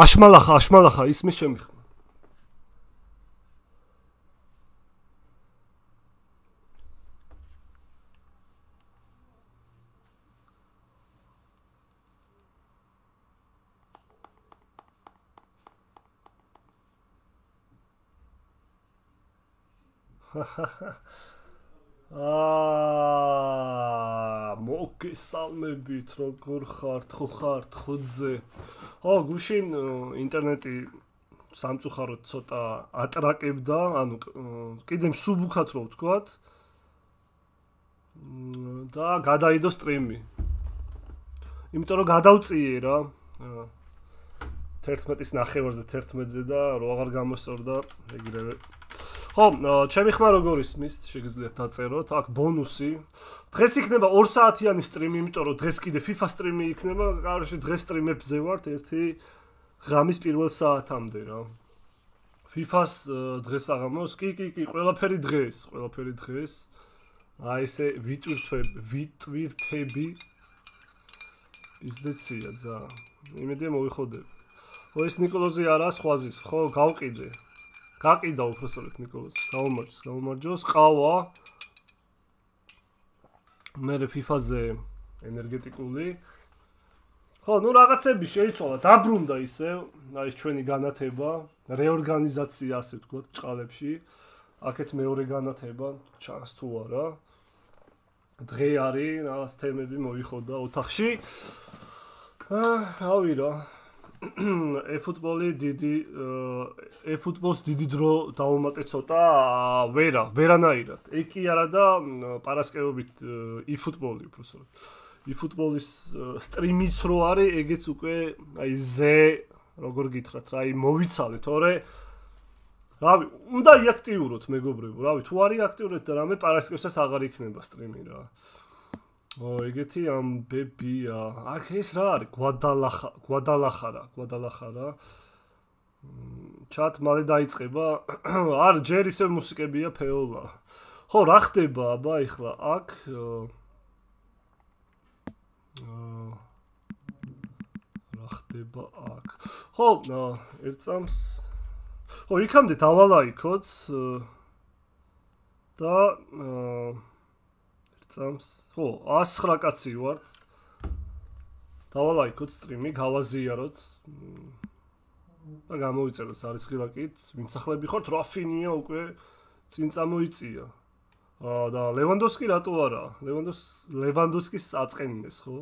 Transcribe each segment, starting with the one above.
აშმალახა, აშმალახა, ისმის შემიხმა. აა მოგესალმებით როგორ ხართ ხო ხართ ხოძე ო გუშინ ინტერნეტი სამწუხაროდ ცოტა ატრაკებდა ანუ კიდე მსუბუქად რო ვთქვათ და გადაიდო სტრიმი იმიტომ რომ გადავწიე რა 11-ის ნახევარზე 11-ზე და რო აღარ გამოსწორდა ეგრევე ხო, ჩემი ხმა როგორ ისმის, შეგიძლიათ დაწეროთ. აქ ბონუსი. დღეს იქნება 2 საათიანი სტრიმი, იმიტომ რომ დღეს კიდე FIFA სტრიმი იქნება, კარში დღეს სტრიმებზე ვართ ერთი ღამის პირველ საათამდე რა. FIFA-ს დღეს აღამოს, კი, კი, კი, ყველაფერი დღეს, ყველაფერი დღეს. აი ესე ვიტვირთები, ვიტვირთები ისდეცია ძა. იმედია მოვიხოდები. ხო ეს نيكოლოზი არა, სხვაზის, ხო, გავყიდე. გაყიდა უბრალოდ نيكოლოზს, გაუმარჯოს, გაუმარჯოს, ყავა. მე FIFA-ზე ენერგეტიკული. ხო ნუ რაღაცები შეიცვალა დაბრუნდა ისე აი ჩვენი განათება რეორგანიზაცია ასე ვთქვათ ჭყალებში. აქეთ მეორე განათება ჩანს თუ არა. დღე არის რაღაც თემები მოიხოდა ოთახში. აა რავი რა ეფუტბოლი დიდი ეფუტბოლს დიდი დრო დაუმატე ცოტა ვერა ვერანაირად. ეკი არა და პარასკევობით იფუტბოლი უბრალოდ იფუტბოლის სტრიმიც რო არის ეგეც უკვე აი ზე როგორ გითხრათ რა აი მოვიცალე თორე რავი უნდა იაქტიუროთ მეგობრებო რავი თუ არის აქტიურეთ და რამე პარასკევსაც აღარ იქნება სტრიმი რა. ო ეგეთი ამბებია. აქ ეს რა არის? გვადალახა, გვადალახარა, გვადალახარა. ჩატ მალე დაიწყება. არ ჯერ ისე მუსიკებია ფეოლა. ხო, რა ხდება აბა ეხლა აქ? რა ხდება აქ? ხო, ერთ წამს ხო, იქამდე დავალაიქოთ და აა წამს. ხო, 109 კაცი ვართ. დავალაიქოთ სტრიმი, გავაზიაროთ. და გამოვიწეროთ არის ღილაკით. მიმსახლები ხართ, რაფინია უკვე წინ წამოიწია. აა და ლევანდოვსკი რატო არა? ლევანდოვს ლევანდოვსკის აწენინეს, ხო?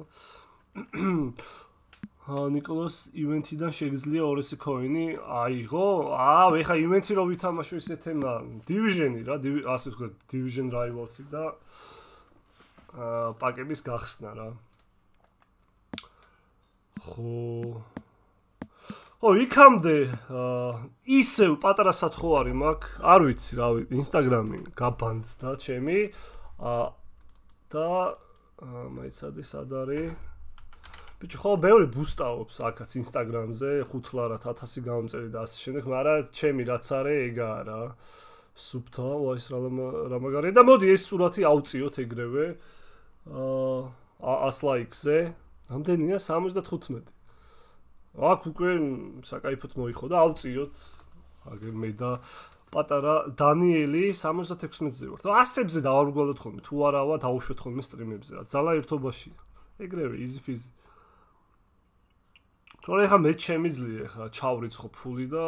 ნიკოლოს ივენთიდან შეგძლია 200 კოინი აიღო. აა, ეხა ივენთი რო ვითამაშო ისე თემა, დივიზიონი რა, ასე ვთქვათ, დივიზიონ რაივალსი და აა პაკების გახსნა რა. ხო. ო, იქამდე ისევ პატარა სათხოარი მაქვს, არ ვიცი, რა ვიცი, ინსტაგრამი გაბანცდა ჩემი. და მაიცადი სად არის? ბიჭო, ხო, ბევრი ბუსტაობს აქაც ინსტაგრამზე, ხუთლარად 1000 გამომწერი და ასე შემდეგ, მაგრამ ჩემი რაც არის, ეგაა რა. სუფთა, ვაის რა რა მაგარია და მოდი ეს სურათი ავწიოთ ეგრევე. აა აა 100 ლაიქზე რამდენია 75 აქ უკვე საკაიფოთ მოიხო და ავწიოთ აგერ მე და პატარა დანიელი 76-ზე ვართ. ასებზე დავარგვალოთ ხოლმე. თუ არავა დაუშვეთ ხოლმე სტრიმებზე რა. ძალა ერთობაში. ეგრევე easy fizzy. თორე ხა მე შემიძლია ხა ჩავრიცხო ფული და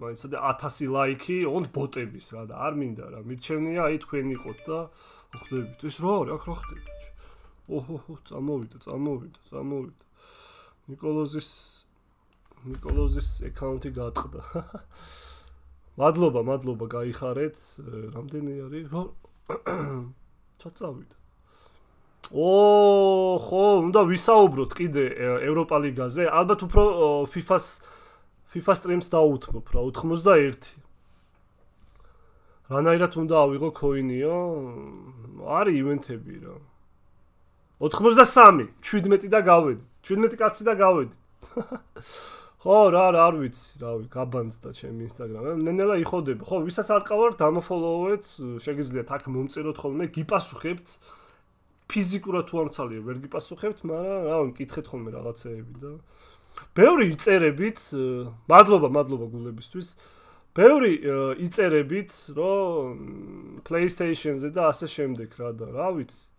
მაინც და 1000 ლაიქი on ბოტების რა და არ მინდა რა. მირჩენია აი თქვენ იყოთ და ხვდებით. ეს რა არის? აქ რა ხდება? ოჰოჰო, წამოვიდა, წამოვიდა, წამოვიდა. ნიკოლოზის ნიკოლოზის აკაუნტი გატყდა. მადლობა, მადლობა, გაიხარეთ. რამდენი არის? ჩაწავიდა. ო, ხო, უნდა ვისაუბროთ კიდე ევროპა ლიგაზე. ალბათ უფრო FIFA-ს FIFA სტრიმს დაუთმობ რა 91 რანაირად უნდა ავიღო კოინიო არის ივენთები რა 83 17 და გავედი. 17 კაცი და გავედი. ხო რა რა არ ვიცი რავი გაბანცდა ჩემი ინსტაგრამი ნენელა იხოდები ხო ვისაც არ ყავართ დამოფოლოვეთ შეგიძლიათ აქ მომწეროთ ხოლმე გიპასუხებთ. ფიზიკურად თუ არ ცალია ვერ გიპასუხებთ მაგრამ რა მკითხეთ ხოლმე რაღაცეები და ბევრი იწერებით, მადლობა, მადლობა გულებისთვის. ბევრი იწერებით, რომ PlayStation-ზე და ასე შემდეგ რა და რა ვიცი.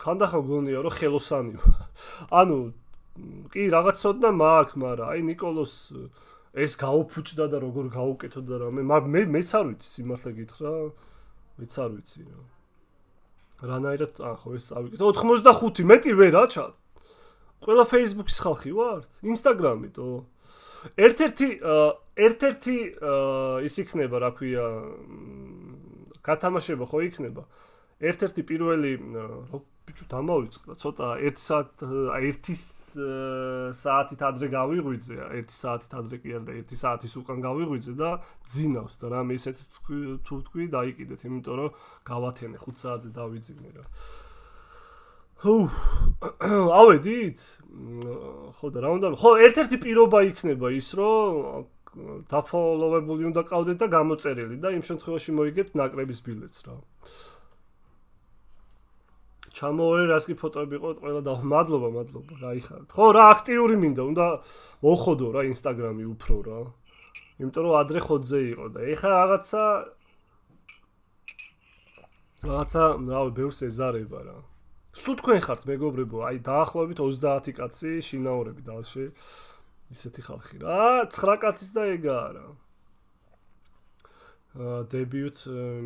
ხანდახან გონია რომ ხელოსანიო. ანუ კი რაღაც ცოდნა მაქვს, მაგრამ აი نيكოლოს ეს გაუფუჭდა და როგორ გაუკეთო და რამე. მე მეც არ ვიცი სიმართლე გითხრა. მეც არ ვიცი რა. რანაირად ახო ეს წავიკეთე 85 მეტი ვერა ჩა ყველა Facebook-ის ხალხი ვართ Instagram-ი თო. ერთ-ერთი ერთ-ერთი ის იქნება რა ქვია გათამაშება ხო იქნება. ერთ-ერთი პირველი ბიჭო დამოვიწყდა ცოტა 1 საათ 1 საათით ადრე გავიღვიძე 1 საათით ადრე კი არა და 1 საათის უკან გავიღვიძე და ძინავს და რამე ისეთ თუ თქვი დაიკიდეთ იმიტომ რომ გავათენე 5 საათზე დავიძინე რა. ჰუ ავედით ხო და რა უნდა ხო ერთ-ერთი პირობა იქნება ის რომ დაფოლოვებული უნდა ყავდეთ და გამოწერილი და იმ შემთხვევაში მოიგებთ ნაკრების ბილეთს რა ჩამოვარე რას კი ფოტოები ყოთ ყველა და მადლობა მადლობა გაიხარეთ. ხო რა აქტიური მინდა უნდა მოხოდო რა ინსტაგრამი უფრო რა. იმიტომ რომ ადრე ხოძე იყო და ეხა რაღაცა რაღაცა რა ბევრს ეზარება რა. სულ თქვენ ხართ მეგობრებო აი დაახლოებით 30 კაცი შინაურები დალში ისეთი ხალხი რა. 9 კაცის და ეგაა რა დებიუტ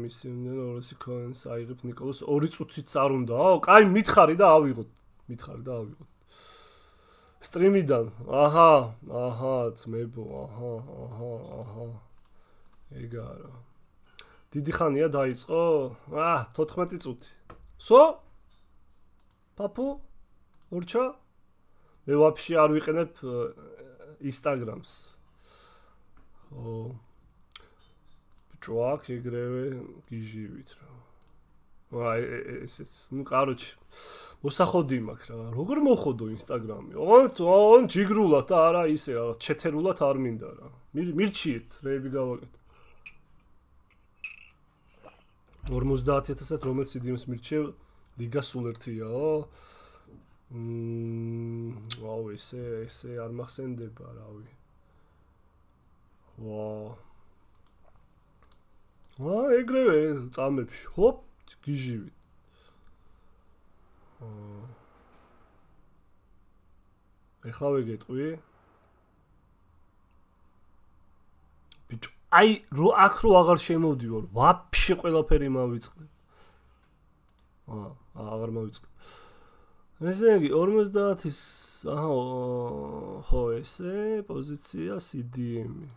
მისივნენ ორსი ქონს აიღებ نيكოლოს ორი წუთიც არ უნდაო? კაი, მითხარი და ავიღოთ. მითხარი და ავიღოთ. სტრიმიდან. აჰა, აჰა, ძმებო, აჰა, აჰა, აჰა. ეგ არა. დიდი ხანია დაიწყო? აა, 14 წუთი. სო? პაპო? ორჩა? მე ვაფშე არ ვიყენებ Instagram-ს. ო ჭოაკ ეგრევე გიჟივით რა. აი ესეც, ну, короче, მოსახოდი მაქვს რა. როგორ მოხოდო ინსტაგრამი? ონ ონ ჯიგრულად და არა ისე რა, ჩეთერულად არ მინდა რა. მირჩიეთ, რეები გავაკეთე. 50000-ად რომელიც იდიომს მირჩევ, ლიგა სულ ერთიაო. მმ, ვაუ, ესე ესე არ მახსენდება, რავი. ვაუ ვა ეგრევე წამებში. ჰოპ გიჟივი ეხლა ვეგეტყვი ბიჭო აი რო აქ რო აღარ შემოვდივარ ვაფშე ყველაფერი მავიწყებ. აა აღარ მავიწყებ. ესე იგი 50-ის აჰა ხო ესე პოზიცია CDM-ი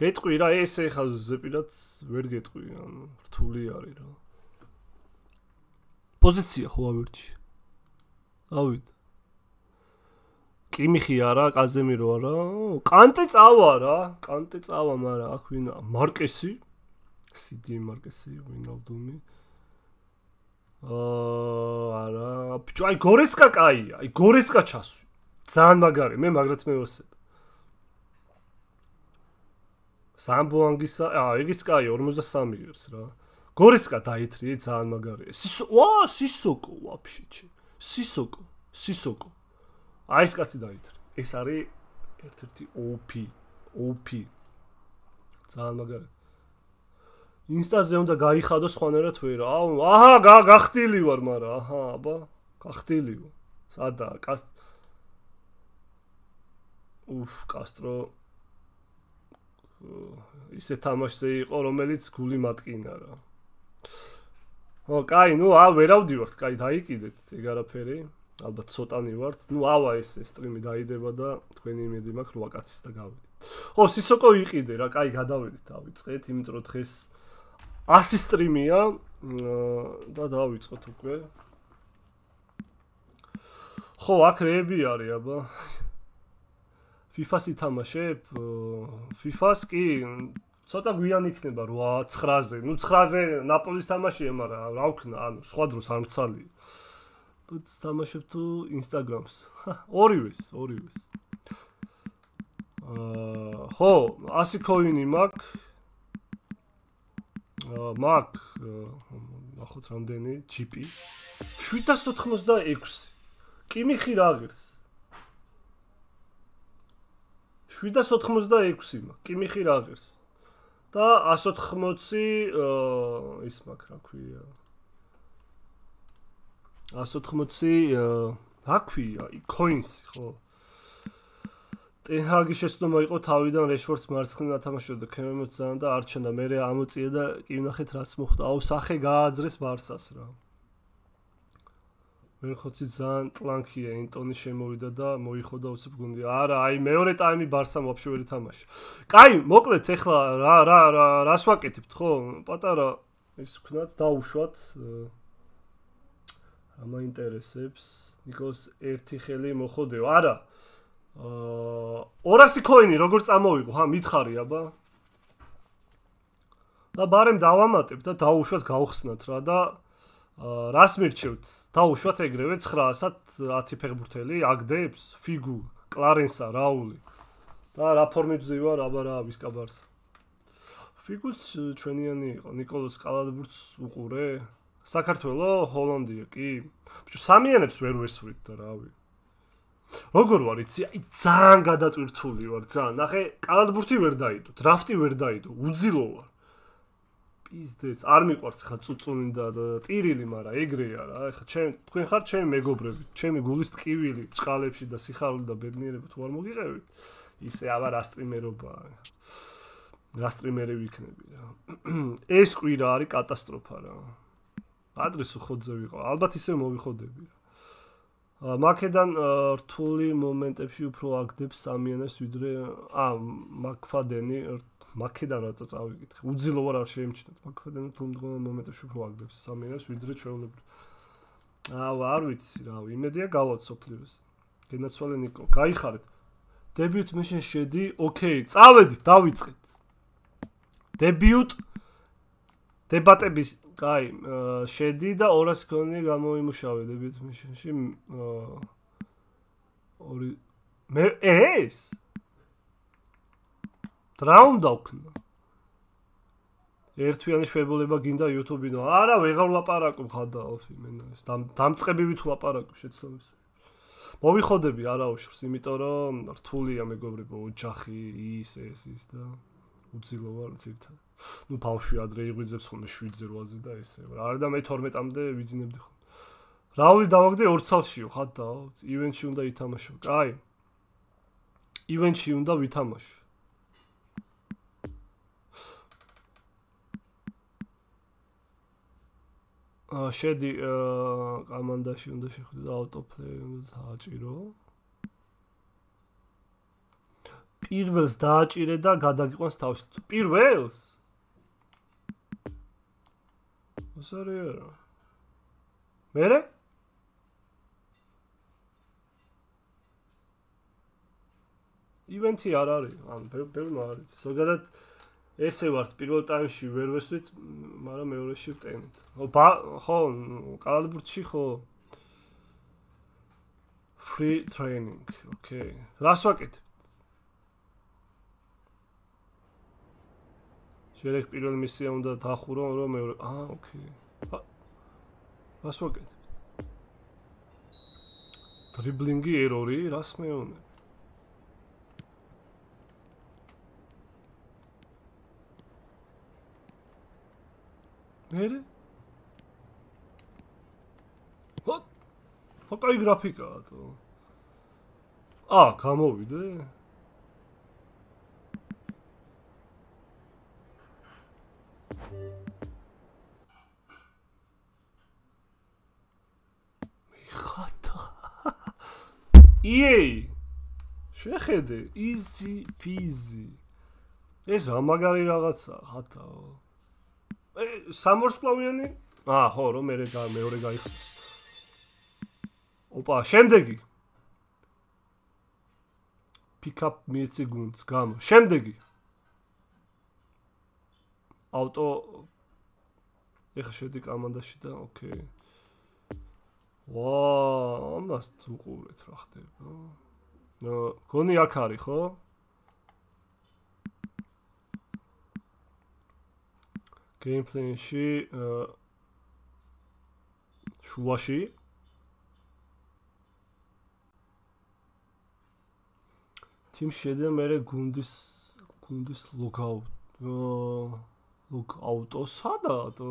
გეტყვი რა ესე ხა ზეპირად ვერ გეტყვი ანუ რთული არის რა. პოზიცია ხო ავირჩი? ავიდ. კიმიხი არა კაზემირო არა. კანტე წავა რა კანტე წავა მარა აქ ვინა მარკესი. სიდი მარკესი ვინალდუმი. აა არა ბიჭო აი გორესკა კაია აი გორესკა ჩასვი. ძალიან მაგარი მე მაგრად მევასებ სამბოანგისა, აა, იგიც კაი 53 ღირს რა. გორიცკა დაითრიე ძალიან მაგარია. სისო, ვა, სისოკო ვაფშე. სისოკო, სისოკო. აი ეს კაცი დაითრი. ეს არის ერთ-ერთი OP, OP. ძალიან მაგარი. ინსტაზე უნდა გაიხადო სხვანაირად ვერა. აუ, აჰა, გახტილი ვარ, მარა, აჰა, აბა, გახტილი ვარ. სადა, კასტ უფ, კასტრო ისე თამაშზე იყო, რომელიც გული მატკინა რა. ო, კაი, ნუ ა ვერავდივართ, კაი, დაიკიდეთ ეგ არაფერი. ალბათ ცოტანი ვართ. ნუ ავა ეს სტრიმი დაიდება და თქვენი იმედი მაქვს რა კაცის და გავიდეთ. ო, სისოკო იყიდე რა, კაი, გადავედით, დავიწყეთ, იმიტომ რომ დღეს 100 სტრიმია და დავიწყოთ უკვე. ხო, აქ რეები არის, აბა. FIFA-ს ითამაშებ? FIFA-ს კი ცოტა გვიან იქნება 8-9-ზე. ნუ 9-ზე ნაპოლის თამაშია, მაგრამ რა ვქნა, ანუ სხვა დროს არ მცალი. ბუც თამაშებ თუ Instagram-ს. ორივეს, ორივეს. აა, ხო, 100 coin-ი მაქვს. აა, მაქვს ნახოთ რამდენი ჩიპი. 786. კი მიხი რა ღირს? 786 მაქვს. კი მიხი რა ღირს. და 180 ის მაქვს, რა ქვია. 180 რა ქვია, coins, ხო? ტენჰაგი შეცდომა იყო თავიდან რეშფორდს მარცხნიდან ათამაშებდა ქემემოც ძალიან და არჩენდა მე ამოწია და კი ვნახეთ რაც მოხდა აუ სახე გააძრეს ბარსას რა მე ხოცი ძალიან ტლანქია ინტონი შემოვიდა და მოიხოდა უცებ გუნდი არა აი მეორე ტაიმი ბარსა ვაფშე ვერ ითამაშა კაი მოკლედ ეხლა რა რა რა რას ვაკეთებთ ხო? პატარა ის ვქნათ დაუშვათ ამაინტერესებს ნიკოს ერთი ხელი მოხოდეო. არა აა 200 კოინი როგორ წამოვიღო? ხა მითხარი აბა. და ბარემ დავამატებ და დაუშვათ გავხსნათ რა და რას მირჩევთ? დაუშვათ ეგრევე 910 ფეხბურთელი, აგდებს, ფიგუ, კლარენსა, რაული. და რა ფორმებზე ვარ, აბა რა ვის კაბარს. ფიგუც ჩვენიანი იყო, نيكოლოს კალადბურთს უყურე. საქართველო, ჰოლანდია კი. ბიჭო, სამიანებს ვერ ვესურით და რავი. როგორ ვარ იცი? აი ძალიან გადატვირთული ვარ, ძალიან. ნახე, კალადბურთი ვერ დაიდო, დრაფტი ვერ დაიდო, უძილო ვარ. პიზდეც, არ მიყვარს ხა წუწუნი და ტირილი, მაგრამ ეგრეა რა. ეხა ჩემ თქვენ ხარ ჩემი მეგობრები, ჩემი გულის ტკივილი, წყალებში და სიხარული და ბედნიერება თუ არ მოგიყევით, ისე აბა რა სტრიმერობაა. რა სტრიმერი ვიქნები რა. ეს კვირა არის კატასტროფა რა. ადრესო ხოძე ვიყო, ალბათ ისე მოვიხოდები რა. მაკედან რთული მომენტებში უფრო აგდებს სამიანას ვიდრე ა მაკფადენი მაკედან რატო წავიკითხე? უძილო ვარ არ შეემჩნევ მაკფადენი თუ მდგომ მომენტებში უფრო აგდებს სამიანას ვიდრე ჩვეულებრივ. აუ არ ვიცი რა იმედია გავოთ სოფლიოს გენაცვალე ნიკო გაიხარეთ. დებიუტ მიშენ შედი ოკეი წავედი დავიწყეთ. დებიუტ დებატების კაი, შედი და 200 კონი გამოიმუშავე დებიუტ მიშენში. ორი მე ეს დრაუნ დაუკნა. ერთვიანი შვებულება გინდა YouTube-იდან. არა, ვეღარ ვლაპარაკობ ხადაოფი მენა ეს. დამწყებივით ვლაპარაკობ შეცდომის. მოვიხოდები არა უშურს, იმიტომ რომ რთულია მეგობრებო, ოჯახი, ის ეს ის და უცილო ვარ ცირთან. ну ბავშვი ადრე იღვიძებს ხოლმე 7-ზე 8-ზე და ესე რა არა და მე 12-მდე ვიძინებდი ხოლმე რავი დავაგდე 2 წელშიო ხათ და ივენტში უნდა ითამაშო კაი ივენტში უნდა ვითამაშო შედი კომანდაში უნდა შეხვდე და აუტოპლეი უნდა დააჭირო. პირველს დააჭირე და გადაგიყვანს თავს პირველს მოსარია მერე ივენთი არ არის. ან ბევრი არის ზოგადად ესე ვართ პირველ ტაიმში ვერ ვესვით მაგრამ მეორეში ვტენით ხო ხო კალადბურთში ხო. Free training okay. რას ვაკეთებ შეიძლება პირველ მისია უნდა დახურო რომ მეორე აა ოკეი რას ვაკეთებ დრიბლინგი ერორი რას მეუნე მერე? ხო ხო კაი გრაფიკაა თო აა გამოვიდე. EA შეხედე easy peasy ეს რა მაგარი რაღაცა ხათაო სამორსკლავიანი აა ხო რომ მე მეორე გაიხსნეს ოპა შემდეგი up მიეცი გუნდს გამო შემდეგი ავტო ეხა შედი კომანდაში და ოკეი ვა, ამას უყურეთ რა ხდება. ნო, გონი აქ არის ხო? გეიმპლეიში შუაში. თიმ შედა მე გუნდის გუნდის ლოგაუტ ლოგაუტო სადაა თო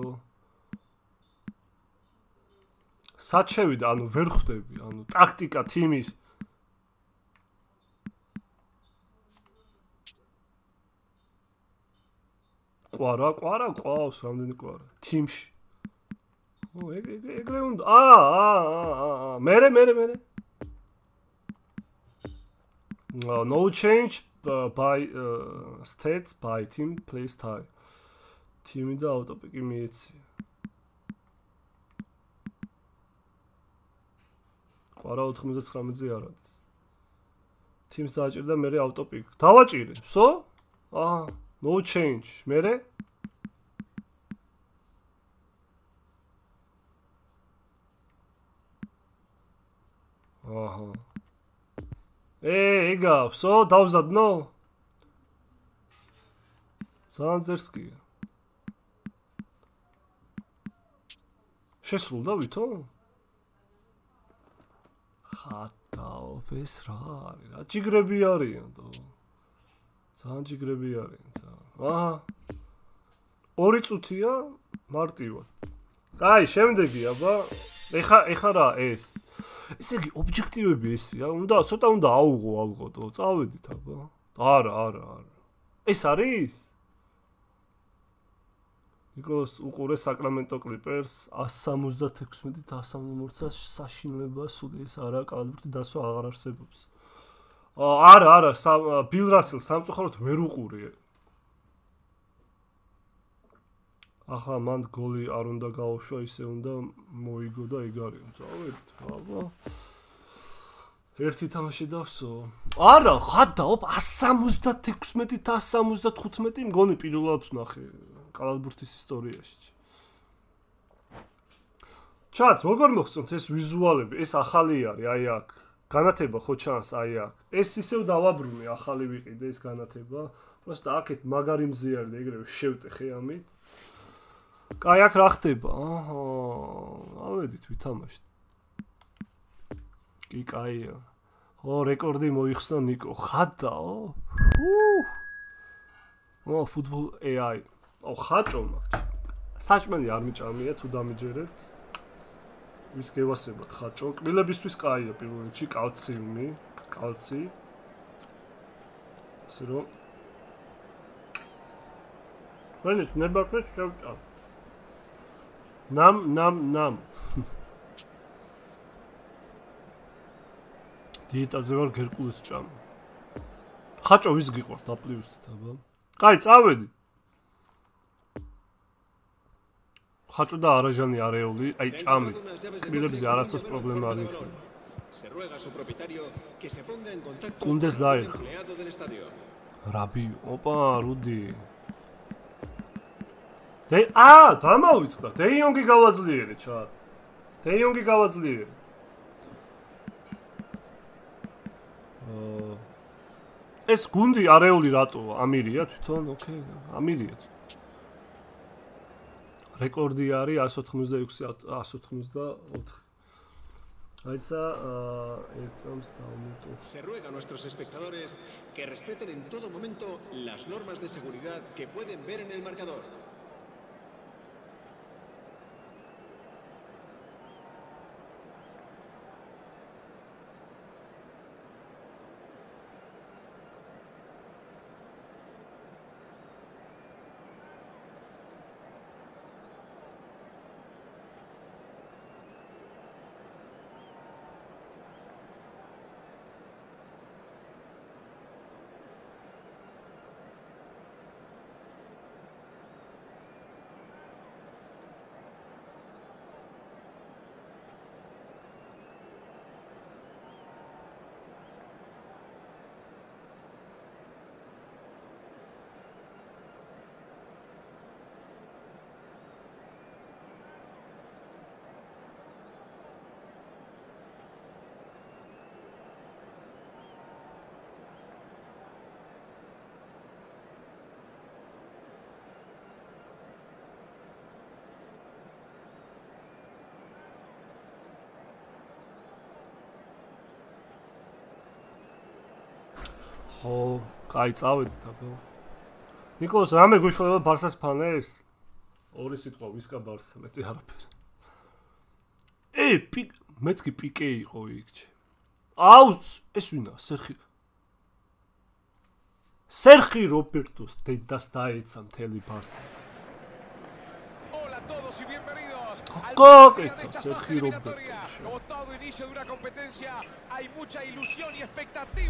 საჩევიდა ანუ ვერ ხვდები ანუ ტაქტიკა თიმის ყვარა ყვარა ყავს რამდენი ყვარა თიმში. ო ეგ ეგ ეგრე უნდა. აა აა აა მერე მერე მერე. no change by states by team plays tie. თიმი და აუტოპიკი მიეცი. ყარა 99-ზე არ არის. თიმს დააჭირდა მე აუტოპიკ დავაჭირე. ვსო აა no change. მერე? აჰა. ე ეგავსო დავზადნო ზანძერსკი შესრულდა ვითო? ხატაოფეს რა არის? რა ჯიგრები არიან თო ძალიან ჯიგრები არიან ძალიან აჰა ორი წუთია მარტივად კაი შემდეგი აბა ეხა ეხა რა ეს ესე იგი ობიექტივები ესია, უნდა ცოტა უნდა აუღო ალბათო, წავედით აბა. არა, არა, არა. ეს არის? ნიკოს უყურე საკრამენტო კლიპერს 176-ით 100 ნომერსაც საშინლება სული ეს არა კალბრტი დასვა აღარ არსებობს. არა, არა, ბილ რასელ სამწუხაროდ ვერ უყურე. ახლა მან გოლი არ უნდა გაუშვა, ისე უნდა მოიგო და ეგ არის. წავედით, აბა. ერთი თამაში დავსო. არა, ხადა, ოპ 176-ით 175 მგონი პირველად ვნახე კალათბურთის ისტორიაში. ჩათ, როგორ მოხსნოთ ეს ვიზუალები? ეს ახალი არის, აი აქ. განათება ხო ჩანს აი აქ. ეს ისევ დავაბრუნე, ახალი ვიყიდე ეს განათება. просто აქეთ მაგარი მზიარი და ეგრევე შევტეხე ამით. კაი აქ რა ხდება? აჰა, ავედით ვითამაშეთ. კი კაია. ო, რეკორდი მოიხსნა ნიკო. ხადაო? ჰუ! ო, ფუტბოლ AI. ო, ხაჭო მაგ. საჭმელი არ მიჭამია თუ დამიჯერეთ. ვის გევასებათ ხაჭო? კბილებისთვის კაია პირველ რიგში კალციუმი, კალცი. ასე რომ ვენით ნებართვეს შევჭამ. ნამ ნამ ნამ დიეტაზე ვარ გერკულეს ჭამ ხაჭო ვის გიყვართ აპლიუსტით აბა კაი წავედი ხაჭო და არაჟანი არეული აი ჭამი კბილებზე არასდროს პრობლემა არ იქნება se ruega su propietario que se ponga en contacto con el empleado del estadio. Rabi, opa, Rudi. დე აა დამოვიწყდა დეიონგი გავაძლიერე ჩა. დეიონგი გავაძლიერე. ეს გუნდი არეული რატო? ამირია თვითონ? ოკეი ამირია რეკორდი არის 186 184 აიცა ეცამს დაუმეტო Se ruega a nuestros espectadores que respeten en todo momento las normas de seguridad que pueden ver en el marcador. ხო, კაი წავედით აბა. ნიკოლოს რამე გვიშველება ბარსას ფანებს? ორი სიტყვა ვისკა ბარსა, მეტი არაფერი. ე, პიკ, მეთქი პიკე იყო იქ. აუ, ეს ვინა, სერხი. სერხი რობერტოს დედას დაეცა მთელი ბარსა. todos y bienvenidos al Sergio Roberto. Como todo inicio de una competencia, hay mucha ilusión y expectativa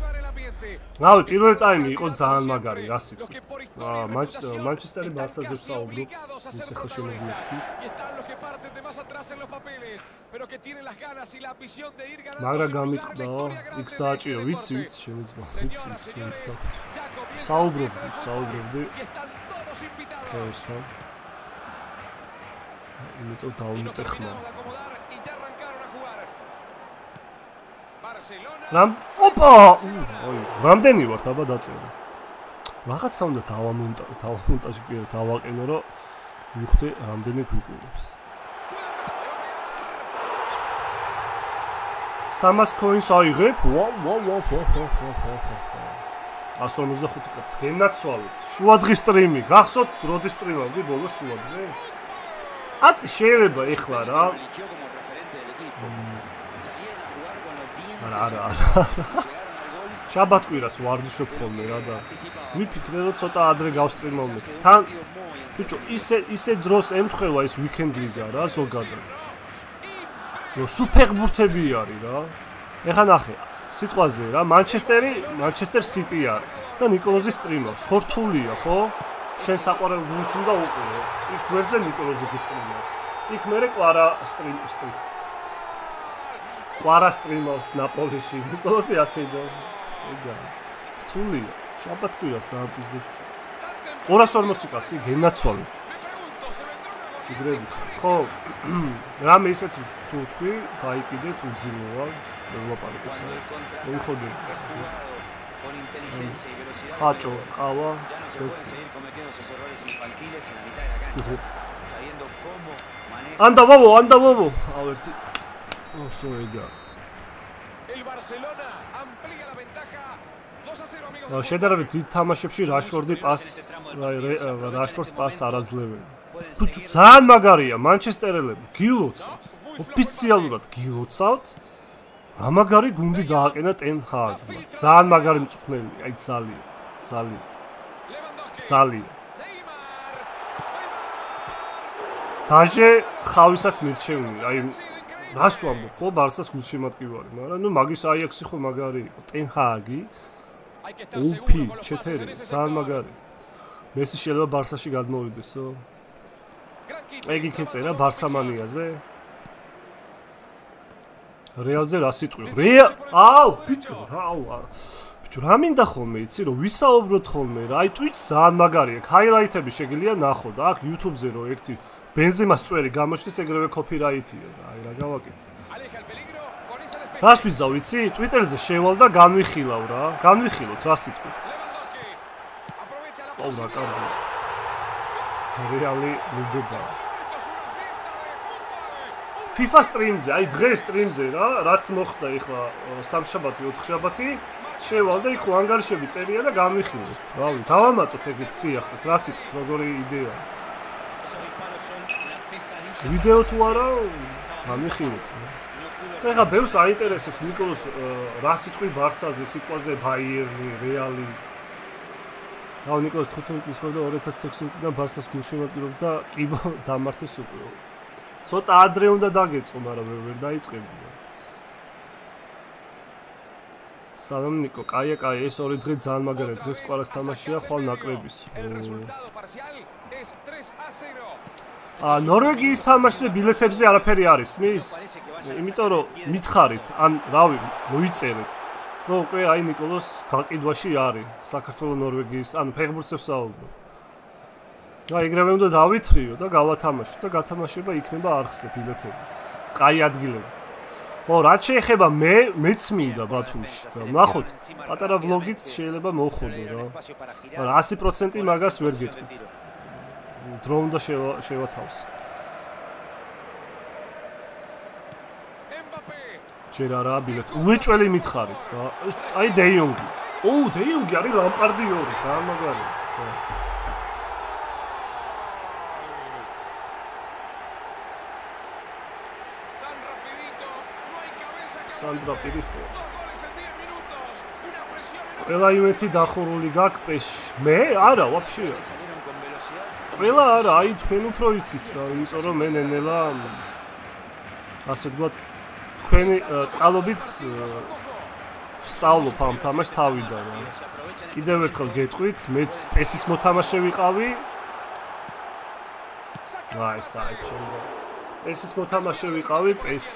en el ambiente. რავი, პირველ ტაიმი იყო ძალიან მაგარი, რა სიტყვი. აა, მანჩესტერი ბარსაზე საუბრო, ის ახლა შემოგვიერთი. მაგრა გამიტყდა, იქს დააჭირო, ვიცი, ვიცი, შემიძლია, ვიცი, ვიცი. საუბრობდი, საუბრობდი. ქეოსთან. იმიტომ დაუნტეხმა. რამ ოპა! ოი, რამდენი ვართ აბა დაწერა. რაღაცა უნდა დავამონტა, დავამონტაჟი კი დავაყენო, რომ მივხვდი რამდენი გვიყურებს. 300 coins აიღებ? ვა ვა ვა ვა ვა ვა ვა. 155 კაც გენაცვალეთ. შუადღის სტრიმი. გახსოვთ როდის სტრიმავდი ბოლო შუადღეს? აც შეიძლება ეხლა რა. არა არა შაბათკვირას ვარჯიშობ ხოლმე რა და ვიფიქრე რომ ცოტა ადრე გავსტრიმავ თან ბიჭო ისე ისე დროს ემთხვევა ეს ويكენდლიზა რა ზოგადად. რო სუფერბურთები არის რა. ეხა ნახე სიტყვაზე რა მანჩესტერი მანჩესტერ სიტი არის და ნიკოლოზი სტრიმავს ხორთულია ხო? შენ საყვარელ გუნდს უნდა უყურო. იქ ვერძე ნიკოლოზი გისტრიმავს. იქ მე ყვარა სტრიმ სტრიმ. ყვარა სტრიმავს ნაპოლიში. ნიკოლოზი აქედო. ეგა. თული. შაბათკვირა საამბიზნეც. 240 კაცი გენაცვალე. ჩიგრები ხო? რამე ისეთ თუ თქვი, გაიკიდე თუ ძილოა. მე Hacho, no cómo manejar. Anda, bobo, anda, bobo. A ver, oh, soy ya. El Barcelona amplía la ventaja. ა შედარებით დიდ თამაშებში რაშფორდი პას რაშფორდს პას არაძლევენ. ძალიან მაგარია მანჩესტერელები. გილოცავთ. ოფიციალურად გილოცავთ. ამაგარი გუნდი დააყენა ტენჰაგმა. ძალიან მაგარი მწვრთნელი, აი ძალიან, ძალიან. ძალიან. დაჟე ხავისას მირჩევნი, აი რას ვამბობ, ხო ბარსას გულშემატკივარი, მაგრამ ნუ მაგის აიაქსი ხო მაგარი იყო, ტენჰაგი. უფი, ჩეთერი, ძალიან მაგარი. მესი შეიძლება ბარსაში გადმოვიდესო. ეგ იქეწერა ბარსამანიაზე? რეალზე რა სიტყვი? რეა აუ ბიჭო, აუ ბიჭო, რა მინდა ხოლმე იცი რომ ვისაუბროთ ხოლმე რა? აი Twitch ძალიან მაგარია. ჰაილაითები შეგიძლია ნახო და აქ YouTube-ზე რო ერთი ბენზემას წვერი გამოჩნდეს ეგრევე კოპირაიტია და აი რა გავაკეთე. რას ვიზავ იცი? Twitter-ზე შევალ და განვიხილავ რა. განვიხილოთ რა სიტყვი. აუ რა კარგია. რეალი ლუბება. FIFA stream-ზე, აი დღეს stream-ზე რა, რაც მოხდა ეხლა სამშაბათი, ოთხშაბათი, შევალ და იქ ანგარიშები წერია და გამიხილე. რავი, დავამატოთ ეგეთ სიახლე, კლასიკ, როგორი იდეა. ვიდეო თუ არა, გამიხილეთ. ეხლა ბევრს აინტერესებს ნიკოლოს რა სიტყვი ბარსაზე, სიტყვაზე ბაიერნი, რეალი. აუ ნიკოლოს 15 წლის ხო და 2016 წლიდან ბარსას გულშემატკივრობდა კიბო დამართეს უკვე. ცოტა ადრე უნდა დაგეწყო, მაგრამ ვერ დაიწყებია. სალამ ნიკო, კაია, კაია, ეს ორი დღე ძალიან მაგარი დღეს ყარას თამაშია, ხვალ ნაკრების. ა ნორვეგიის თამაშზე ბილეთებზე არაფერი არის, მის? იმიტომ რომ მითხარით, ან რავი, მოიწერეთ. რო უკვე აი ნიკოლოს გაყიდვაში არის საქართველოს ნორვეგიის, ან ფეხბურთს ვსაუბრობ. აი ეგრევე უნდა დავითრიო და გავათამაშო და გათამაშება იქნება არხზე ბილეთების. კაი ადგილები. ო, რაც შეეხება მე, მეც მინდა ბათუმში. ნახოთ, პატარა ვლოგიც შეიძლება მოხოდო რა. მაგრამ 100% მაგას ვერ გეტყვი. დრო უნდა შევათავს. ჯერ არა ბილეთ. უეჭველი მითხარით რა. აი დეიონგი. ოუ, დეიუნგი არის ლამპარდი ორი, ძალიან მაგარი. სანდრა პირიფო. ყველა ივენთი დახურული გაქვს პეში. მე? არა, ვაფშე. ყველა არა, აი თქვენ უფრო იცით რა, იმიტომ რომ მე ნენელა ასე ვთქვათ, თქვენი წყალობით სწავლობ ამ თამაშს თავიდან. კიდევ ერთხელ გეტყვით, მეც პესის მოთამაშე ვიყავი. აი, საერთოდ ჩემო. პესის მოთამაშე ვიყავი, პეს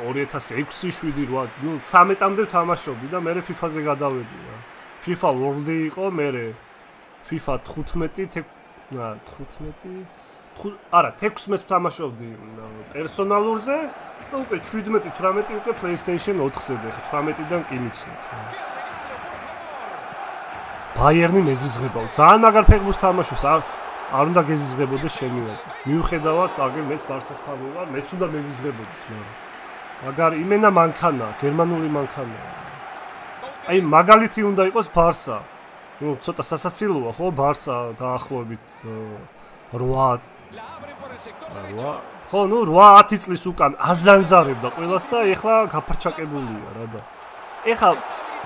2006-7, 8, ნუ 13-მდე თამაშობდი და მე FIFA-ზე გადავედი რა. FIFA World-ი იყო, მე FIFA 15, 15 არა 16 თამაშობდი პერსონალურზე და უკვე 17-18 უკვე PlayStation 4-ზე და 18-დან კი მიცნოთ. ბაიერნი მეზიზღებაო. ძალიან მაგარ ფეხბურთს თამაშობს. არ უნდა გეზიზღებოდეს შემივაზე. მიუხედავად, აგერ მეც ბარსას ფანი ვარ, მეც უნდა მეზიზღებოდეს, მაგრამ მაგარ იმენა მანქანა, გერმანული მანქანა. აი მაგალითი უნდა იყოს ბარსა. ნუ ცოტა სასაცილოა ხო ბარსა დაახლოებით 8 8 ხო, ნუ 8-10 წლის უკან აზანზარებდა ყველას და ეხლა გაფარჩაკებულია რა და. ეხლა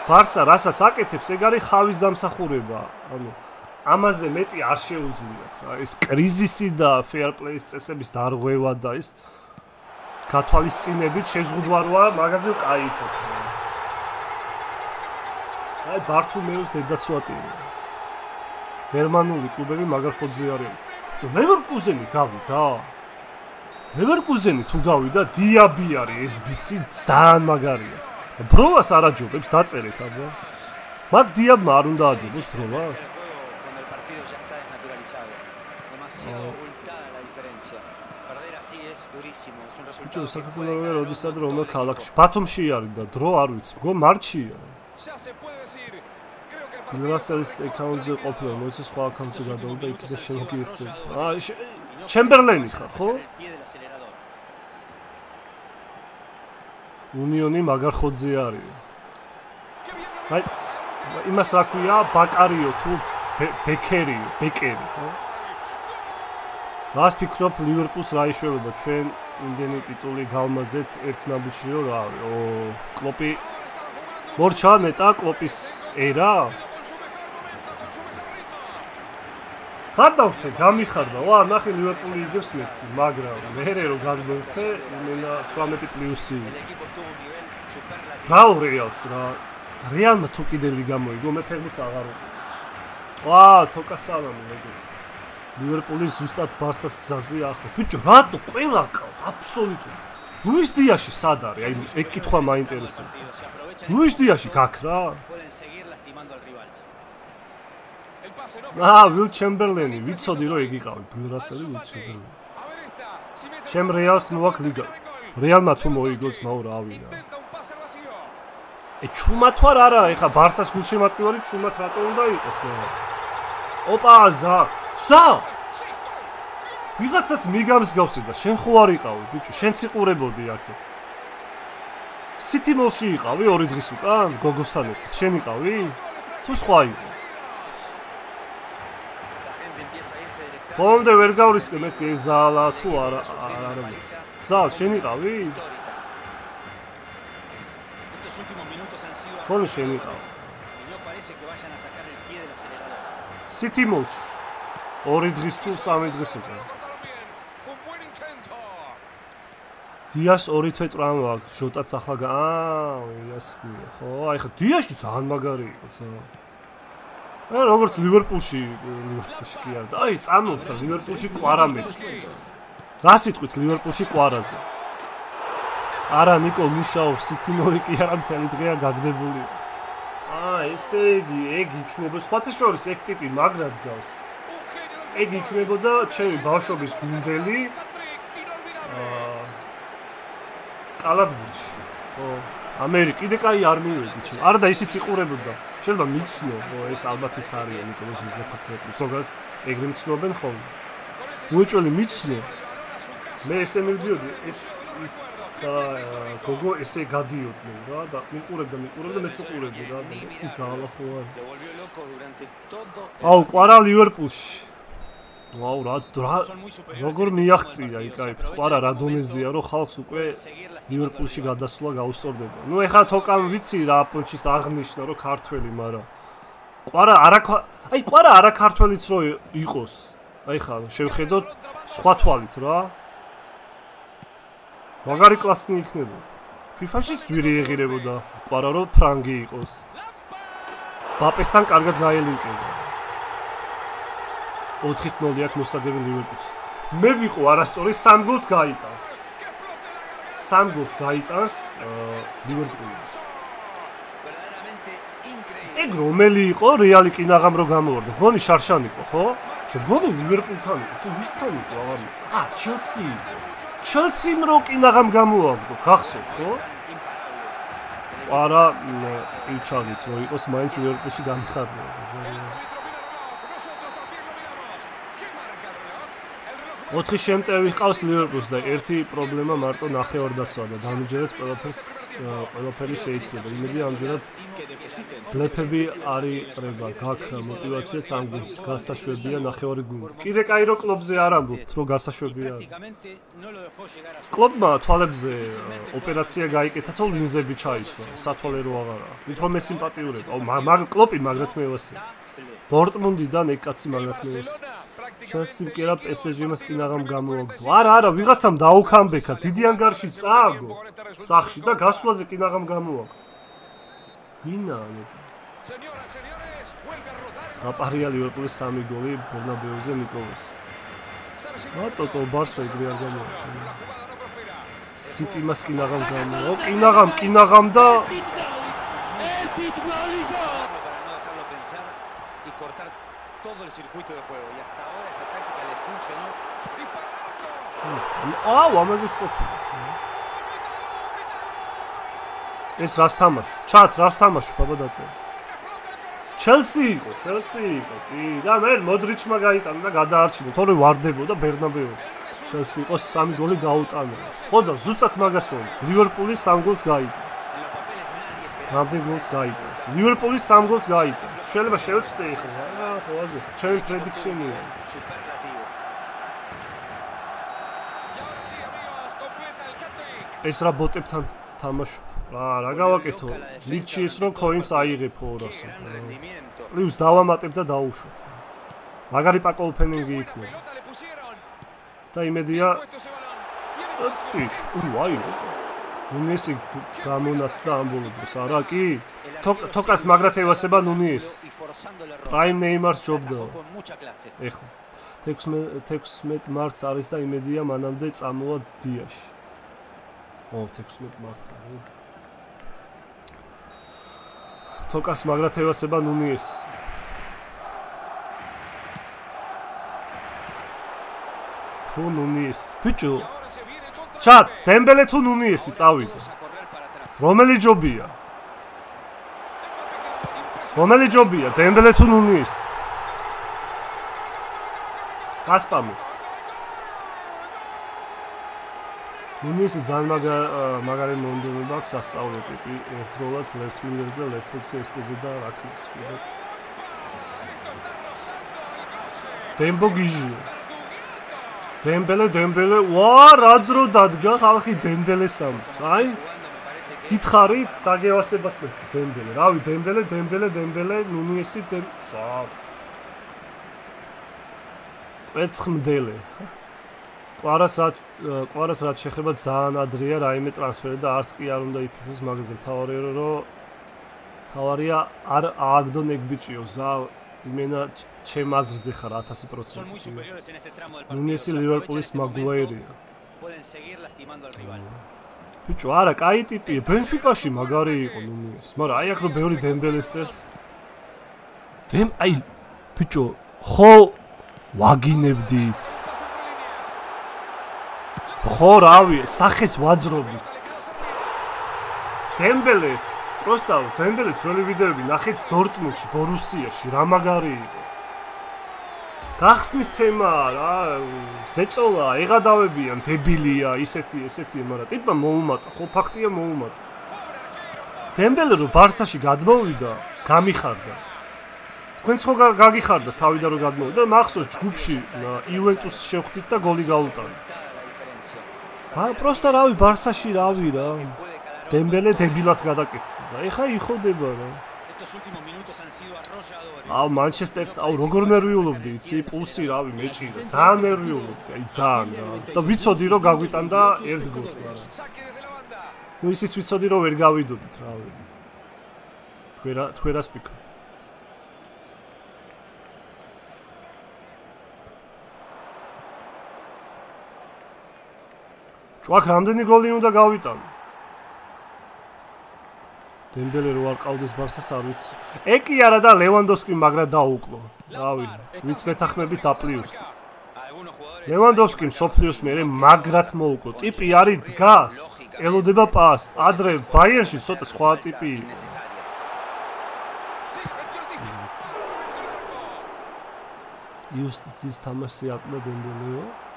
ბარსა რასაც აკეთებს, ეგ არის ხავის დამსახურება. ანუ ამაზე მეტი არ შეუძლიათ რა. ეს კრიზისი და fair play-ის წესების დარღვევა და ეს გათვალისწინებით შეზღუდვა როა მაღაზიო кайფობ აი ბართუმეუს დედაცვატია გერმანული კლუბები მაგარ ხოძი არიან. ლევერკუზენი გავიდა. ლევერკუზენი თუ გავიდა დიაბი არის SBC ძალიან მაგარია. ბროვას არ აჯობებს დაწერეთ აბა. მაგ დიაბმა არ უნდა აჯობოს ბროვას. ჩუ საქართველოს როდესაც რომელ ქალაქში ბათუმში არის და დრო არ ვიცი, გო მარჩია. ნასელის აკაუნტზე ყოფილა, მოიცე სხვა აკაუნტზე გადავა და იქ და შემოგიერთდი. აა ჩემბერლენი ხარ, ხო? უნიონი მაგარ ხოძე არის. აი იმას რა ქვია, ბაკარიო თუ ბეკერიო, ბეკერი, ხო? რას ფიქრობ ლივერპულს რა იშველება ჩვენ იმდენი ტიტული გავმაზეთ ერთ ნაბიჯიო რა ო, კლოპი მორჩა ნეტა კლოპის ერა? გადავთე, გამიხარდა. ვა, ნახე ლივერპული იგებს მეთქი, მაგრამ მერე რო გადმოვთე, იმენა 18 პლუსი. გაუ რეალს რა. რეალმა თუ კიდე ლიგა მოიგო, მე ფერმურს აღარ ვა, თოკა სალამი მეგო. ლივერპული ზუსტად ბარსას გზაზე ახლა. ბიჭო, რატო ყველა ყავ? აბსოლუტურად. ლუის დიაში სად არის? აი, ეგ კითხვა მაინტერესებს. ლუის დიაში გაქრა? აა ვილ ჩემბერლენი ვიცოდი რომ ეგ იყავი ბილრასელი ვილ ჩემბერლენი ჩემ რეალს მოაქ ლიგა რეალმა თუ მოიგოს მაუ რა ვინა ე ჩუმათ ვარ არა ეხა ბარსას გულშემატკივარი ჩუმათ რატო უნდა იყოს მე ოპა ზა ზა ვიღაცას მიგამს გავსი და შენ ხო არ იყავი ბიჭო? შენ ციყურებოდი აქე. სიტიმოლში იყავი ორი დღის უკან გოგოსთან ერთად შენ იყავი? თუ სხვა იყო? მომდე ვერ გავრისკე მეთქე ზალა თუ არა არა ზალ შენ იყავი? კონ შენ იყავს? სიტიმოს ორი დღის თუ სამი დღის უკვე. დიას 2-თვე ტრავმა აქვს, ჟოტაც ახლა გა აა, იასნია, ხო? აი ხა დიასში ძალიან მაგარი იყო ცოტა. აი როგორც ლივერპულში, ლივერპულში კი არა. აი წამოცა ლივერპულში კვარამეთ. რა სიტყვით ლივერპულში კვარაზე. არა ნიკო მუშაობს, სიტიმორი კი არა მთელი დღეა გაგდებული. აა, ესე იგი, ეგ იქნება. სხვათა შორის ეგ ტიპი მაგრად გავს. ეგ იქნებოდა ჩემი ბავშვობის გუნდელი აა კალათბურთში. ო ამერიკი კიდე კაი არ მივედი ჩემ. არა და ისიც იყურებოდა. შეიძლება მიცნო, ეს ალბათ ეს არის ნიკოლოზ 31. ზოგადად ეგრე მცნობენ ხოლმე. უეჭველი მიცნო. მე ესე მივდიოდი, ეს ის და გოგო ესე გადიოდნენ რა და მიყურებდა მიყურებდა მეც უყურებდი რა. ის ალახო არ. აუ, ყვარა ლივერპულში. ვაუ რა რა როგორ მიაღწია იკაი ყვარა რა დონეზია რომ ხალხს უკვე ლივერპულში გადასვლა გაუსწორდება ნუ ეხა თოკამ ვიცი რა პონჩის აღნიშნა რომ ქართველი მაგრამ ყვარა არა აი ყვარა არა ქართველიც რო იყოს აი ხა შევხედოთ სხვა თვალით რა მაგარი კლასნი იქნება. FIFA-ში ძვირი ეღირებოდა, ყვარა რომ ფრანგი იყოს. ბაპესთან კარგად გაელინკება. 4-0 აქ მოსაგები ლივერპულს. მე ვიყო არასწორი სამ გოლს გაიტანს. სამ გოლს გაიტანს ლივერპულს. ეგ რომელი იყო რეალი კინაღამ რო გამოვარდა? გონი შარშან იყო, ხო? გონი ლივერპულთან იყო, თუ ვისთან იყო აღარ? აა, ჩელსი იყო. ჩელსიმ რო კინაღამ გამოაგდო, გახსოვთ ხო? არა, იჩაგიც რო იყოს მაინც ლივერპულში გამხარდა, ზარია. ოთხი შემტევი ჰყავს ლივერპულს და ერთი პრობლემა მარტო ნახევარდასვა და დამიჯერეთ ყველაფერს ყველაფერი შეიძლება. იმედია ამჯერად ბლეფები არ იყრება, გაქვს мотиваცია სანგულს, გასაშვებია ნახევარი გუნდი. კიდე კაირო კლუბზე არ ამბობთ, რომ გასაშვებია. კლუბმა თვალებზე ოპერაცია გაიკეთა, თო ლინზები ჩაისვა, სათვალერო აღარაა. უფრო მესიმპათიურება. ო, მაგ კლუბი, მაგრამ მე ვასე. დორტმუნდიდან ეგ კაცი მაგრამ მე ვასე. ჩელსი მკერა PSG-მას კინაღამ გამოაგდო. არა, არა, ვიღაცამ დაუქამბექა, დიდი ანგარში წააგო. სახში და გასვლაზე კინაღამ გამოაგდო. ვინა? საპარია ლივერპულის სამი გოლი ბერნაბეუზე ნიკოლას. მარტო ტო ბარსა იგრი არ გამოაგდო. სიტი მას კინაღამ გამოაგდო. კინაღამ, კინაღამ და y cortar todo el circuito de juego y აა, ამაზე სწოფი. ეს რას თამაში? ჩათ, რას თამაში, ბაბა დაწერა. ჩელსი იყო, ჩელსი იყო. კი, და მე მოდრიჩმა გაიტანა და გადაარჩინა, თორე ვარდებოდა ბერნაბეუ. ჩელსი იყო სამი გოლი გაუტანა. ხო და ზუსტად მაგას ვონ. ლივერპულის სამ გოლს გაიტანა. რამდენ გოლს გაიტანს? ლივერპულის 3 გოლს გაიტანს. შეიძლება შევწდე ახლა. აა, ხოაზე. ჩემი პრედიქშენია. ეს რა ბოტებთან თამაშობ? აა, რა გავაკეთო? ლიჩი ის რო კოინს აიღებო 200. პლუს დავამატებ და დაუშვებ. მაგარი პაკო ოფენინგი იქნება. და იმედია. ოტი, უაი. ნუნესი გამონათდა ამბოლოდოს, არა კი? თოკას მაგრათ ევასება ნუნიეს. პრაიმ ნეიმარს ჯობდა. ეხლა 16 16 მარტს არის და იმედია მანამდე წამოვა დიაში. ო 16 მარტს არის. თოკას მაგრათ ევასება ნუნიეს. ფუ ნუნიეს. ბიჭო ჩატ დემბელე თუ ნუნიესი წავიდა რომელი ჯობია რომელი ჯობია დემბელე თუ ნუნიეს გასპამი ნუნიესი ძალიან მაგა მაგარი მონდომება აქვს სასწავლო ტიპი ერთდროულად ლეფტ ვინგერზე ლეფტ ფუქსი ესტეზე და რაკის დემბო გიჟია დემბელე დემბელე ვა რა დრო დადგა ხალხი დემბელესამ აი გითხარით დაგევასებათ მე დემბელე. რავი დემბელე დემბელე დემბელე ნუნიესი დემ სა ეცხმდელე ყვარას რა ყვარას რა შეხება ძალიან ადრია რაიმე ტრანსფერი და არც კი არ უნდა იფიქროს მაგაზე თავარია რომ თავარია არ ააგდონ ეგ ბიჭიო ზალ იმენა ჩემ აზრზე ხარ 1000%. ნუნესი ლივერპულის მაგუაირია. ბიჭო, არა, კაი ტიპია. ბენფიკაში მაგარი იყო ნუნეს. მაგრამ აი აქ რო ბევრი დემბელეს წერს. დემ აი ბიჭო, ხო ვაგინებდით. ხო რავი, სახეს ვაძრობდით. დემბელეს პროსტა დემბელეს ძველი ვიდეოები ნახეთ დორტმუნდში, ბორუსიაში, რა მაგარი იყო. გახსნის თემა რა ზეწოლა ეღადავებიან დებილია ისეთი ესეთი მაგრამ ტიპა მოუმატა ხო ფაქტია მოუმატა დემბელე რო ბარსაში გადმოვიდა გამიხარდა თქვენც ხო გაგიხარდა თავიდან რო გადმოვიდა მახსოვს ჯგუფში იუვენტუსს შევხვდით და გოლი გაუტანეთ აი პროსტა რავი ბარსაში რავი რა დემბელე დებილად გადაკეთდა ეხა იხოდება რა აუ მანჩესტერ, აუ როგორ ნერვიულობდი, იცი, პულსი რავი მეჭირა. ძალიან ნერვიულობდი, აი ძალიან რა. და ვიცოდი რომ გაგვიტანდა ერთ გოლს, მაგრამ. ნუ ისიც ვიცოდი რომ ვერ გავიდოდით, რავი. თქვენ თქვენ რას ფიქრობთ? ჭუაქ რამდენი გოლი უნდა გავიტანო? დემბელე რო არ ყავდეს ბარსას არ ვიცი. ეკი არა და ლევანდოვსკი მაგრა დაუკლო. რავი, ვინც მეთახმებით დაპლიუს. ლევანდოვსკი სოფლიოს მერე მაგრად მოუკლო. ტიპი არის დგას. ელოდება პას. ადრე ბაიერში ცოტა სხვა ტიპი. იუსტიცის თამაში აკლა დემბელეო.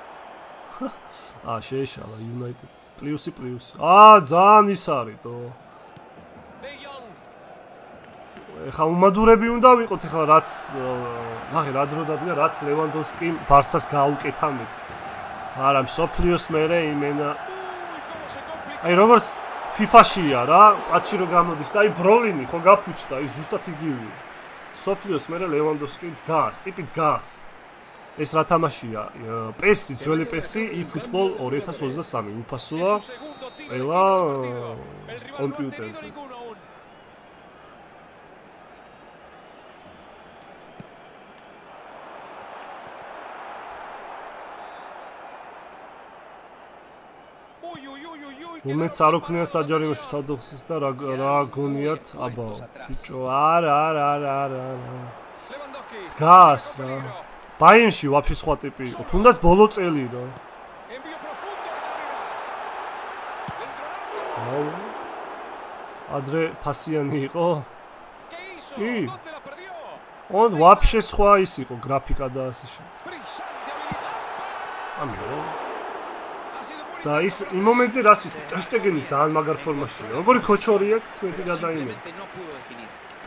აა შეეშალა იუნაიტედს. პლუსი პლუსი. აა ძალიან ის არის თო. ეხა უმადურები უნდა ვიყოთ ეხლა რაც ნახე რა დრო დადგა რაც ლევანდოვსკი ბარსას გაუკეთა მეთ არა სოფლიოს მერე იმენა აი როგორც FIFA-შია რა პატჩი რო გამოდის და აი ბროლინი ხო გაფუჭდა აი ზუსტად იგივე სოფლიოს მერე ლევანდოვსკი დგას ტიპი დგას ეს რა თამაშია? პესი ძველი პესი eFootball 2023 უფასოა ყველა კომპიუტერზე. უმეც არ ოქნია საჯარიმოში თავდახსის და რა რა გონიათ? აბაო ბიჭო არა არა არა არა. დგას რა ბაინში ვაფშე სხვა ტიპი იყო თუნდაც ბოლო წელი რა აუ ადრე ფასიანი იყო კი он вообще სხვა ის იყო გრაფიკა და ასე შემდეგ ამიო და ის იმ მომენტზე რას ის ტეშტეგენი ძალიან მაგარ ფორმაშია. როგორი ქოჩორი აქვს თქვენი გადაიმე.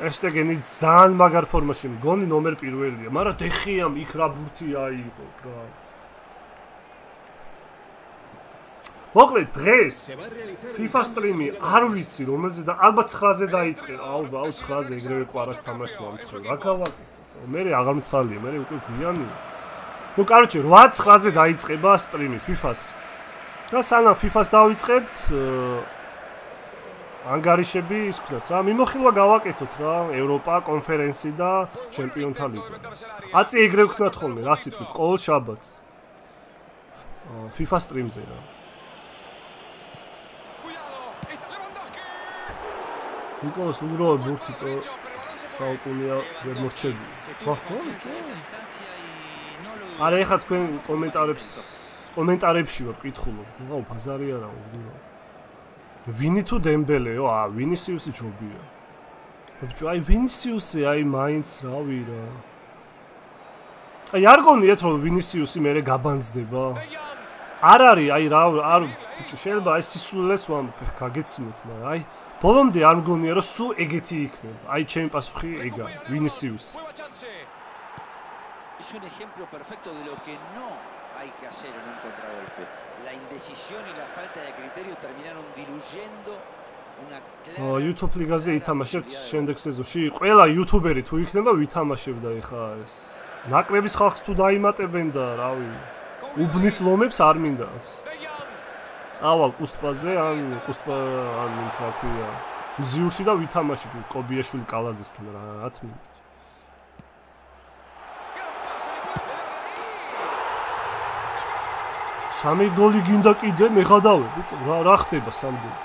ტეშტეგენი ძალიან მაგარ ფორმაში მგონი ნომერ პირველია, მაგრამ დეხიამ იქ რა ბურთი აიღო რა. მოკლედ დღეს FIFA სტრიმი არ ვიცი რომელზე და ალბათ 9-ზე დაიწყე. აუ ბაუ 9-ზე ეგრევე ყარას თამაშს მომწონს. რა გავაკეთე? მე აღარ მცალია, მე უკვე გვიანია. ну короче 8-9-ზე დაიწყება სტრიმი FIFA-ს. და სანამ FIFA-ს დავიწყებთ ანგარიშები ის ვქნათ რა მიმოხილვა გავაკეთოთ რა ევროპა კონფერენცი და ჩემპიონთა ლიგა. აწი ეგრე ვქნათ ხოლმე რა სიტყვით? ყოველ შაბათს. FIFA სტრიმზე რა. ნიკოლას უგრო ბურთი то საუკუნეა ვერ მორჩები ხო ხო? არა ეხა თქვენ კომენტარებს კომენტარებში ვარ კითხულობ. ნუ ბაზარი არა უგურო. ვინი თუ დემბელეო? აა ვინისიუსი ჯობია. ბიჭო, აი ვინისიუსი, აი მაინც რავი რა. აი არ გონიათ რომ ვინისიუსი მეરે გაბანძდება? არ არის, აი რა არ ბიჭო, შეიძლება აი სისულელეს ვამბობ, გაგეცინოთ, მაგრამ აი ბოლომდე არ მგონია რომ სულ ეგეთი იქნება. აი ჩემი პასუხი ეგა, ვინისიუსი. Es un ejemplo perfecto de lo que no hay que hacer en un contragolpe. La indecisión y la falta de criterio terminaron diluyendo una clara YouTube ლიგაზე ითამაშებთ შემდეგ სეზონში. ყველა იუთუბერი თუ იქნება ვითამაშებდა ეხა ეს. ნაკრების ხალხს თუ დაიმატებენ და რავი. უბნის ლომებს არ მინდათ. წავალ კუსტპაზე ან კუსტპა ან რა ქვია. მზიურში და ვითამაშებ კობიაშვილი კალაძესთან რა რა თქმა უნდა. სამი გოლი გინდა კიდე მეხადავე. რა რა ხდება სამ გოლს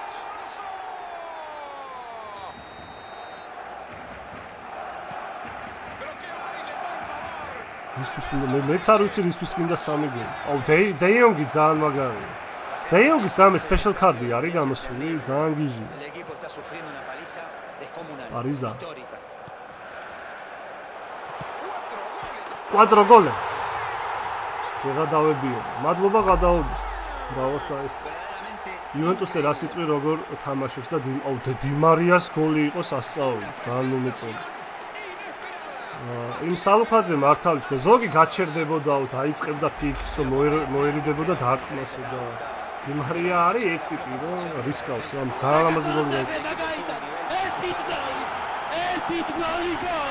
ისუს მე მეც არ ვიცი ისუს მინდა სამი გოლი აუ დეი დეიონგი ძალიან მაგარია დეიონგი სამი სპეშალ კარდი არის გამოსული ძალიან გიჟი. პარიზა. 4 გოლი ვეღადავებიან. მადლობა გადაობისთვის. ბრავოს და ეს იუვენტუსი რა სიტყვი როგორ თამაშობს და აუ დიმარიას გოლი იყო სასწაული, ძალიან მომეწონა. იმ სალფაძე მართალი თქო ზოგი გაჩერდებოდაო დაიწყებდა ფიქსო მოერიდებოდა დარტყმასო და დიმარია არის ეგ ტიპი რომ რისკავს რა ძალიან ამაზე გოლი გაიგო. ეს ტიპი ეს ტიპი გოლი გოლი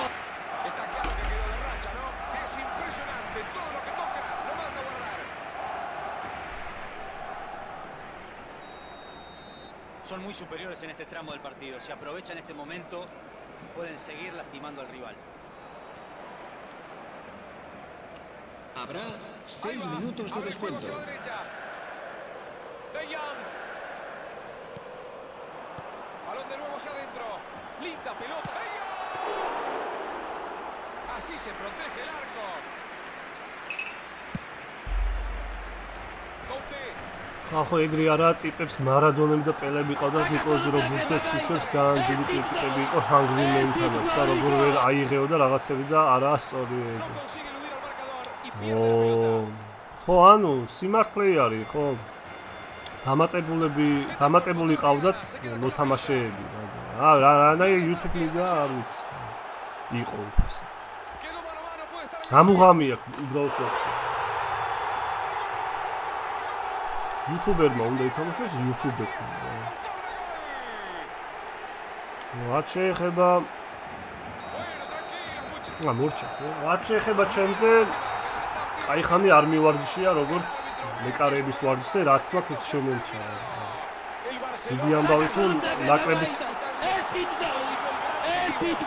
son muy superiores en este tramo del partido. Si aprovechan este momento, pueden seguir lastimando al rival. Habrá seis minutos de descuento. De. Balón de nuevo hacia adentro. Linda pelota. De Así se protege el arco. Couté. ახო ეგრე არა ტიპებს მარადონემ და პელები ყავდათ ნიკოლოზ რობუსტეც უშვებს ძალიან დიდი ტიპები იყო ჰანგრიმენთან და როგორ ვერ აიღეო და რაღაცები და არასწორი ო ხო ანუ სიმართლე არის ხო. დამატებულები დამატებული ყავდათ მოთამაშეები რა რა რა YouTube-ი და არ ვიცი. იყო უფასო გამუღამია უბრალოდ YouTuber-მა უნდა ითამაშოს YouTube-თან. რა შეიძლება რა მორჩა ხო? რა შეიძლება ჩემზე? აი ხანი არ მივარჯიშია როგორც მეკარეების ვარჯიშზე, რაც მაქვს შემომჩა. დიდი ამბავი თუ ნაკრების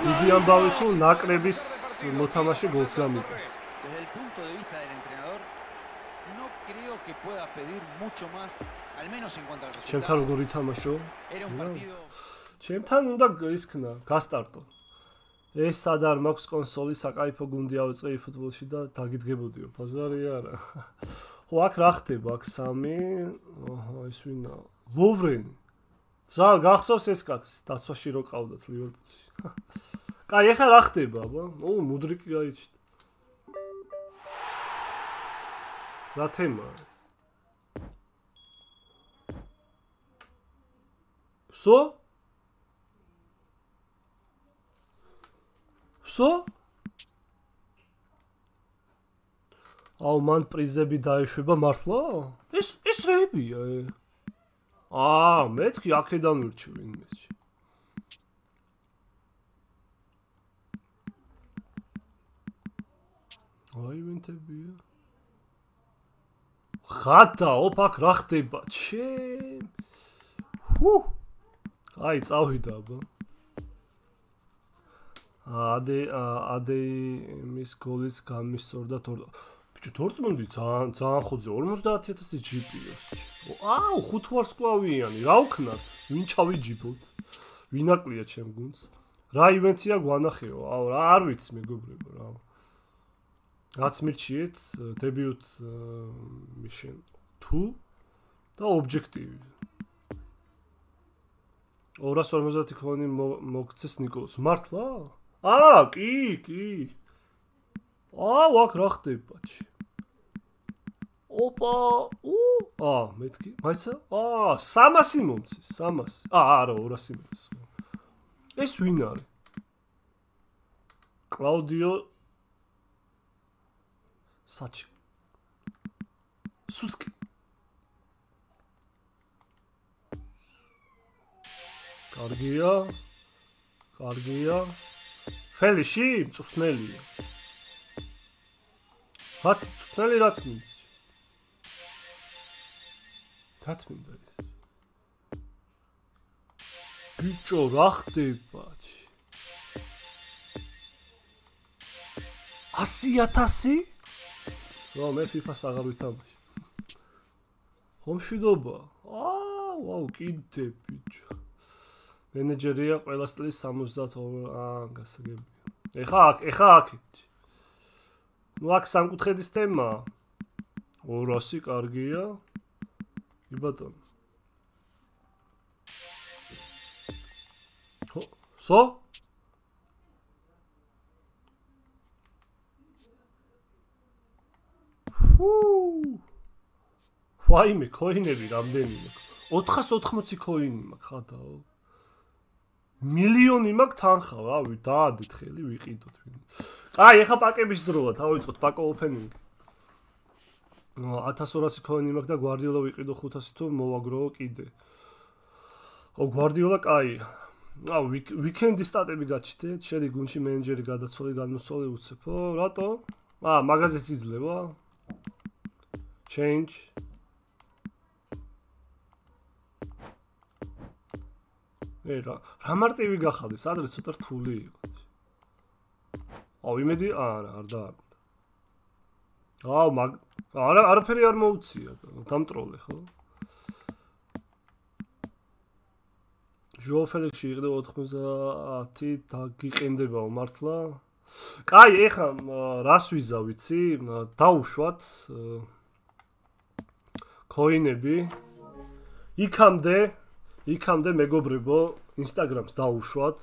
დიდი ამბავი თუ ნაკრების მოთამაშე გოლს გამიტანს. que pueda pedir mucho más al menos en cuanto al resultado. ჩემთან როგორ ითამაშო? Ჩემთან უნდა ისქნა, გასტარტო. ეს სად არ მაქვს კონსოლი, საკაიფო გუნდი ავიწყე ფუტბოლში და დაგიდგებოდიო, ბაზარი არა. ხო, აქ რა ხდება? აქ სამი. ოჰო, ეს ვინა? ლოვრენი. ზალ გახსოვს ეს კაცს, დაცვაში რო ყავდათ ლივერპულში. კაი, ეხა რა ხდება, აბა? ო, მუდრიკი გაიჩნდა. რა თემაა? სო? სო? აუ მან პრიზები დაეშვება მართლა? ეს ეს რეებია. აა, მეთქი აქედან ურჩევ ინმესში. აი ვინტებია. ხადა, ოფაკ რა ხდება? ჩემ. ჰუ აი წავიდა აბა. ადე ადე მის გოლის გამისორდა თორ ბიჭო თორტმუნდი ძალიან ძალიან ხოძე 50000 ჯიპიო აუ ხუთ ვარს კლავიანი რა ვქნათ? ვინ ჩავიჯიბოთ? ვინ აკლია ჩემ გუნდს? რა ივენთია გვანახეო? აუ რა არ ვიცი მეგობრებო რა. რაც მირჩიეთ დებიუტ მიშენ. თუ და ობჯექტივი 250 ქონი მოგცეს ნიკოლს. მართლა? აა, კი, კი. აუ, აქ რა ხდება, ბაჩი? ოპა, უ, ა, მეთქი, მაიცა? აა, 300 მომცეს, 300. აა, არა, 200 მომცეს. ეს ვინ არის? კლაუდიო საჩი. სუცკი. კარგია. კარგია. ფელიში მწვნელია. ხათ მწვნელი რა თმინდა? რა თმინდა? ბიჭო, რა ხდება? 100000? რა მე FIFA-ს აღარ ვითამაშე. ხომშვიდობა. აა, ვაუ, კიდე ბიჭო. მენეჯერია ყველა სტილის 72 აა გასაგები. ეხა აქ, ეხა აქ. ნუ აქ სამკუთხედის თემა. 200 კარგია. კი ბატონო. ხო, სო? ფუ ვაიმე კოინები რამდენი მაქვს 480 კოინი მაქვს ხადაო მილიონი მაქვს თანხა რავი დაადეთ ხელი ვიყიდოთ. აი ეხა პაკების დროა თავიწყოთ პაკო ოფენინგი. 1200 კოინი მაქვს და გვარდიოლა ვიყიდო 500 თუ მოვაგროვო კიდე. ო გვარდიოლა კაი. აუ ვიკენდის სტატები გაჩნდეთ შედი გუნში მენეჯერი გადაცოლი განმოსოლი უცებო რატო? აა მაღაზიას იძლევა. Change ე რა რა მარტივი გახალდი სადღაც ცოტა რთული იყო აუ იმედი არა არ და აუ მაგ არა არაფერი არ მოუცია დამტროლე ხო? ჟო ფელექსი იყდა 90 და გიყენდებაო მართლა. კაი ეხა რას ვიზა ვიცი? დაუშვათ კოინები იქამდე იქამდე მეგობრებო ინსტაგრამს დაუშვათ.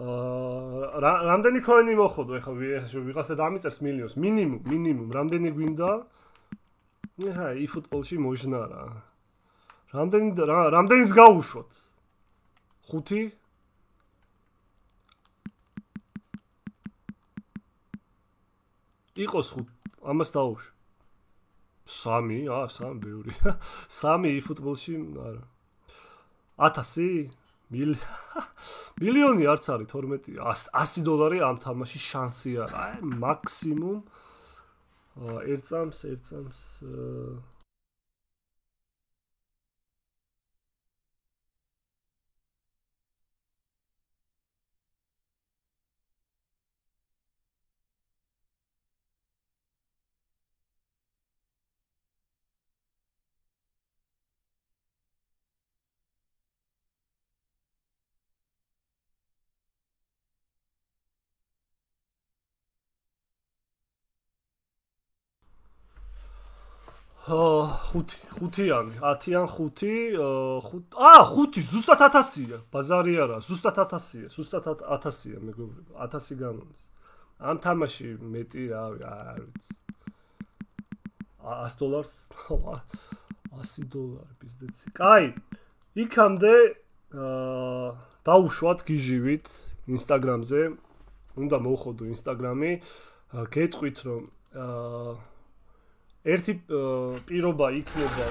აა რამდენი კოინი მოხოდო ეხა ვიღაცა დამიწერს მილიონს. მინიმუმ მინიმუმ რამდენი გვინდა? ეხა იფუტბოლში მოჟნა რა რამდენი რამდენიც გაუშვოთ 5 იყოს 5 ამას დაუშვ. 3 აა 3 ბევრი. 3 იფუტბოლში არა 1000 მილიონი არც არის 12 100 დოლარი ამ თამაში შანსი არა აი მაქსიმუმ ერთ წამს ერთ წამს ხუთი, ხუთიანი, 10-იან 5, 5 აა 5 ზუსტად 1000-ია, ბაზარი არა, ზუსტად 1000-ია, ზუსტად 1000-ია მეგობრებო, 1000 გამოდის. ამ თამაში მეტი არ ვიცი. 100 დოლარს, 100 დოლარი ბიზნესი. კაი, იქამდე აა დაუშვათ გიჟივით ინსტაგრამზე. უნდა მოხოდო ინსტაგრამი. გეტყვით რომ აა ერთი პირობა იქნება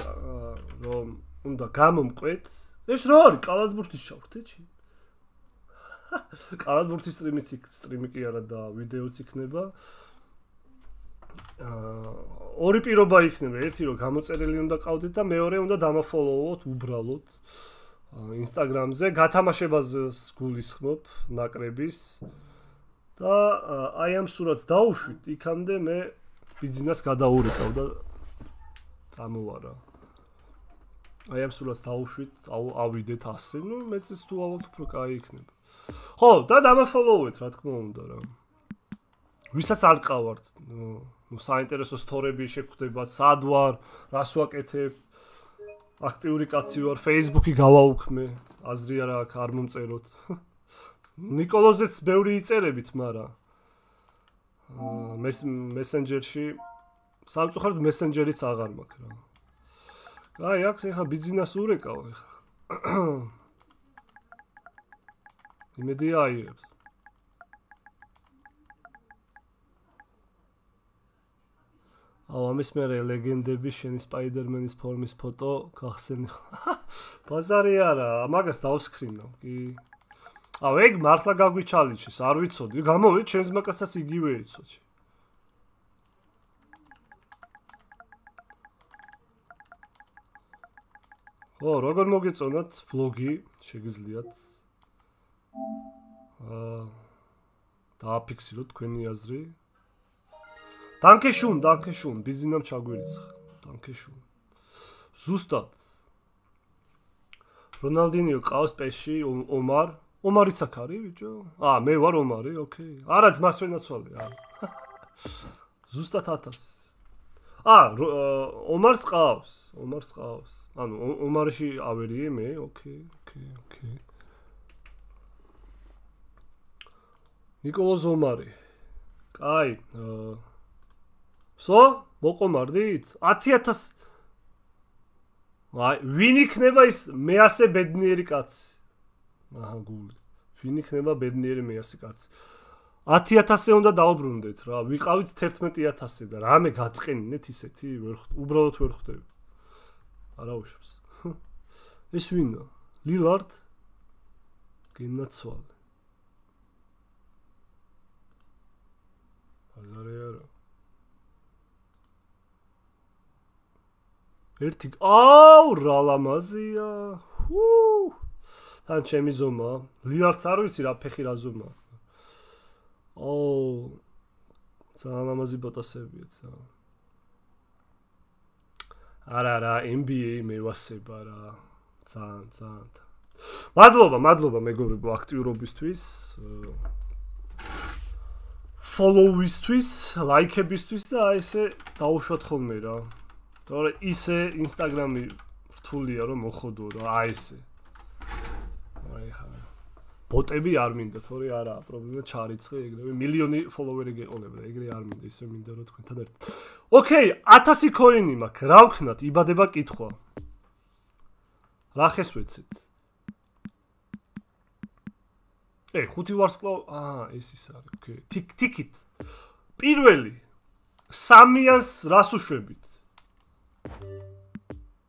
რომ უნდა გამომყვეთ ეს რა არის? კალათბურთის ჩავხთეჩი კალათბურთის სტრიმიც იქ სტრიმი კი არა და ვიდეოც იქნება. აა ორი პირობა იქნება. ერთი რომ გამოწერილი უნდა ყავდეთ და მეორე უნდა დამაფოლოვოთ უბრალოდ ინსტაგრამზე გათამაშებაზე გულისხმობ ნაკრების. და აი ამ სურათს დაუშვით იქამდე მე ბიზნეს გადაურიყავ და წამოვარა. აი ამ სულას დავუშვით, ავიდეთ 100, ну მეც თუ ავალთ უფრო კაი იქნება. ხო, და დამაფოლოვეთ, რა თქმა უნდა რა. ვისაც არ ყავართ, ну საინტერესო სტორები შეგხვდება, სად ვარ, რას ვაკეთებ. აქტიური კაცი ვარ, Facebook-ი გავაუქმე, აზრი არა აქ არ მომწეროთ. نيكოლოზეც ბევრი იწერებით, მაგრამ მესენჯერში სამწუხაროდ მესენჯერიც აღარ მაქვს რა. აი, აქ ეხა ბიზნეს ურეკავ ეხა. იმედი აიღებს. აუ ამის მე ლეგენდები შენი სპაიდერმენის ფორმის ფოტო გახსენი. ბაზარი არა, მაგას დავსკრინო, კი. აუ ეგ მართლა გაგვიჩალიჩეს, არ ვიცოდი. გამოვიდ ჩემს მაკაცას იგივე იცოდი. ო, როგორ მოგეწონათ ვლოგი, შეგიძლიათ. აა დააფიქსიროთ თქვენი აზრი. დანკეშუნ, დანკეშუნ, ბიზნესამ ჩაგვერიცხა. დანკეშუნ. ზუსტად. რონალდინიო ყავს პეში, ომარ ომარიც აქ არის ბიჭო? აა, მე ვარ ომარი, ოკეი. არა, ძმას ვერ ნაცვალე, არა. ზუსტად 1000. აა, ომარს ყავს, ომარს ყავს. ანუ ომარში ავერიე მე, ოკეი, ოკეი, ოკეი. ნიკოლოზ ომარი. კაი, აა სო, მოყომარდით? 10000 აი, ვინ იქნება ის მეასე ბედნიერი კაცი? აჰა გული ვინ იქნება ბედნიერი მეასე კაცი? 10000-ზე უნდა დაუბრუნდეთ რა ვიყავით 11000-ზე და რამე გაწყენინეთ ისეთი ვერ უბრალოდ ვერ ხვდები არა უშავს. ეს ვინა ლილარდ? გენაცვალე. აზარე არა ერთი აუ რა ლამაზია! ჰუ თან ჩემი ზომა. ლილარდს არ ვიცი რა ფეხი რა ზომა. აუ ძალიან ლამაზი ბოტასებია ძალიან. არა რა NBA მევასება რა. ძალიან ძალიან. მადლობა მადლობა მეგობრებო აქტიურობისთვის follow-ისთვის, like-ებისთვის და აი ესე დაუშვათ ხოლმე რა. თორე ისე Instagram-ი რთულია რომ მოხოდო რა, აი ესე. ბოტები არ მინდა, თორე არა, პრობლემა ჩარიცხე ეგრევე მილიონი follower-ი გეყოლებდა, ეგრე არ მინდა, ისე მინდა რომ თქვენთან ერთად. ოკეი, 1000 coin-ი მაქვს, რა ვქნათ? იბადება კითხვა. რა ხეს ვეცეთ? ე, ხუთი ვარსკვლავ, აა, ეს ის არის, ოკეი. ტიკ ტიკით. პირველი სამიანს რას უშვებით?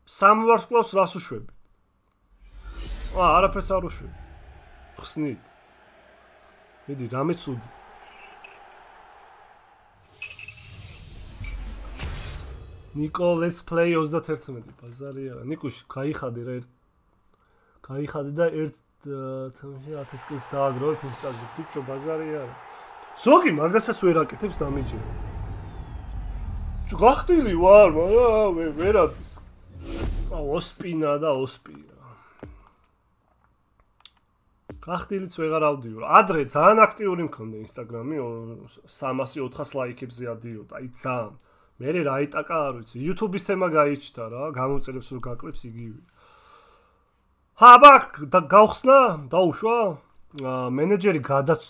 სამ ვარსკვლავს რას უშვებით? აა, არაფერს არ უშვები. ხსნით. მედი რამე ცუდი. ნიკო let's play 31 ბაზარი არა. ნიკუში გაიხადე რა ერთ გაიხადე და ერთ თამაში 1000 წელს დააგრო ფისტაზე. ბიჭო ბაზარი არა. ზოგი მაგასაც ვერ აკეთებს დამიჯერ. ჯგახტილი ვარ, მაგრამ ვერადის. აოსპინა და ოსპინა. გახტილიც ვეღარ ავდიო ადრე ძალიან აქტიური მქონდა ინსტაგრამი 300-400 ლაიქებზე ადიოდა. აი ძალიან. მე რა იტაკა არ ვიცი. YouTube-ის თემა გაიჩნდა რა გამოწერებს რომ გაკლებს იგივე. ჰაბაკ და გავხსნა დაუშვა. მენეჯერი გადაც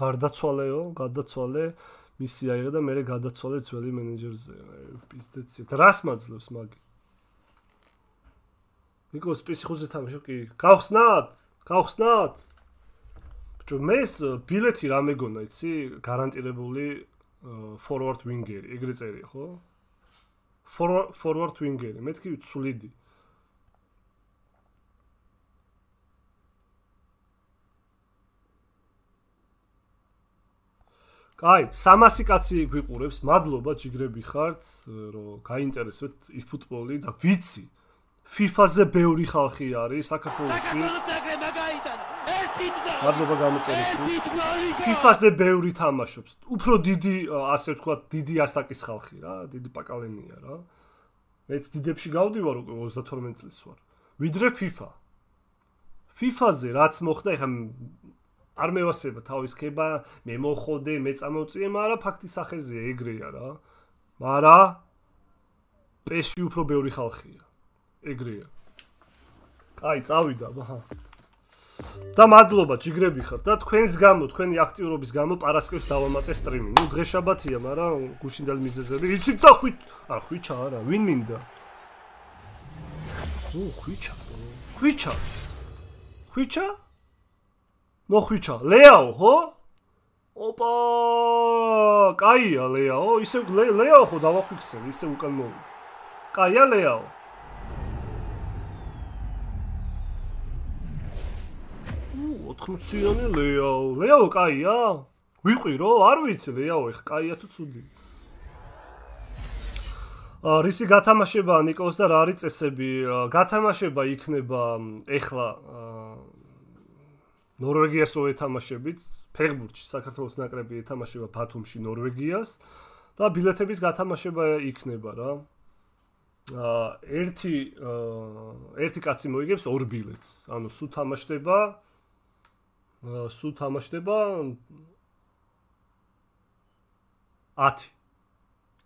გარდაცვალეო გადაცვალე. მისი აიღე და მე გადაცვალე ძველი მენეჯერზე. პისტეცი და რას მაძლევს მაგი? ნიკოს პსიხოზე თამაშო კი. გავხსნათ გავხსნათ ბჭო მეს ბილეთი რა მეგონა იცი გარანტირებული forward winger-ი ეგრე წერია ხო forward winger-ი მეთქი ცულიდი კაი, 300 კაცი გვიყურებს. მადლობა, ჯიგრები ხართ, რომ გაინტერესებთ eFootball-ი და ვიცი. FIFA-ზე ბევრი ხალხი არის საქართველოში. მადლობა გამოწერისთვის. FIFA-ზე ბევრი თამაშობს. უფრო დიდი, ასე ვთქვათ, დიდი ასაკის ხალხი რა, დიდი პაკალენია რა. მეც დიდებში გავდივარ უკვე 32 წელს ვარ. ვიდრე FIFA. FIFA-ზე რაც მოხდა, ეხლა არ მევასება თავის ქება, მე მოხოდე, მე წამოვწიე, მაგრამ ფაქტი სახეზეა ეგრეა რა. მარა პეში უფრო ბევრი ხალხია. ეგრეა. კაი, წავიდა, აჰა. და მადლობა, ჯიგრები ხართ და თქვენს გამო, თქვენი აქტიურობის გამო პარასკევს დავამატე სტრიმი. ნუ დღე შაბათია, მაგრამ გუშინდელ მიზეზები. იცით და ხვით, არა, ხვიჩა არა, ვინ მინდა? ო, ხვიჩა. ხვიჩა. ხვიჩა? მოხვიჩა ლეაო ხო ოპა კაია ლეაო ისე ლეაო ხო დავაფიქსე ისე უკან მოვი კაია ლეაო 80-იანი ლეაო ლეაო კაია ვიყვირო არ ვიცი ლეაო ეხ კაია თუ ცუდი ა რისი გათამაშება ნიკოლს და რა არის წესები გათამაშება იქნება ეხლა ნორვეგიას რო ეთამაშებით, ფეგბურთში საქართველოს ნაკრები ეთამაშება ბათუმში ნორვეგიას და ბილეთების გათამაშება იქნება რა. აა ერთი ერთი კაცი მოიგებს ორ ბილეთს. ანუ სულ თამაშდება სულ თამაშდება 10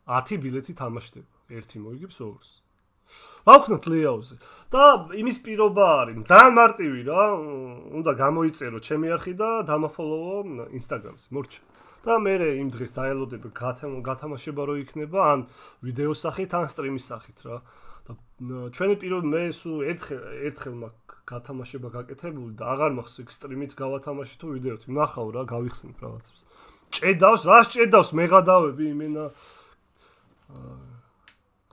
10 ბილეთი თამაშდება. ერთი მოიგებს ორს. ვაქვთ ლეაოზე? და იმის პირობა არის. ძალიან მარტივი რა. უნდა გამოიწერო ჩემი არხი და დამაფოლოვო ინსტაგრამს მორჩა. და მე იმ დღეს დაელოდები გათამაშება რო იქნება ან ვიდეოს სახით ან სტრიმის სახით რა. და ჩვენი პირველ მე სულ ერთხელ ერთხელ მაგ გათამაშება გაკეთებული და აღარ მახსოვს იქ სტრიმით გავათამაში თუ ვიდეოთ ნახავ რა გავიხსნით რაღაცებს ჭედავს რა ჭედავს მეღადავები იმენა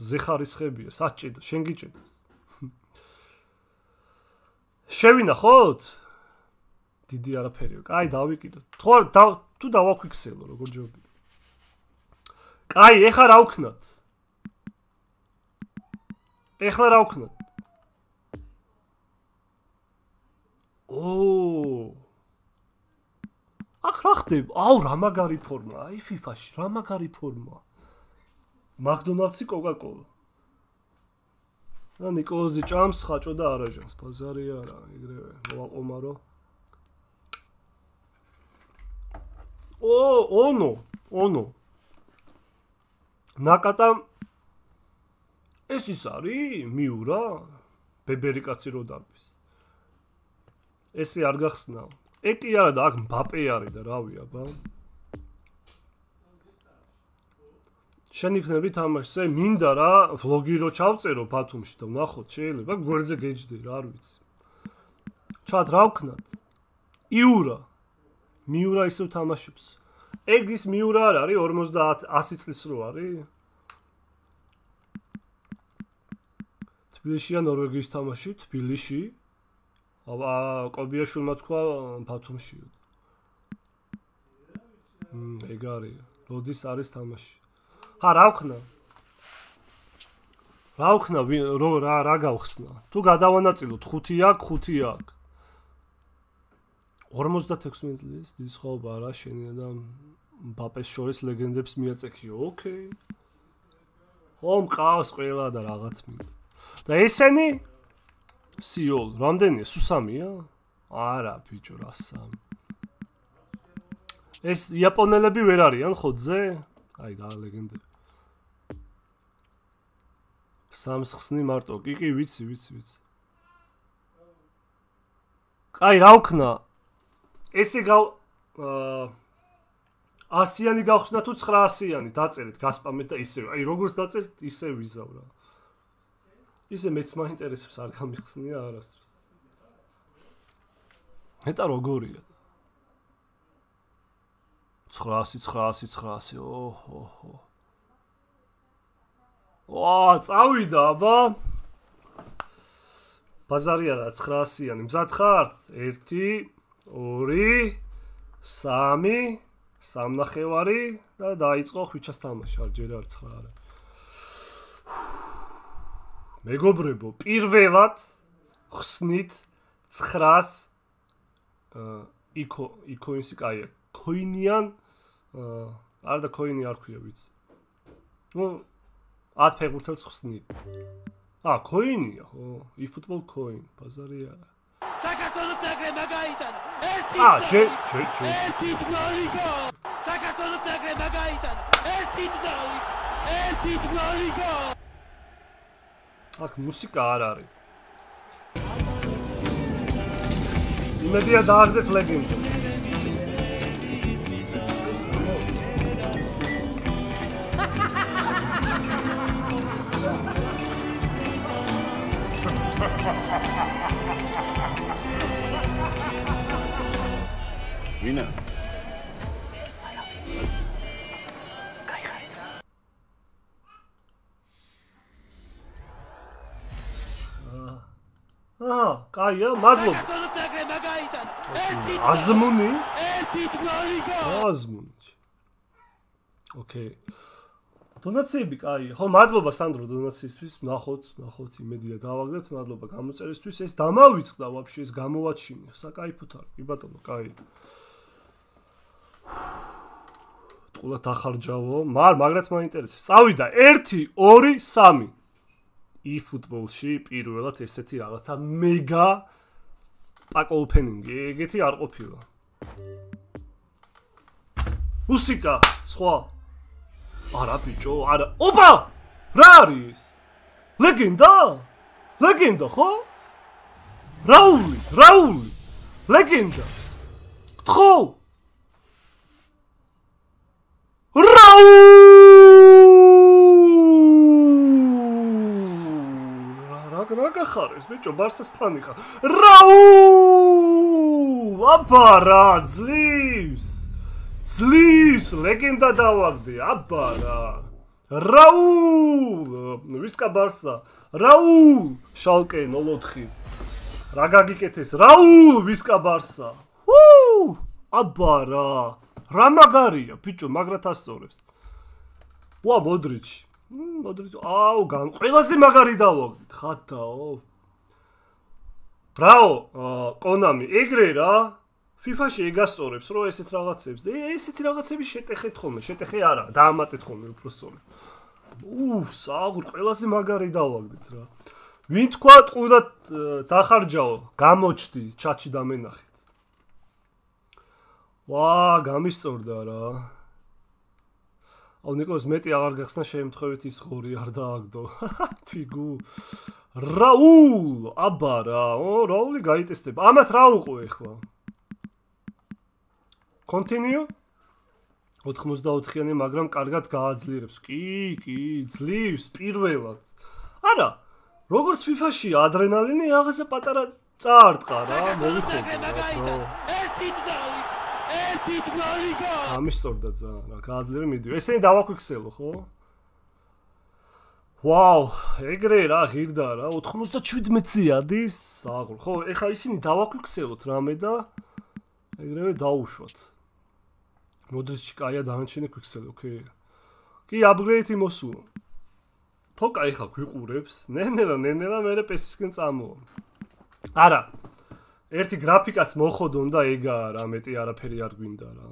ზეხარისხებია საჭედა შენ გიჭედავს შევინახოთ დიდი არაფერია. კაი, დავიკიდო. ხო, თუ დავაქვიქსელო, როგორ ჯობია. კაი, ეხლა რა ვქნათ? ეხლა რა ვქნათ? ო! აქ რა ხდება? აუ, რა მაგარი ფორმა. აი FIFA-ში რა მაგარი ფორმა. მაკდონალდსი კოკა-კოლა. და ნიკოლოზი ჭამს ხაჭო და არაჟანს, ბაზარი არა, ეგრევე მოვაყომარო. ო ონო ონო ნაკატა ეს ის არის მიურა ბებერი კაცი რო დაგვის ესე არ გახსნა ეკი არა და აქ მბაპე არის და რავი აბა შენ იქნები თამაშზე მინდა რა ვლოგი რო ჩავწერო ბათუმში და ნახოთ შეიძლება გვერდზე გეჯდე რა არ ვიცი ჩად რა ვქნათ იურა მიურა ისევ თამაშობს. ეგ ის მიურა არ არის 50 100 წლის რო არის? თბილისში ან ნორვეგიის თამაში თბილისში? აბა კობიაშვილმა თქვა ბათუმში. ეგ არის. როდის არის თამაში? ჰა რა ვქნა? რა ვქნა რა რა გავხსნა? თუ გადავანაწილოთ 5 აქ, 5 აქ. 56 წლის დიდი ხობა რა შენია და ბაპეს შორის ლეგენდებს მიაწექიო. ოკეი. ომ ყავს ყველა და რაღაც მინდა. და ესენი სიოლ, რამდენია? სუსამია? არა, ბიჭო, რა სამ. ეს იაპონელები ვერ არიან ხოძე? აი და ლეგენდები. სამს ხსნი მარტო. კი კი, ვიცი, ვიცი, ვიცი. აი რა ვქნა? ესე გავ ასიანი გავხსნა თუ 900-იანი დაწერეთ გასპამეთ და ისე აი როგორც დაწერეთ ისე ვიზავ რა ისე მეც მაინტერესებს არ გამიხსნია არასდროს. მეტა როგორია? 900 900 900 ოჰო ვა წავიდა აბა. ბაზარი არა 900-იანი მზად ხართ? 1 2 3 სამნახევარი და დაიწყო ხვიჩას თამაში. არ ჯერ არ ცხა არა მეგობრებო პირველად ხსნით 900 იკო იკოინსი კაია კოინიან არ და კოინი არ ქვია ვიცი. ნუ 10 ფეხბურთელს ხსნით. ა კოინია ხო იფუტბოლ კოინ ბაზარი არა საქართველოს დაგე მაგაიტანა ა ჯე ჯე ჯე. ერთი გოლი გო საქართველოს დაგე მაგაიტანა ერთი გოლი. ერთი გოლი გო აქ მუსიკა არ არის იმედია დაარდეთ ლეგენდზე ვინა? აა, კაია, მადლობა. აზმუნი? აზმუნი. ოკეი. დონაციები კაი. ხო, მადლობა სანდრო დონაციისთვის. ნახოთ, ნახოთ, იმედია დავაგდეთ. მადლობა გამოწერისთვის. ეს დამავიწყდა ვაფშე ეს გამოვაჩინე. საკაიფოთ არის. კი ბატონო, კაი. ყულად ახარჯავო, მარ მაგრად მაინტერესებს. წავიდა 1 2 3. E-football-ში პირველად ესეთი რაღაცა მეგა pack opening. ეგეთი არ ყოფილა. მუსიკა, სხვა. არა ბიჭო, არა. ოპა! რა არის? ლეგენდა? ლეგენდა ხო? რაული, რაული. ლეგენდა. ხო? რაულ რა გახარეს ბიჭო ბარსას ფანი ხარ რაულ! აბა რა ძლივს! ძლივს ლეგენდა დავაგდე აბა რა! რაულ! ვისკა ბარსა? რაულ! შალკე 04 რა გაგიკეთეს? რაულ! ვისკა ბარსა. ჰუ! აბა რა! რა მაგარია? ბიჭო მაგრათ ასწორებს ვა მოდრიჩი მოდრიჩი აუ გან ყველაზე მაგარი დავაგდით ხათაო ბრაო კონამი ეგრე რა. FIFA-ში ეგასწორებს რომ ესეთ რაღაცებს და ესეთი რაღაცები შეტეხეთ ხოლმე შეტეხე არა დაამატეთ ხოლმე უბრალოდ უ საგურ ყველაზე მაგარი დავაგდით რა. ვინ თქვა ყუდად დახარჯაო გამოჩდი ჩატში დამენახეთ. ვა გამისწორდა რა აუ ნიკოს მეტი აღარ გახსნა შემთხვევით ის ხორი არ დააგდო. ფიგუ. რაულ! აბა რა ო რაული გაიტესტება ამათ რა უყო ეხლა? Continue? 84-იანი მაგრამ კარგად გააძლიერებს. კი კი ძლივს პირველად. არა როგორც FIFA-ში ადრენალინი რაღაცა პატარა წაარტყა რა მოვიხოდე რა ერთი დავი ერთი გოლი გა ამისტორდა ძა რა გააძლიერე მიდიო ესენი დავაქვიქსელო ხო? ვაუ ეგრე რა ღირდა რა. 97-ზე ადის. საღურ ხო ეხა ისინი დავაქვიქსელოთ რამე და ეგრევე დაუშვათ. მოდრიჩი კაია დაანჩენე კვიქსელი ოკეი. კი აპგრეიდი მოსულა თოკა ეხა გვიყურებს. ნენელა ნენელა მე პესისკენ წამოვა. არა ერთი გრაფიკაც მოხოდონ და ეგა რა მეტი არაფერი არ გვინდა რა.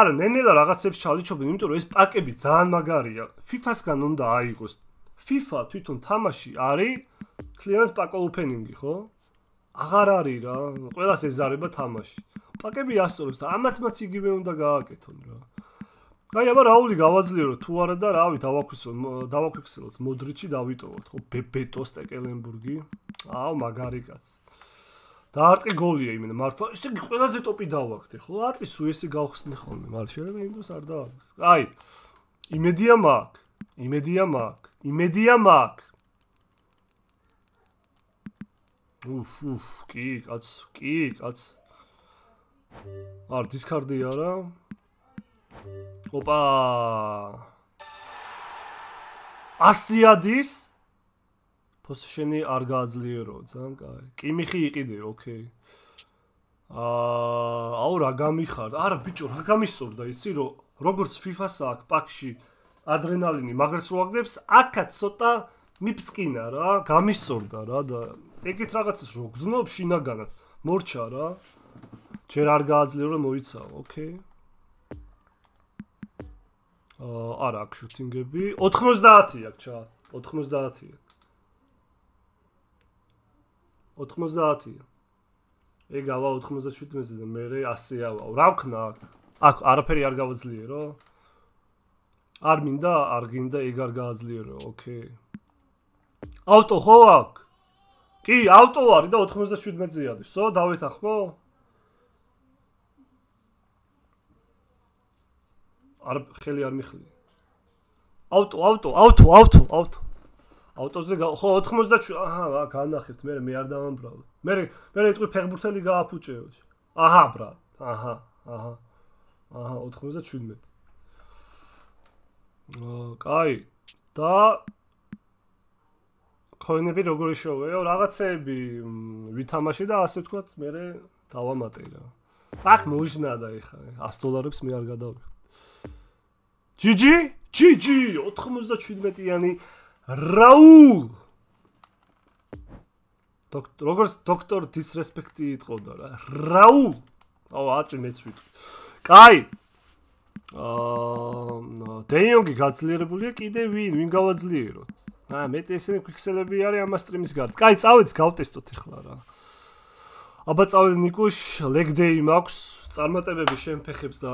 არა, ნენელა რაღაცებს ჩალიჩობენ, იმიტომ რომ ეს პაკები ძალიან მაგარია. FIFA-სგან უნდა აიღოს. FIFA თვითონ თამაში არის client pack opening-ი, ხო? აღარ არის რა. ყველას ეზარება თამაში. პაკები ასწორებს და ამათმაც იგივე უნდა გააკეთონ რა. აი, აბა რაული გავაძლიეროთ თუ არა და რავი, დავაქვისოთ, დავაქვიქსელოთ მოდრიჩი დავიტოვოთ, ხო? ბეტოს ტეკელენბურგი. აუ, მაგარი კაცი. დაარტყი გოლია იმენა მართლა ესე იგი ყველაზე ტოპი დავაგდე ხო? აწი სუ ესე გავხსნი ხოლმე მალ შეიძლება იმდოს არ დავაგდეს აი იმედია მაგ იმედია მაგ იმედია მაგ. უფ უფ კი კაც კი კაც. არ დისკარდი არა. ოპა! ასიადის პოზიშენი არ გააძლიერო ძალიან კაი. კიმიხი იყიდე, ოკეი. აა, აუ რა გამიხარ? არა ბიჭო, რა გამისწორდა, იცი რომ როგორც FIFA-ს აქვს პაკში ადრენალინი, მაგრს როაგდებს, აქაც ცოტა მიფსკინა რა, გამისწორდა რა და ეგეთ რაღაცას რო გზნობ შინაგანად, მორჩა რა. ჯერ არ გააძლიერო, მოიცავ, ოკეი. აა, არა, აქ შუტინგები 90-ია, ჩა, 90-ია. 90-ია. ეგ ავა 97-ზე და მე 100 ავა. რა ვქნა? აქ არაფერი არ გავაძლიერო? არ მინდა, არ გინდა ეგ არ გააძლიერო, ოკეი. ავტო ხო აქ? კი, ავტო არის და 97-ზე ადის. სო, დავითახმო? არ ხელი არ მიხლი. ავტო, ავტო, ავტო, ავტო, ავტო. ავტოზე ხო 80 აჰა განახეთ მე მე არ დავამბრალ მე მე იტყვი ფეხბურთელი გააფუჭეო აჰა ბრა აჰა აჰა აჰა 97 აა კაი და ქოინები როგორი შოვეო რაღაცეები ვითამაში და ასე ვთქვათ მე დავამატე რა. აქ მოიჟნა და ეხა 100 დოლარებს მე არ გადავიხ ჯიჯი ჯიჯი 97-იანი რაულ დოქტორ როგორც დოქტორ დისრესპექტი იტყოდა რა. რაულ აუ აწი მეც ვიტყვი. კაი! აა დეიონგი გაძლიერებულია? კიდე ვინ? ვინ გავაძლიეროთ? აა მეტი ესენი კვიქსელები არის ამ სტრიმის გარდა. კაი წავედით გავტესტოთ ახლა რა აბა წავედი ნიკუშ ლეგდეი მაქვს წარმატებები შენ ფეხებს და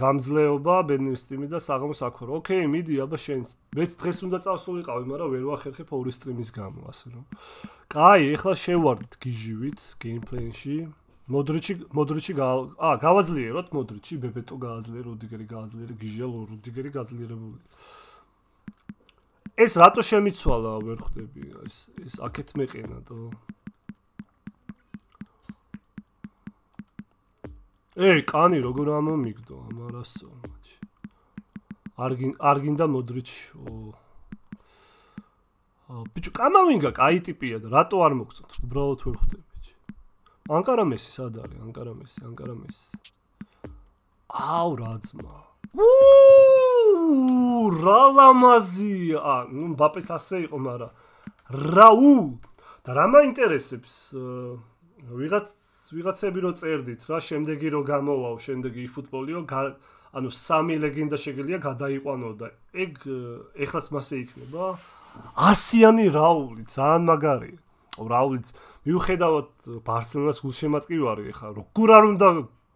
გამძლეობა ბენისტიმი და საღამოს აქო. ოკეი, მიდი, აბა შენ მეც დღეს უნდა წავსულიყავი, მაგრამ ვერ ვახერხებ ორი სტრიმის გამო, ასე რომ. კაი, ეხლა შევარდით გიჟივით გეიმპლეიში. მოდრიჩი მოდრიჩი ა გავაძლიეროთ მოდრიჩი ბებეტო გააძლიერო რუდიგერი გააძლიერე გიჟელო რუდიგერი გაძლიერებული ეს რატო შემიცვალა ვერ ხვდები ეს ეს აქეთ მეყენა ეი კანი როგორ ამომიგდო? ამარასო არ გინ არ გინდა მოდრიჩი ო. ბიჭო კამავინგა კაი ტიპია და რატო არ მოგწონთ? უბრალოდ ვერ ხვდები ანკარა მესი სად არის? ანკარა მესი ანკარა მესი. აუ რაძმა. უუ რა ლამაზია ნუ ბაპეს ასე იყო მაგრამ რაუ და რა მაინტერესებს ვიღაც ვიღაცები რო წერდით რა შემდეგი რო გამოვაო შემდეგი ფუტბოლიო ანუ სამი ლეგენდა შეგელია გადაიყვანო და ეგ ეხლაც მასე იქნება. ასიანი რაული ძალიან მაგარია რაული მიუხედავად ბარსელონას გულშემატკივარი ხა როგორ არ უნდა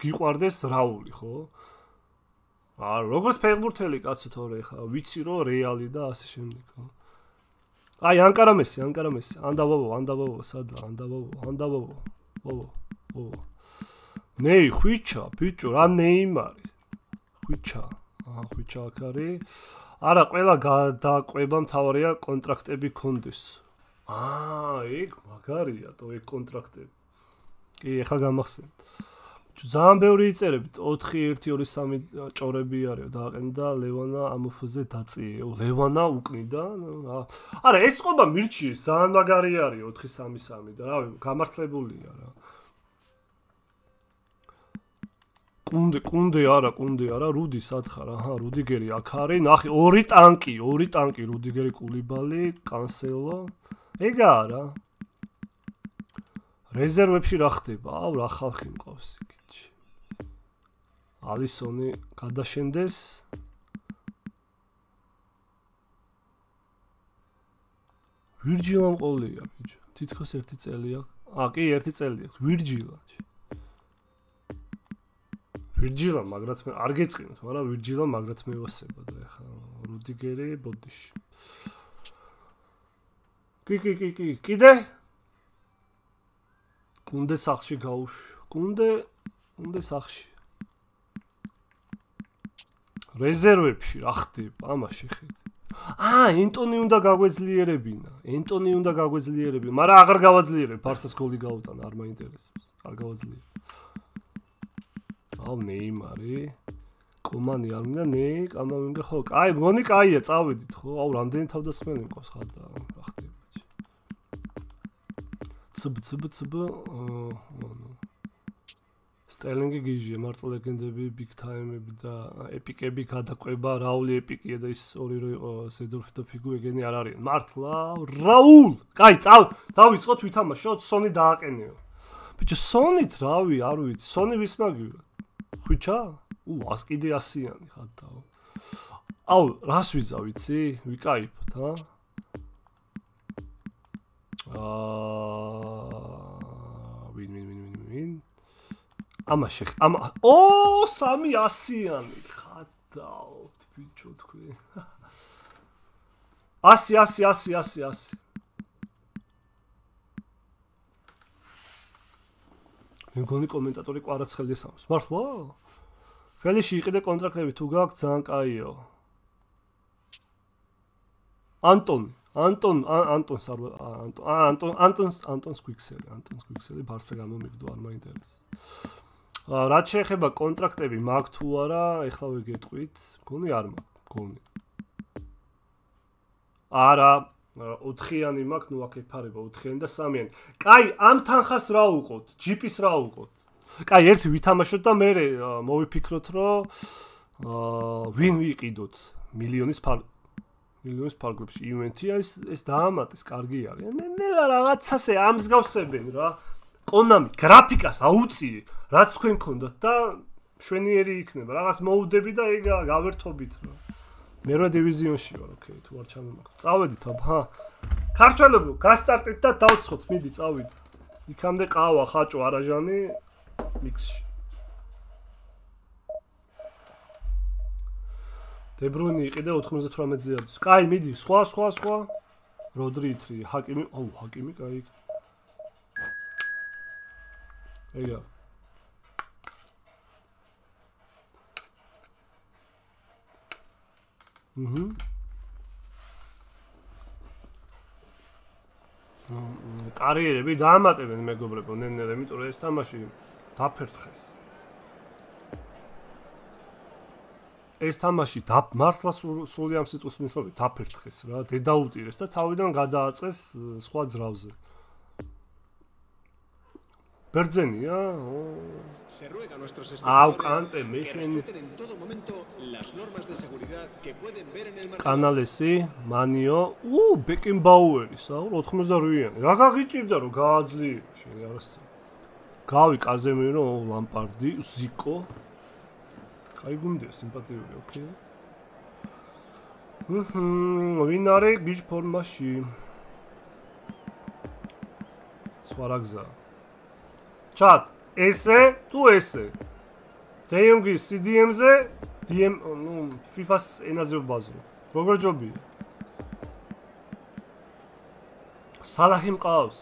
გიყვარდეს რაული ხო? აა როგორც ფეხბურთელი კაცო თორე ხა ვიცი რომ რეალი და ასე შემდეგ ხო? აი ანკარა მესი ანკარა მესი. ანდაბობო ანდაბობო სადა ანდაბობო ანდაბობო ბობო ბობო ნეი ხვიჩა ბიჭო რა ნეიმარი ხვიჩა აა ხვიჩა აკარი არა ყველა გადაყვება მთავარია კონტრაქტები კონდეს. აა ეგ მაგარია თო ეგ კონტრაქტები. კი ეხა გამახსენთ. ძალიან ბევრი იწერებით. 4 1 2 3 ჭორები არისო. დააყენდა ლევანა ამოფოზე დაწიეო ლევანა უკნიდა არა ეს ყობა მირჩი ძალიან მაგარი არის 4 3 3 და რავი გამართლებულია რა კუნდე კუნდე არა კუნდე არა რუდი სათხარ აჰა რუდიგერი აქ არის ნახე ორი ტანკი ორი ტანკი რუდიგერი კულიბალი კანსელო ეგა არა რეზერვებში რა ხდება? აუ რა ხალხი მყავს იქით. ალისონი გადაშენდეს. ვირჯილამ ყოლია ბიჭო. თითქოს ერთი წელია. აა კი, ერთი წელია. ვირჯილა. ვირჯილა მაგრათ მე არ გეწყინოთ, მაგრამ ვირჯილა მაგრათ მევასება და ეხლა რუდიგერი ბოდიში. კი კი კი კი. კიდე? კუნდე სახში გაუშ კუნდე კუნდე სახში რეზერვებში რა ხდება ამაში ხედი აა ენტონი უნდა გაგვეძლიერებინა. ენტონი უნდა გაგვეძლიერებინა. მაგრამ აღარ გავაძლიერებ ფარსას გოლი გაუტანა არ მაინტერესებს. არ გავაძლიერებ აუ ნეიმარი. კომანი არ უნდა ნე კამავინგა ხო კაი მგონი კაია წავედით ხო? აუ რამდენი თავდასხმელი მყავს ხალხი რა ხდება ცბ ცბ ცბ სტელინგი გიჟია მარტო ლეგენდები ბიგ თაიმები და ეპიკები გადაყვება რაული ეპიკია და ის ორი რო იყო ზედორფი და ფიგუ ეგენი არ არის მართლა რაულ კაი წავ დავიწყოთ ვითამაშოთ სონი დააყენეო ბიჭო სონით რავი არ ვიცი სონი ვის მაგივრა ხვიჩა? უ ას კიდე ასიანი ხადაო აუ რას ვიზა ვიცი? ვიკაიფოთ ჰა აა ვინ ვინ ვინ ვინ ვინ? ამაში ამ ო 300-იანი ხადავთ ბიჭო თქვენ. 100 100 100 100 მე მგონი კომენტატორი კვარაცხელია სამს. მართლა? ფელიში იყიდე კონტრაქტები თუ გაქვს ძალიან კაიო. ანტონი ანტონ ანტონს არ ანტონ ანტონს ანტონს კვიქსელი ანტონს კვიქსელი ბარსა გამომიგდო არ მაინტერესებს. რაც შეეხება კონტრაქტები მაგ თუ არა ეხლა ვიგეტყვით გონი არ მაგ გონი არა ოთხიანი მაგ ნუ აქ ეფარება ოთხიანი და სამიანი. კაი ამ თანხას რა უყოთ? ჯიპის რა უყოთ? კაი ერთი ვითამაშოთ და მე მოვიფიქროთ რომ აა ვინ ვიყიდოთ? მილიონის ფარ მილიონის ფარგლებში. ივენთია ეს ეს დაამატეს კარგი არის. ნე რაღაცასე ამსგავსებენ რა. კონამი გრაფიკას აუწიე რაც თქვენ გქონდათ და შვენიერი იქნება. რაღაც მოუდები და ეგ გავერთობით რა მერვე დივიზიონში ვარ ოკეი თუ არ ჩამომაქვს წავედით აბა ქართველებო გასტარტეთ და დავცხოთ მიდი წავიდეთ იქამდე ყავა ხაჭო არაჟანი მიქსში დებრუნი იყიდა 98-ზე არის. კაი, მიდი, სხვა, სხვა, სხვა. როდრი ითრი, ჰაკიმი, აუ, ჰაკიმი, კაი. ეგა. აჰა. კარიერები დაამატებენ მეგობრებო ნენერე, იმიტომ რომ ეს თამაში დაფერთხეს. ეს თამაში მართლა სული ამ სიტყვის მნიშვნელობით დაფერთხეს რა, დედაუტირეს და თავიდან გადააწყეს სხვა ძრავზე. ბერძენია? Se ruega a nuestros Au, cante, me que shen- respeten en todo momento las normas de seguridad que pueden ver en el კანალესი, მანიო, უ, ბეკენბაუერი, საულ 88-იანი. რა გაგიჭირდა რომ გააძლიერო შენ არასწორ. გავი კაზემირო, ლამპარდი, ზიკო. კაი გუნდია სიმპათიური, ოკეი. ჰმ, ვინ არის ბიჭ ფორმაში? სვარაგზა. ჩატ, ესე თუ ესე? დეიუნგის CDM-ზე, DM, ნუ FIFA-ს ენაზე ვბაზრო. როგორ ჯობია? სალაჰი მყავს.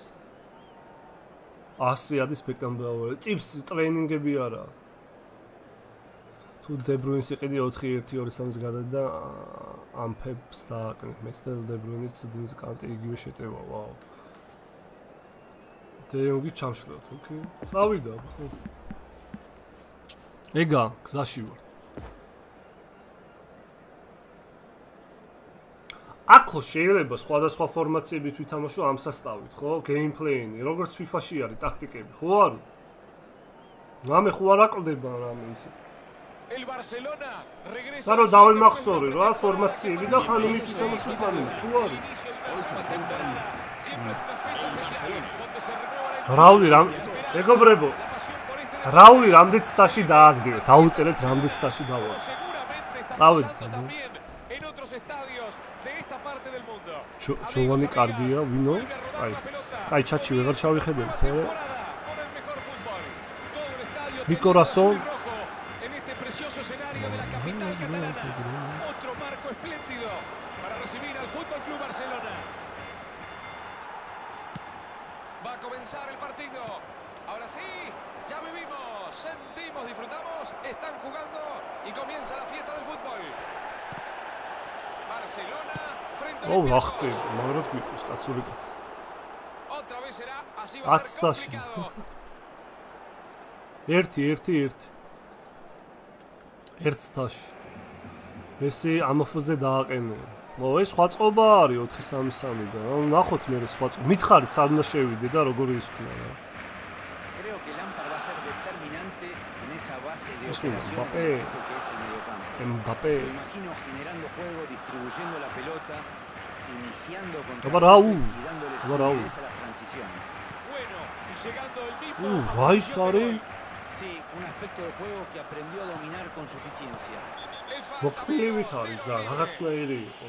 ასე ადის ბეკამბაუერი. ტიპს ტრეინინგები არა. თუ დებრუინს იყიდი 4-1-2-3-ს გადადა ამ ფებს დააკნით. მეც და დებრუინიც დინს კანტი იგივე შეტევა, ვაუ. დეიუნგი ჩამშლოთ, ოკეი. წავიდა, ხო. ეგა, გზაში ვარ. აქო შეიძლება სხვადასხვა ფორმაციებით ვითამაშო ამ სასტავით, ხო? გეიმპლეინი, როგორც FIFA-ში არის ტაქტიკები, ხო არის? რამე ხო არ აკლდება რამე ისე. El Barcelona regresa. და რომ დავიმახსოვრე რა ფორმაციები და ხანი მითამაშო ხანი, ხო არის? რაული რამ მეგობრებო, რაული რამდენ წტაში დააგდიო? დაუწერეთ რამდენ წტაში დავა. seguramente está Წავედ, pasando თამო. también en otros estadios de esta parte del mundo. ჯოვანი კარგია, ვინო? აი, კაი ჩატში ვეღარ ჩავიხედებთ, ე? Temporada con el mejor fútbol. Todo el estadio Mi tendido corazón. azul y rojo en este precioso escenario de la capital catalana. Otro marco espléndido para recibir al Fútbol Club Barcelona. Comenzar el partido. Ahora sí, ya vivimos, sentimos, disfrutamos, están jugando y comienza la fiesta del fútbol. Barcelona frente a ო, ვახტი, მაგრად გვიტყვის კაცური კაცი. Otra vez será así va a ser complicado. ერთი, ერთი, ერთი. ერთ სტაში. ესე ამოფოზე დააყენე. მო ეს სხვა წყობა არის 433 და ნახოთ მე სხვა წყობა. მითხარით სად უნდა შევიდე და როგორ ისქნა რა. Creo que Lampard va a ser determinante en esa base de Es un operaciones Mbappé. ემბაპე. Me imagino generando juego, distribuyendo la pelota, iniciando con Raúl. Raúl. las transiciones. Bueno, y llegando el mismo. უ, რაის არის? Sí, un aspecto de juego que aprendió a dominar con suficiencia. Amigo, არის ძა, რაღაცნაირი იყო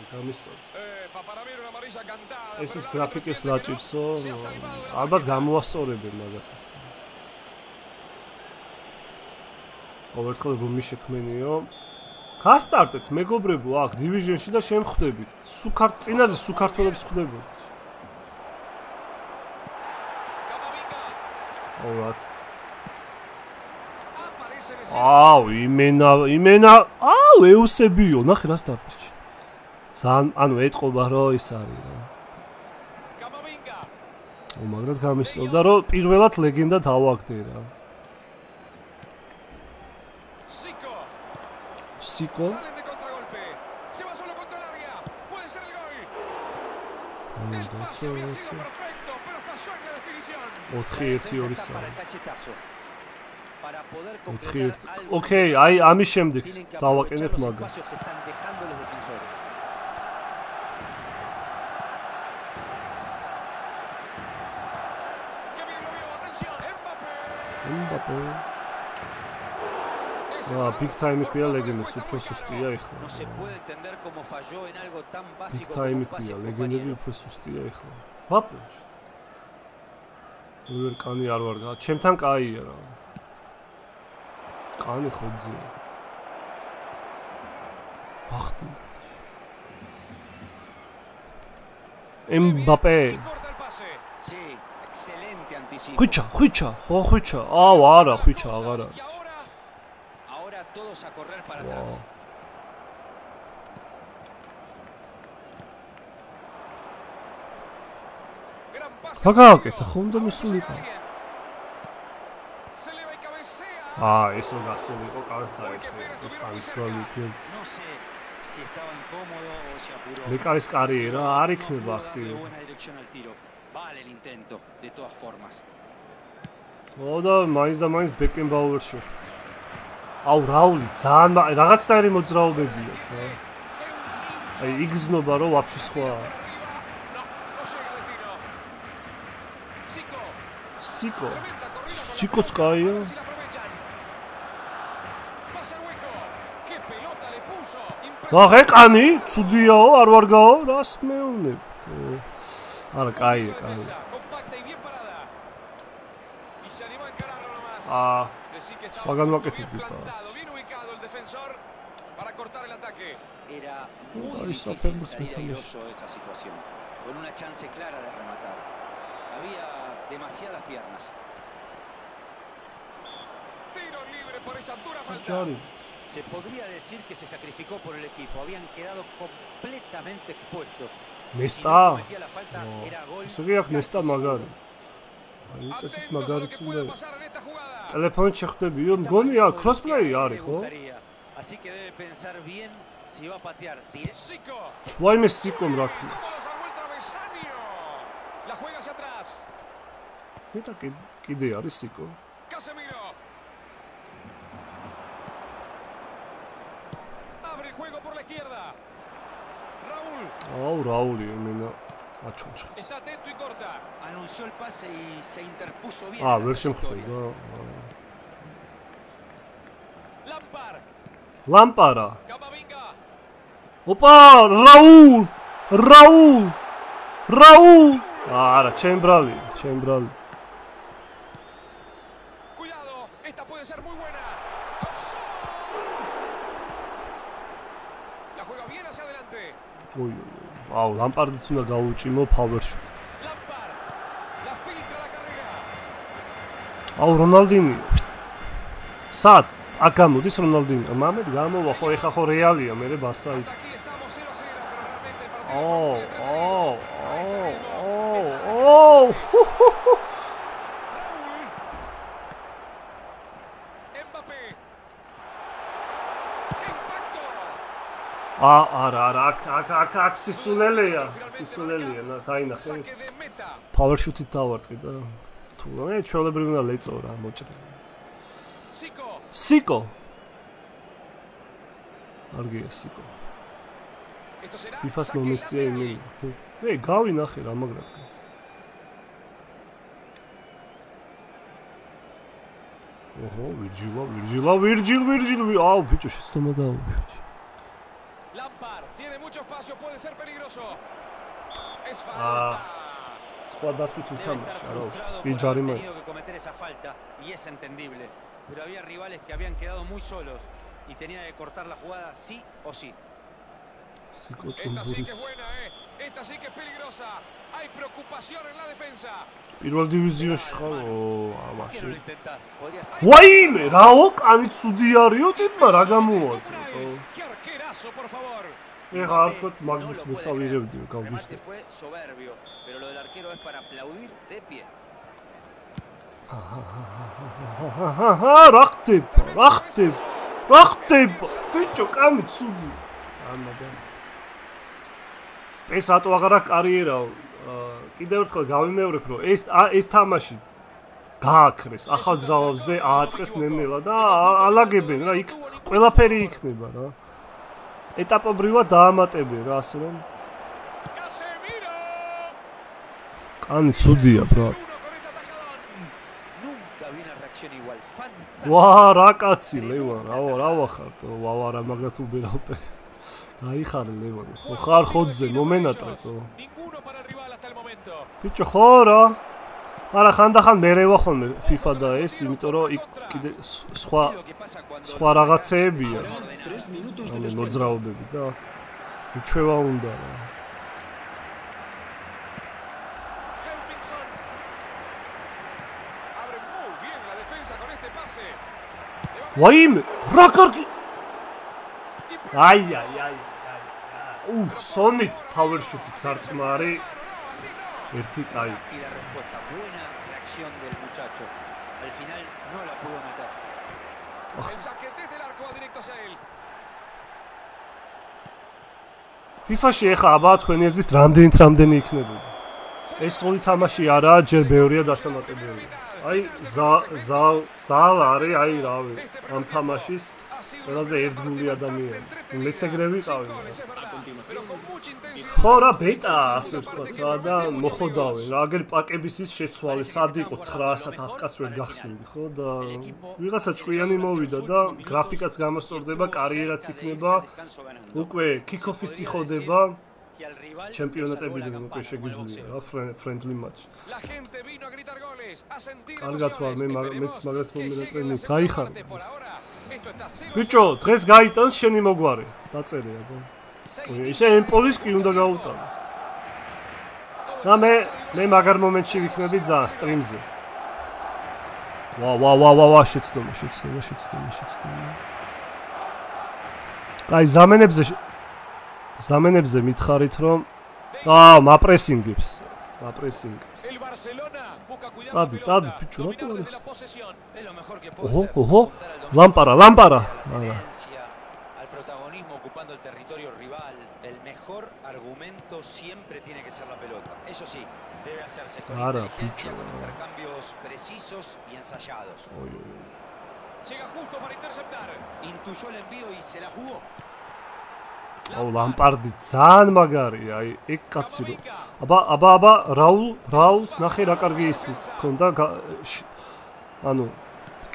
cantada, ეს ის გრაფიკებს რაჭირსო, ალბათ გამოასწორებენ მაგასაც. ყოველდღე რუმი შექმენიო. გასტარტეთ მეგობრებო აქ დივიზიონში და შემხვდებით. სუქარ წინაზე ხვდებოდით. Camavinga ოღონდ აუ, იმენა, იმენა. აუ, ეუსებიო, ნახე რას დაფიჩი. ძალიან, ანუ ეთყობა რა ის არის რა. ო, მაგრამ გამისწორდა რომ პირველად ლეგენდა დავაგდე რა. სიკო. სიკო. ოთხი ერთი ორი სამი 4 ოკეი, აი ამის შემდეგ დავაყენებ მაგას. ემბაპე რა big time ხია ლეგენდებს უფრო სუსტია ეხლა. Big time ხია ლეგენდები უფრო სუსტია ეხლა. ვაპუნჩ ვერ კანი არ ვარ ჩემთან კაია რა კანი ხოძე ვახტი. ემბაპე ხუჩა ხუჩა ხო ხუჩა აუ არა ხუჩა აღარ არის ahora todos a correr para atrás. რა გააკეთა ხომ და მისულიყავ აა ეს რო გასულიყო კანს დაერთხე ეს o si apuró. ლეკარის კარიერა არ იქნება tiro. Vale el intento, de todas formas. ო და მაინც და მაინც ბეკენბაუერს შეხვდა აუ რაული ძალიან რაღაცნაირი მოძრაობები აქვს რა აი იგზნობა რომ ვაფშე სხვა სიკო la სიკოც კაია აა Decir que estaba Swagan bien Rocket plantado, Pipas. bien ubicado el defensor para cortar el ataque. Era Ahí muy está, difícil Permus salir Metales. airoso de esa situación, con una chance clara de rematar. Había demasiadas piernas. Tiro libre por esa dura falta. ჯარი Se podría decir que se sacrificó por el equipo, habían quedado completamente expuestos. Si ნესტა no cometía la falta, era gol. ესე იგი აქ ნესტა casi მაგარი seguro. აი წესით Atentos a lo მაგარი que ცუდა pueda pasar en esta jugada. ტელეფონით შეხვდებიო მგონია crossplay Le არის ხო gustaría, Así que debe pensar bien si va a patear directo. Zico. ვაიმე სიკომ რა ქნა Todos al vuelta travesaño. La juega hacia atrás. მეტა კიდე არის სიკო Casemiro. Abre el juego por la izquierda. Raúl რაული იმენა აჩონჩხეს está atento y corta. Anunció el pase y se interpuso bien. აა en la ვერ trayectoria. შემხვდება Lampard. ლამპარა Camavinga. ოპა რაულ რაულ რაულ არა ჩემბრალი ჩემბრალი Cuidado. Esta puede ser muy buena. ¡Gol! La juega bien hacia adelante. ოი ოი აუ ლამპარდიც უნდა გაუჭიმო carrera. აუ რონალდინი სად აქ გამოდის რონალდინი მამედ გამოვა ხო ეხა ხო რეალია მე ბარსა იქ Hasta aquí estamos 0 a 0, pero realmente el partido. ო fue muy ო entretenido. ო ო ო Raúl. Mbappé. ¡Qué impacto! ა არა არა აქ აქ აქ აქ სისულელეა სისულელეა ნა დაინახე. Meta. ფავერშუტით დავარტყი და თუ მე ჩვეულებრივ უნდა ლეწორა მოჭრილი. Zico. სიკო არგია სიკო ფიფას მომეცია lateral. იმენი ე გავინახე რა მაგრად გას ოჰო ვირჯილა ვირჯილა ვირჯილ ვირჯილ ვი- აუ ბიჭო შეცდომა დაუშვი mucho espacio, puede ser peligroso. Es Ah. falta. სხვა დაცვით Debe უთამაშ estar არა frustrado უშვის por კი haber ჯარიმა tenido que cometer esa falta y es entendible. Pero había rivales que habían quedado muy solos y tenía que cortar la jugada sí o sí. სიკო Esta sí que ჭუმბურის es buena, ¿eh? Esta sí que es peligrosa. Hay preocupación en la defensa. პირველ დივიზიონში ხარ ო ¿Por qué no lo ამაში intentás? Podrías ვაიმე რაო კანი ცუდი არისო ტიპმა რა გამოუაწე Ეხა არ თქო No მაგნიც lo მე puede წავიღებდი creer. El გავგიშდი remate fue soberbio, pero lo del arquero es para aplaudir de pie. აჰა რა ხდება რა ხდება რა ხდება ბიჭო კანი ცუდი სამაგან ეს რატო აღარ აქვს კარიერაო კიდევ ერთხელ გავიმეორებ რომ ეს ეს თამაში გააქრეს ახალ ძრავებზე ააწყეს ნენელა და ალაგებენ რა იქ ყველაფერი იქნება რა ეტაპობრივად დაამატებენ რა ასე რომ კანი ცუდია ბრატ. Fantástica. ვა რა კაცი ლევან რავა რა ვახარტო ვავა რა მაგრად უბერავდეს გაიხარე ლევან ხო ხარ ხოძე el momento. ბიჭო ხო რა არა ხანდახან მე რევა ხოლმე FIFA და ეს იმიტომ რომ იქ კიდე სხვა სხვა რაღაცეებია ordenado. Tres minutos de ანუ descuento. მოძრაობები და აქ უჩვევა უნდა რა ვაიმე რა კარგი აი აი აი აი უ სონით პაუერ შუტით დარტყმა არის ერთი კაი Rápida respuesta, buena reacción del muchacho. Al final no la pudo meter. El saque desde el arco va directo hacia él. FIFA-ში ეხა აბა თქვენი ეზრით რამდენით რამდენი იქნებოდა? ეს სწორი თამაში არაა ჯერ ბევრია დასამატებელი აი ზა ზა ზალ არის აი რავი. ამ თამაშის ყველაზე ერთგული ადამიანი მესეგრე ვიყავი ხო რა ბეტა ასე ვთქვათ რა და მოხოდავენ რა აგერ პაკების ის შეცვალე სად იყო 900 კაც ვერ გახსენდი ხო და ვიღაცა ჭკვიანი მოვიდა და გრაფიკაც გამოსწორდება კარიერაც იქნება უკვე კიკოფის წიხოდება ჩემპიონატები la უკვე შეგიძლია 9-0. რა ფრენდლი მატჩი კარგად ვარ მე მეც მაგათ Esperemos მომენტ que ტრენი llegue la segunda გაიხარ parte. Por ahora, esto está 0-0. ბიჭო დღეს გაიტანს შენი მოგვარი დაწერია და ისე ემპოლის კი უნდა გაუტანოს და მე მე მაგარ მომენტში ვიქნები ძალიან სტრიმზე ვა ვა ვა ვა ვა შეცდომა შეცდომა შეცდომა შეცდომა აი ზამენებზე ზამენებზე მითხარით რომ აა მაპრესინგებს მაპრესინგ El Barcelona busca cuidar Tzadi, la tzadi, pelota, pichu, dominando no desde puedes. la posesión. Es lo mejor que puede ოჰო ოჰო apuntar al dominio, ლამპარა ლამპარა არა tendencia al protagonismo ocupando el territorio rival. El mejor argumento siempre tiene que ser la pelota. Eso sí, debe hacerse con Ahora, inteligencia, picho. con intercambios precisos y ensayados. ოი, ოი. Llega justo para interceptar. Intuyó el envío y se la jugó. აუ ლამპარდი ძალიან მაგარია აი ეგ კაცი რო აბა აბა აბა რაულ რაულს ნახე რა კარგი ისი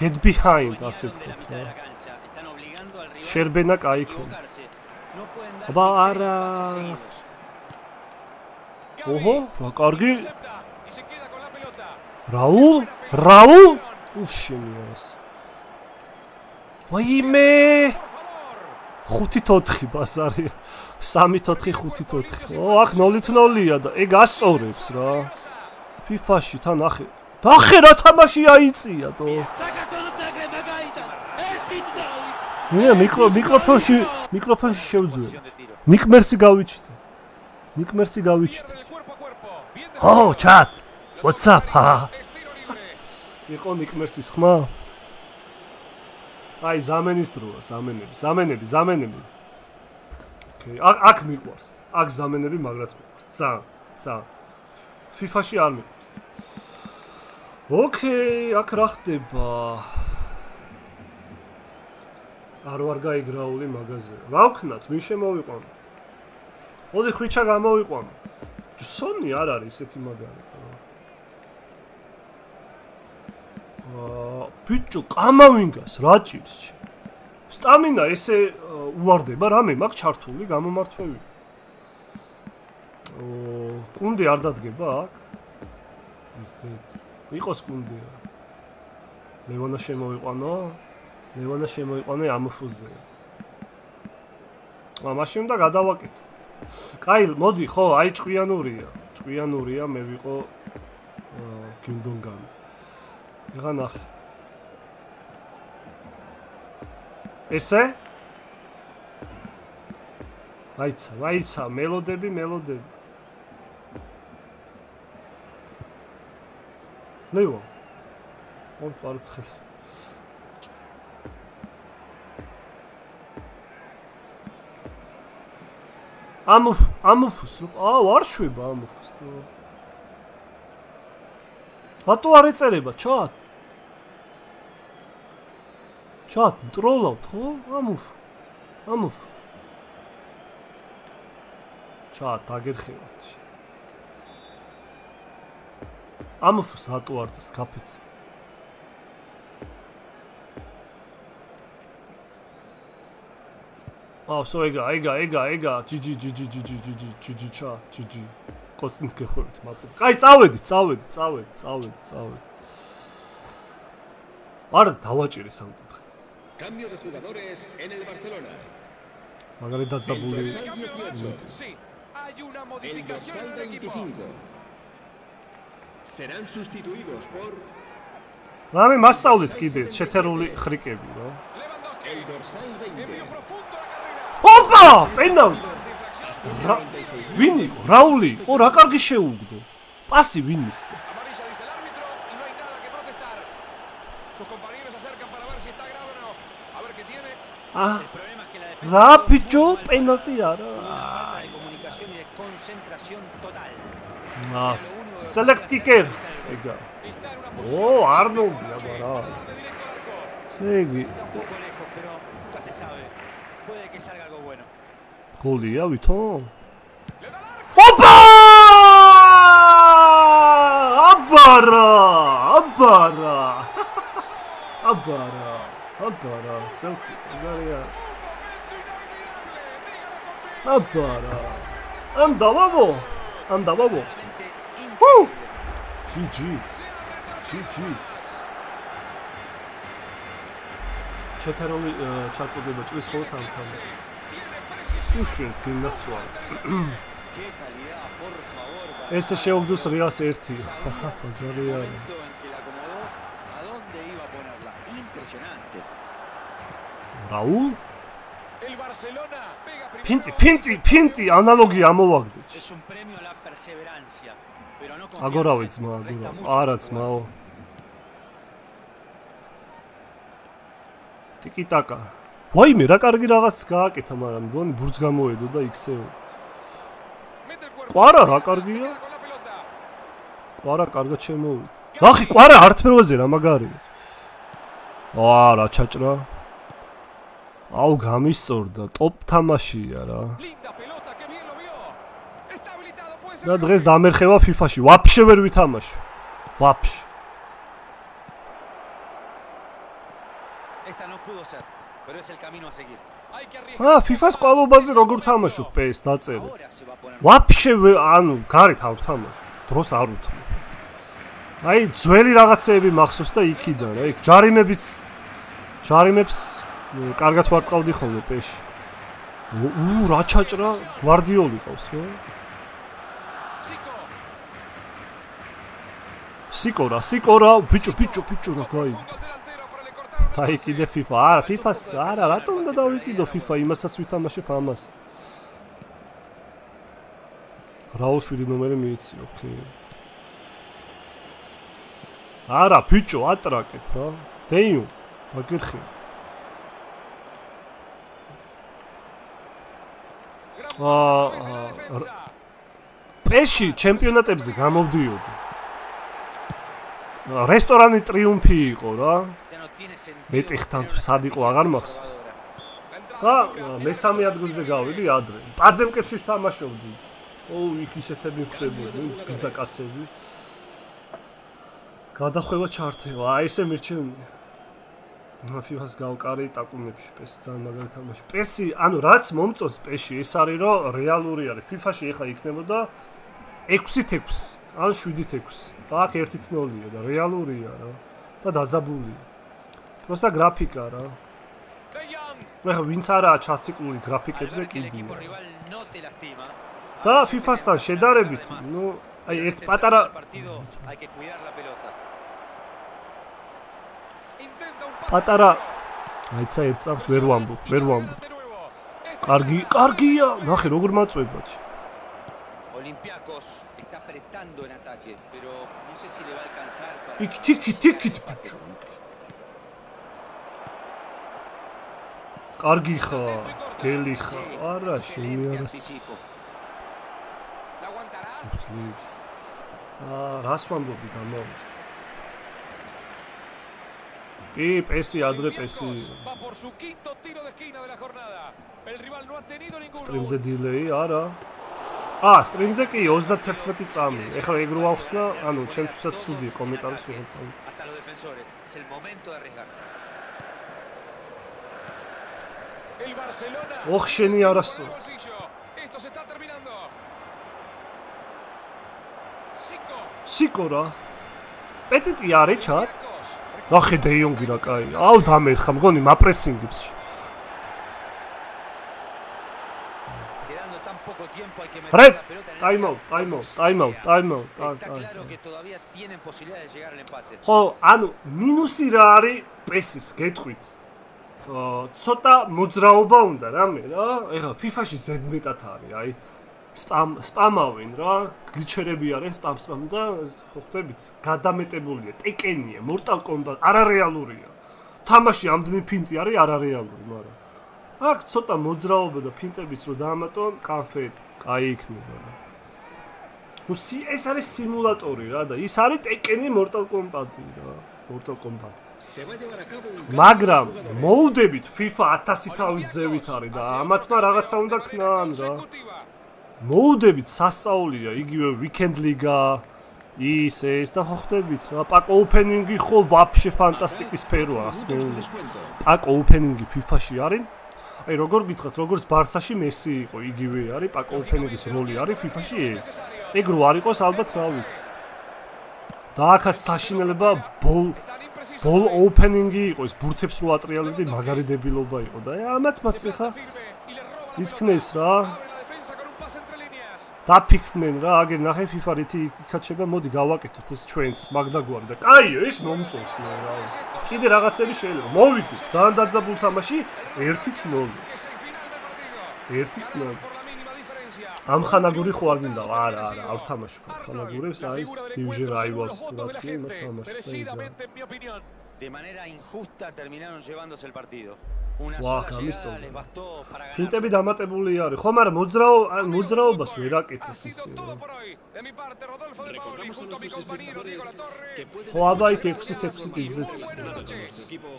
get behind ასე de რა შერბენა კაი ქონდა seguidos. Gavi ოჰო რა კარგი რაულ რაულ უშენიოს ვაიმე Por favor. 5-4 ბაზარია 3-4 5-4 ო აქ 0-0-ია და ეგ ასწორებს რა. FIFA-ში თან ნახე ნახე რა თამაში აიწია თო მე მიკრო მიკროფონში მიკროფონში შევძვე ნიკმერსი გავიჩიტე ნიკმერსი გავიჩიტე Pierde el cuerpo a cuerpo. Bien ო ჩატ. What's up ha იყო ნიკმერსის ხმა. აი ზამენის დროა ზამენები ზამენები ზამენები. ოკეი აქ აქ მიყვარს. აქ ზამენები მაგრად მიყვარს ძალიან ძალიან FIFA-ში არ მიყვარს ოკეი აქ რა ხდება? არ ვარ გაიგრაული მაღაზია. რა ვქნათ ვინ შემოვიყვანო ოდი ხვიჩა გამოვიყვანო სონი არ არის ესეთი მაგარი აა ბიჭო ყამავინგას რა ჭირს შე სტამინა ესე აა, უვარდება რამე მაქვს ჩართული გამომართვევი. ო კუნდი არ დადგება აქ. ის დეთ იყოს კუნდია ლევანა შემოიყვანო? ლევანა შემოიყვანე ამფუზე ა მაშინ უნდა გადავაკეთო კაი მოდი ხო აი ჭკვიანურია. ჭკვიანურია მე ვიყო აა, გინდონგანი ეხა ნახე ესე? აიცა აიცა მელოდები მელოდები ლევო ონ პარცხელი ამუფ ამუფს აა არ შვება ამუფს თუ რატო არ ეწერება ჩატ ჩატ მტროლავთ ხო? ამუფ ამუფ ჩატ აგერხევათ ამუფს რატო არ წერს კაფეც აუ სო ეგა ეგა ეგა ეგა ჯიჯი ჯიჯი ჯიჯი ჯიჯი ჯიჯი ჩა ჯიჯი კოცნით გეხვევით მარტო კაი წავედი წავედი წავედი წავედი წავედი არ დავაჭირე სამკუთხედს Cambio de jugadores en el Barcelona. მაგარი დაძაბული El Cambio en marcha. dorsal Sí, hay una 18, el modificación en dorsal el equipo. 25. Serán sustituidos por რამე მასწავლეთ კიდე შეთერული ხრიკები რა Lewandowski. el dorsal Envío 20. profundo a la carrera. ოპა infracción. რა ვინ იყო რაული იყო რა კარგი შეუგდო პასი ვინ მისცა? Amarilla dice el árbitro, no hay nada que protestar. Sus compañeros se acercan para ver si está grave o no. A ver qué tiene. აა El problema es que la defensa რა ბიჭო, პენალტი არა. Comunicación y de concentración total. Select kicker. ეგა. Ო, que salga algo bueno. გოლია arco. ოპა! აბარა! აბარა! აბარა! აბარა! სელფი, ზარია. აბარა! ამ დავაბო! ამ Woo! increíble. GG. GG. ჩეთერული ჩაწოდება ჭრის ხოლმე თან თამაში. უშე გინაცვა. Ესე შეუგდოს რეალს ერთი. ბაზარი El არა. momento en que la acomodó, ¿a dónde iba a ponerla? Impresionante. რაულ? El Barcelona pega primero. ფინტი, ფინტი, ფინტი, ანალოგია ამოვაგდეთ. Es un premio a la perseverancia, confiarse. ძმა, mucho არა ძმაო. jugar. ტიკიტაკა. ვაიმე, რა კარგი რაღაც გააკეთა, მაგრამ მგონი ბურთს გამოედო და cuerpo. კვარა რა კარგია? კვარა კარგად შემოვიდა. ნახი, კვარა არტფეროზე რა მაგარია. ვა, რა ჩაჭრა. აუ, გამისწორდა, ტოპ თამაშია რა. Linda pelota, que bien lo vio. Está habilitado, puede ser. და დღეს დამერხება FIFA-ში. ვაფშე ვერ ვითამაში. ვაფშე. Esta no pudo ser, pero es el camino a seguir. Hay que arriesgar. აა, FIFA-ს ყვალობაზე როგორ თამაშობ PS დაწერე. Ვაფშე ანუ გარეთ არ ვთამაშობ. დროს არ ვთმობ. აი, ძველი რაღაცეები მახსოვს და იქიდან, აი, ჯარიმებიც ჯარიმებს კარგად ვარტყავდი ხოლმე PS-ში. უ, რა ჩაჭრა? გვარდიოლი ყავს, რა? სიკორა, სიკორა, ბიჭო, ბიჭო, ბიჭო, რა cortaron. აი, კიდე FIFA. არა, FIFA-ს არა, რატომ უნდა დავიკიდო FIFA, იმასაც ვითამაშებ ამას. რაულ 7 ნომერი მიიცი, ოკეი. არა, ბიჭო, ატრაკებ რა. დეიუ, დაგერხი. Gran Ah, pase a través de la ah, defensa. პესში ჩემპიონატებზე გამოვდიოდი. აა, რესტორანი ტრიუმფი იყო რა. Tener una სად იყო აღარ მახსოვს. და მესამე ადგილზე გავიდი ადრე. პაძემკებში თამაშობდი. ოუ, იქ ისეთები ხდებოდნენ, ბიძა კაცები. გადახვევა ჩართევა, აი ესე მირჩევნია. FIFA-ს გავკარი ტაკუნებში, პესი ძალიან მაგარი თამაში. პესი, ანუ რაც მომწონს პეში, ეს არის რომ რეალური არის. FIFA-ში ეხა იქნებოდა 6-6, ან 7-6. და აქ 1-0-ია და რეალურია რა. და დაძაბულია. პროსტა გრაფიკა რა. Მე ხა ვინც არაა ჩაციკლული Al გრაფიკებზე lastima. და FIFA-სთან შედარებით, ნუ აი ერთ პატარა პატარა Zico. აიცა ერთ წამს ვერ ვამბობ, ვერ ვამბობ. კარგი, კარგია. ნახე როგორ მაწვებად. Olympiacos está apretando en ataque, pero no sé si le va a alcanzar para. იქ თიქი, თიქით ბიჭო. კარგი ხარ, გელი ხარ. არა, შენი excelente არას. anticipo. ¿La aguantará? ძლივს. აა, rás ვამბობი გამოვიწ. კი, პესი ადრე პესი. Სტრიმზე დილეი არა. აა, სტრიმზე კი 31 წამი. ეხლა ეგ რო ახსნა, ანუ ჩემთვისაც ცუდი კომენტარის უღარ წამი. Ოხ შენი terminando. Zico. სიკორა. პეტიტი ჩათ. Olympiacos. ნახე დეიონგი რა კაი. აუ დამერხა, მგონი მაპრესინგებს. El time out, time out, time out, time out, Está claro que todavía tienen posibilidades de llegar al empate. ხო, ანუ მინუსი რა არის პესის გეტყვით. აა ცოტა მოძრაობა უნდა რამე რა. ეხლა FIFA-ში ზედმეტად არის, აი სპამ სპამავენ რა, გლიჩერები არის სპამ სპამ და ხო ხვდებით, გადამეტებულია, ტეკენია, Mortal Kombat, არარეალურია. თამაში ამდენი ფინტი არის არარეალური, მაგრამ აქ ცოტა მოძრაობა და ფინტებიც რო დაამატონ, კანფეტ, კაი იქნება რა. სი ეს არის სიმულატორი რა და ის არის ტეკენი Mortal Kombat-ი რა, Mortal Kombat. Მაგრამ მოუდებით FIFA 1000 თავით ზევით არის და ამათმა რაღაცა უნდა ქნან რა. მოუდებით სასწაულია იგივე weekend liga ის ეს და ხო ხვდებით რა პაკ ოპენინგი ხო ვაფშე ფანტასტიკის სფეროა Minutos de ასმეული descuento. პაკ ოპენინგი FIFA-ში არის აი როგორ გითხრათ როგორც ბარსაში მესი იყო იგივე არის პაკ ოპენინგის როლი არის FIFA-ში ეს ეგ რო არ იყოს ალბათ რა ვიცი და ახაც საშინელება ბოლ ბოლ ოპენინგი იყო ეს ბურთებს რო ატრიალებდი მაგარი დებილობა იყო და ამათ მას ხა Firme y le roba la ის pelota. ქნეს რა დაფიქრდნენ რა, აგერ ნახე FIFA რითი იქაჩება, მოდი გავაკეთოთ ეს ჩვენს მაგდაგვარი და კაიო, ეს მომწონს მე რა. კიდე რაღაცები შეიძლება. მოვიდი, ძალიან დაძაბულ თამაში 1-0. Que es el final del partido. 1-0. Por la mínima diferencia. ამ ხანაგური ხო არ გინდა? არა, არა, არ თამაშობ. ხანაგურებს არის Division Rivals თუ რაც კი იმას თამაშობ. De manera injusta terminaron llevándose el partido. Bastó para ganar. ფინტები დამატებული არის. ხო, მაგრამ მოძრაო მოძრაობას ვერ აკეთებს ისე. que pueden ხო, აბა იქ 6-6 პიზდეც. nada con nuestro equipo.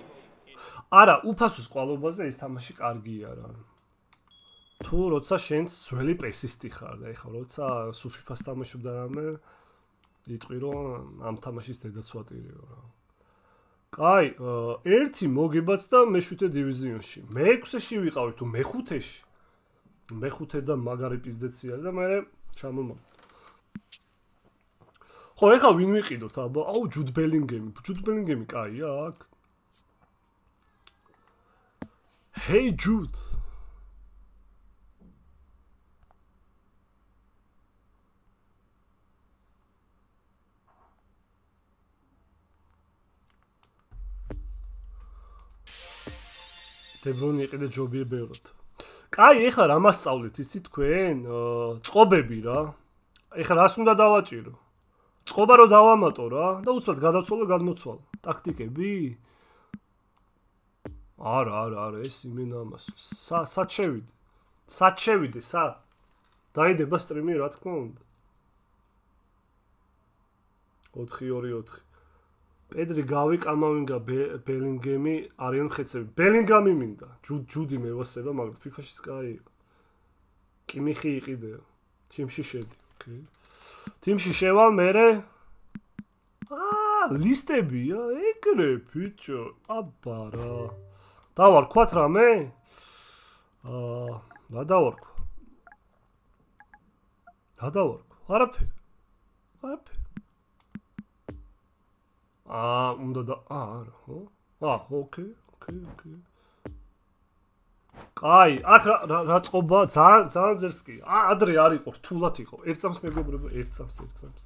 არა, უფასოს ყვალობაზე ეს თამაში კარგია რა. თუ როცა შენც ძველი პესისტი ხარ და ეხლა როცა სუ FIFA-ს თამაშობ და რამე იტყვი რომ ამ თამაშის დედაცვატირიო რა. კაი, ერთი მოგებაც და მეშვიდე დივიზიონში. მეექვსეში ვიყავი თუ მეხუთეში. მეხუთე და მაგარი პიზდეცი არის და მე ჩამომა. ხო, ეხლა ვინ ვიყიდოთ აბა? აუ, ჯუდ ბელინგემი. ჯუდ ბელინგემი კაია აქ. Hey Jude. დებრონი იყიდე ჯობია ბევრად. კაი, ეხლა რა მასწავლეთ ისი თქვენ? წყობები რა. ეხლა რას უნდა დავაჭირო? წყობა რო დავამატო რა და უცბად გადავცვალო გადმოცვალ. ტაქტიკები? არა, არა, არა, ეს იმენა ამას. სა სად შევიდე, სად? დაიდება სტრიმი, რა თქმა უნდა. 4-2-4. პედრი გავი კამავინგა ბე- ბელინგემი არიან ხეცები. ბელინგამი მინდა. ჯუდ ჯუდი მევასება, მაგრამ FIFA-ში სკაი. კიმიხი იყიდეო. თიმში შედი, ოკეი. თიმში შევალ მერე აა, ლისტებია, ეგრე, ბიჭო. აბა რა. დავარქვათ რამე? აა, რა დავარქვა? რა დავარქვა? არაფერი. არაფერი. აა, უნდა და არა, ხო? აა, ოკეი, ოკეი, ოკეი. კაი, აქ რა- რა წყობა ძალიან ძალიან ძერს კი. ადრე არ იყო, რთულად იყო. ერთ წამს მეგობრებო, ერთ წამს, ერთ წამს.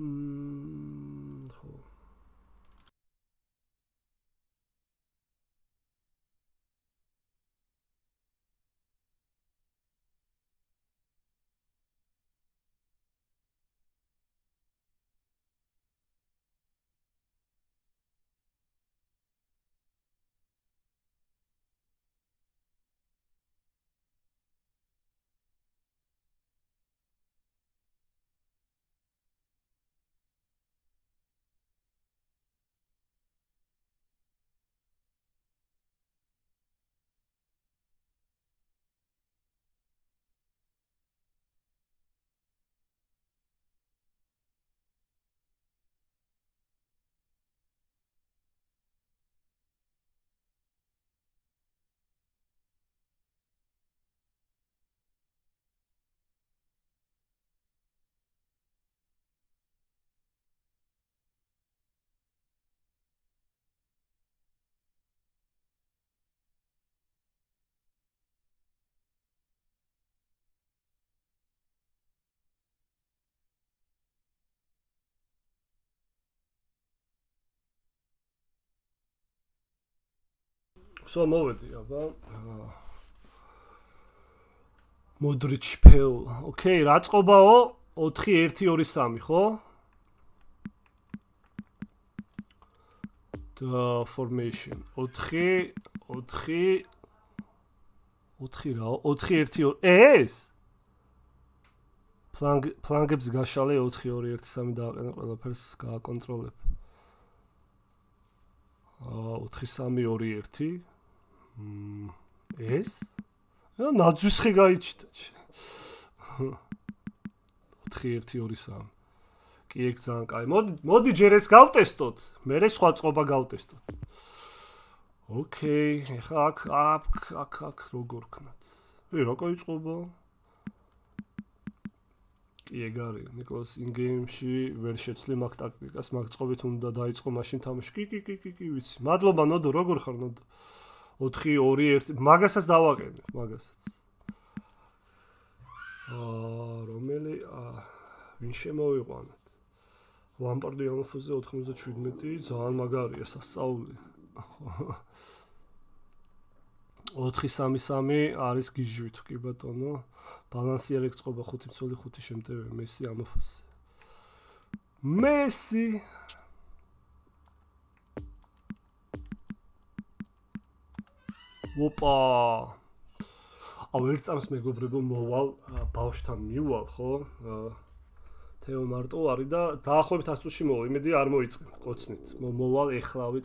მმ, ხო. სო მოვედი, აბა. აა. მოდრიჩ ფეულ. ოკეი, რა წყობაო? 4-1-2-3, ხო? და formation 4 4 4 რა 4-1-2 ეს ფლანგ ფლანგებს გაშალე 4-2-1-3 დააყენე ყველაფერს გააკონტროლებ. აა 4-3-2-1 მ ეს? ა ნაძვისხი გაიჩიტა 4-1-2-3 კი ეგ ძალიან კაი. მოდი მოდი ჯერ ეს გავტესტოთ. მე რე სხვა წყობა გავტესტოთ? ოკეი ეხა აქ აქ აქ როგორ ქნათ ე რა კაი წყობა კი ეგ არის ნიკოლას ინგეიმში ვერ შეცვლი მაგ ტაქტიკას მაგ წყობით უნდა დაიწყო მაშინ თამაში. კი კი კი კი კი ვიცი. მადლობა ნოდო როგორ ხარ ნოდო? 4 2 1 მაგასაც დავაყენებ მაგასაც. აა რომელი? აა ვინ შემოვიყვანოთ ლამპარდი ამოფუზე 97 ძალიან მაგარია სასწაული. 4-3-3 არის გიჟვით კი ბატონო ბალანსი არ ეწყობა 5 მცველი 5 შემტევი მესი ამოფას მესი! ოპა! აუ ერთ წამს მეგობრებო მოვალ ბავშთან მივალ ხო? თეო მარტო არის და დაახლოებით 100 წუთში მოვალ იმედი არ მოიწყვეტ კოცნით. მოვალ ეხლავე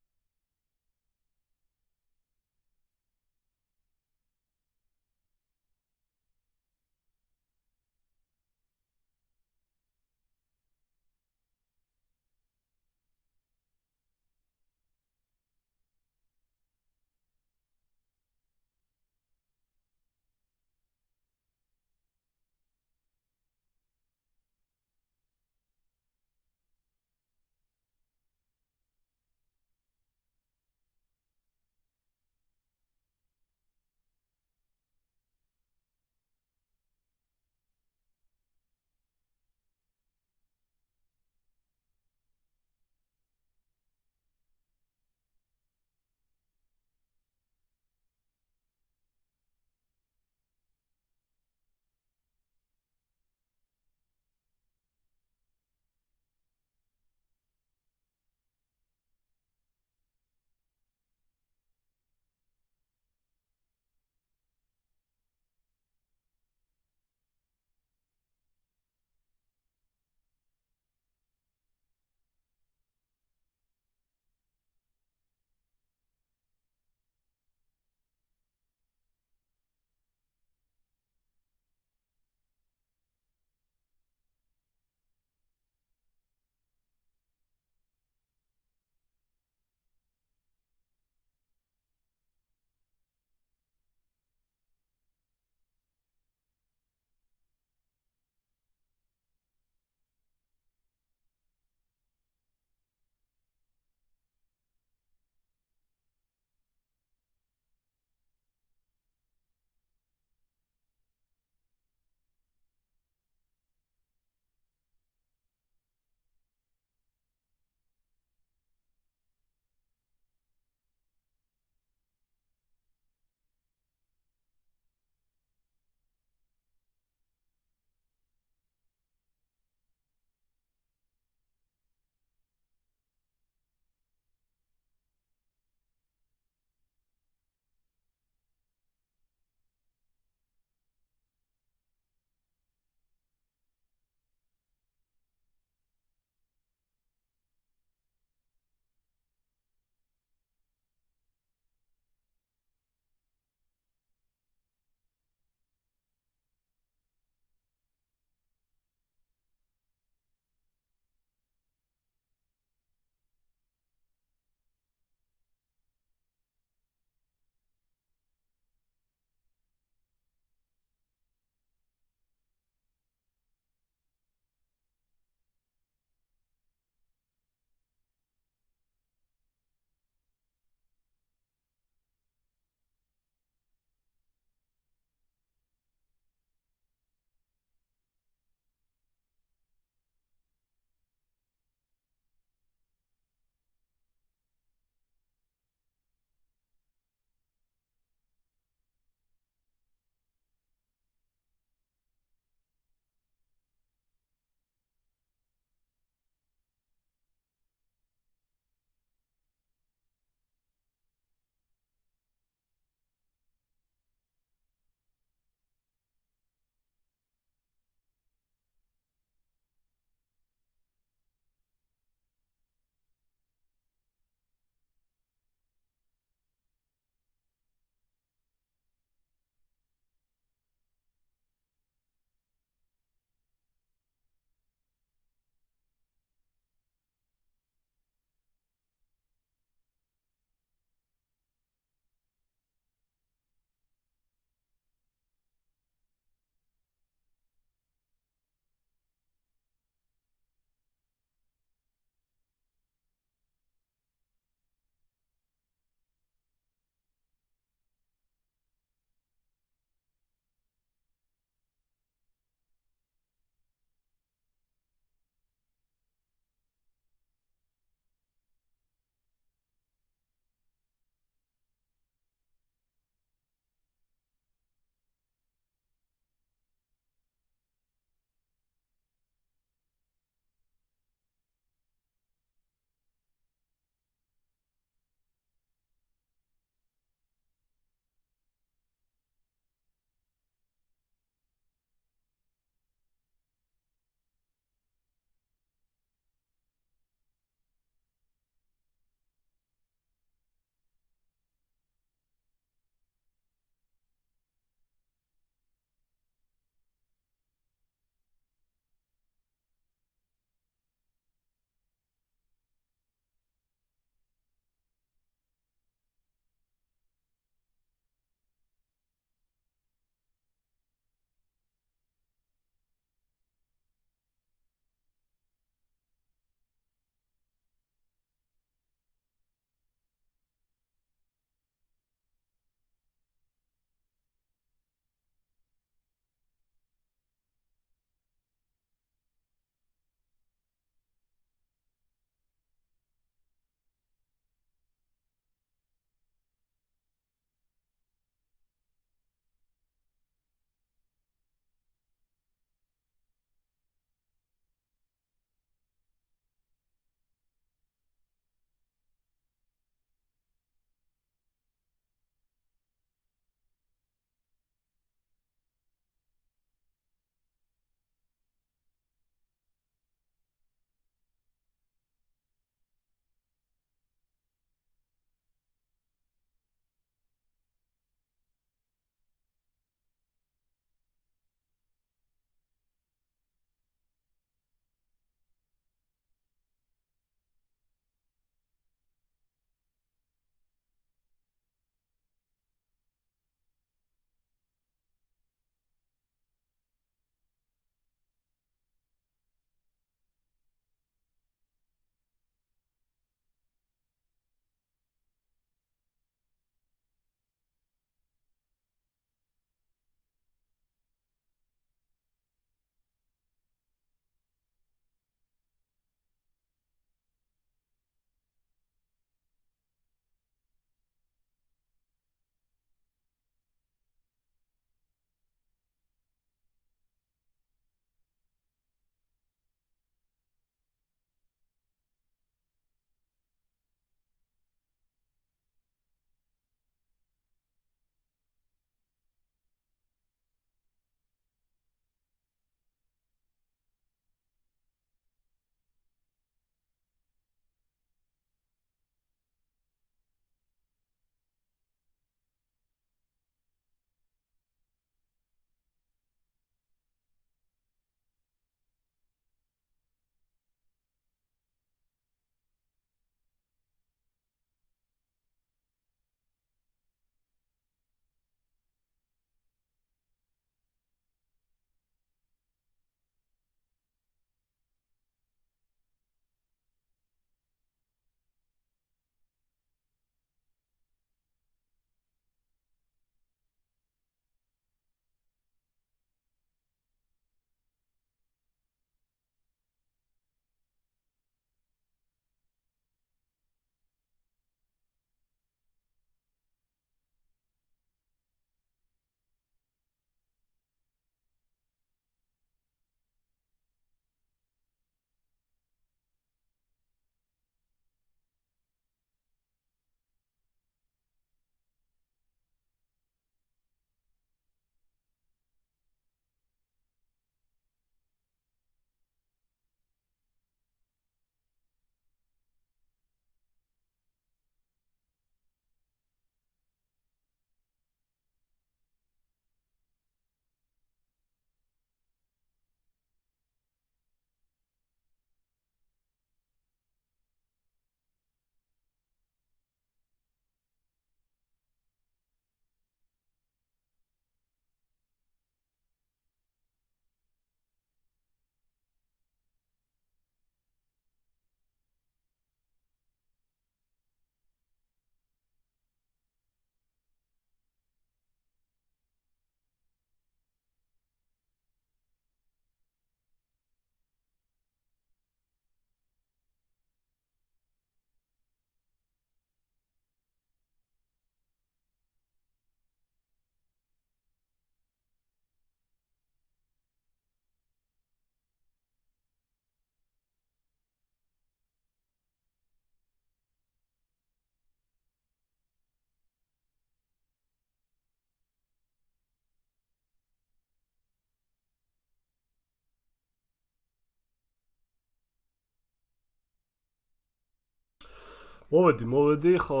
მოვედი, მოვედი, ხო,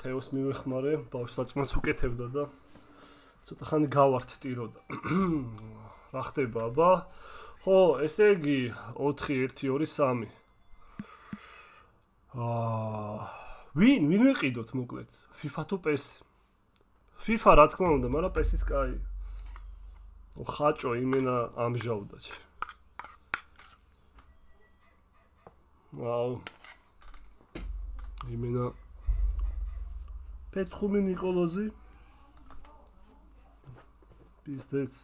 თეოს მივეხმარე, ბავშვსაც უკეთებდა და ცოტა ხანი გავართ ტიროდა. რა ხდება, აბა? ხო, ესე იგი 4 1 2 3. აა, ვინ, ვინ ვიყიდოთ მოკლედ? FIFA თუ PES? FIFA რა თქმა უნდა, მაგრამ PES-იც კაი. ო ხაჭო იმენა ამჟავდა. ვაუ. იმენა ფეცხუმი ნიკოლოზი პისტეც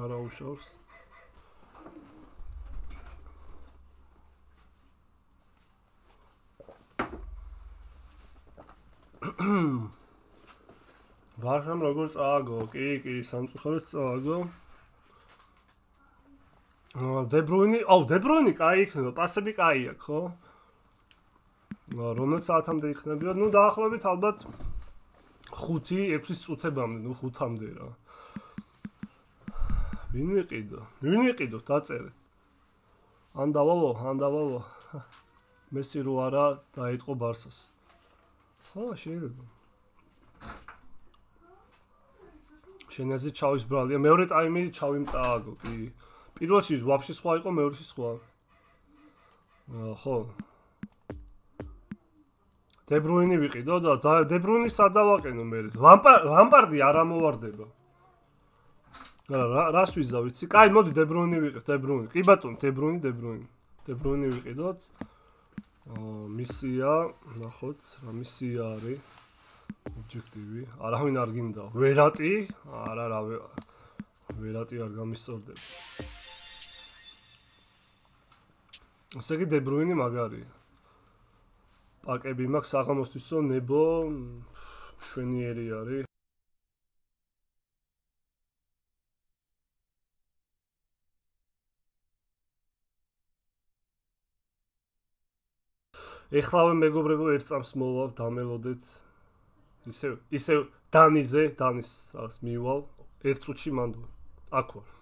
არა უშავს გარსამ როგორ წააგო? კი, კი, სამწუხაროდ წააგო. აა დებრუინი, აუ დებრუინი კაი იქნება, პასები კაი აქვს, ხო? რომელ საათამდე იქნებიო? ნუ დაახლოებით ალბათ 5-6 წუთებამდე, ნუ 5-მდე რა. ვინ ვიყიდო? ვინ ვიყიდო? დაწერე. ან დავავო, ან დავავო. მესი რო არა დაიწყო ბარსას. ხო, შეიძლება. შენაზე ჩავის ბრალია. მეორე ტაიმი ჩავი მწააგო, კი. პირველში ვაფშე სხვა იყო, მეორეში სხვა. ხო, დებრუინი ვიყიდო და დებრუინი სადავაყენო მე. ლამპარდი არ ამოვარდება. რა რას ვიზა ვიცი? კაი მოდი დებრუინი ვიყიდო დებრუინი კი ბატონ დებრუინი დებრუინი დებრუინი ვიყიდოთ. მისია ნახოთ რა მისია არის. ობიექტივი არავინ არ გინდა. ვერატი? არა რა ვერატი არ გამისწორდება. ასე კი დებრუინი მაგარია პაკები მაქვს საღამოსთვისო ნებო შვენიერი არის. ეხლავე მეგობრებო ერთ წამს მოვალ დამელოდეთ. ისე ისე დანიზე დანის ას მივალ. ერთ წუთში მანდ აქ ვარ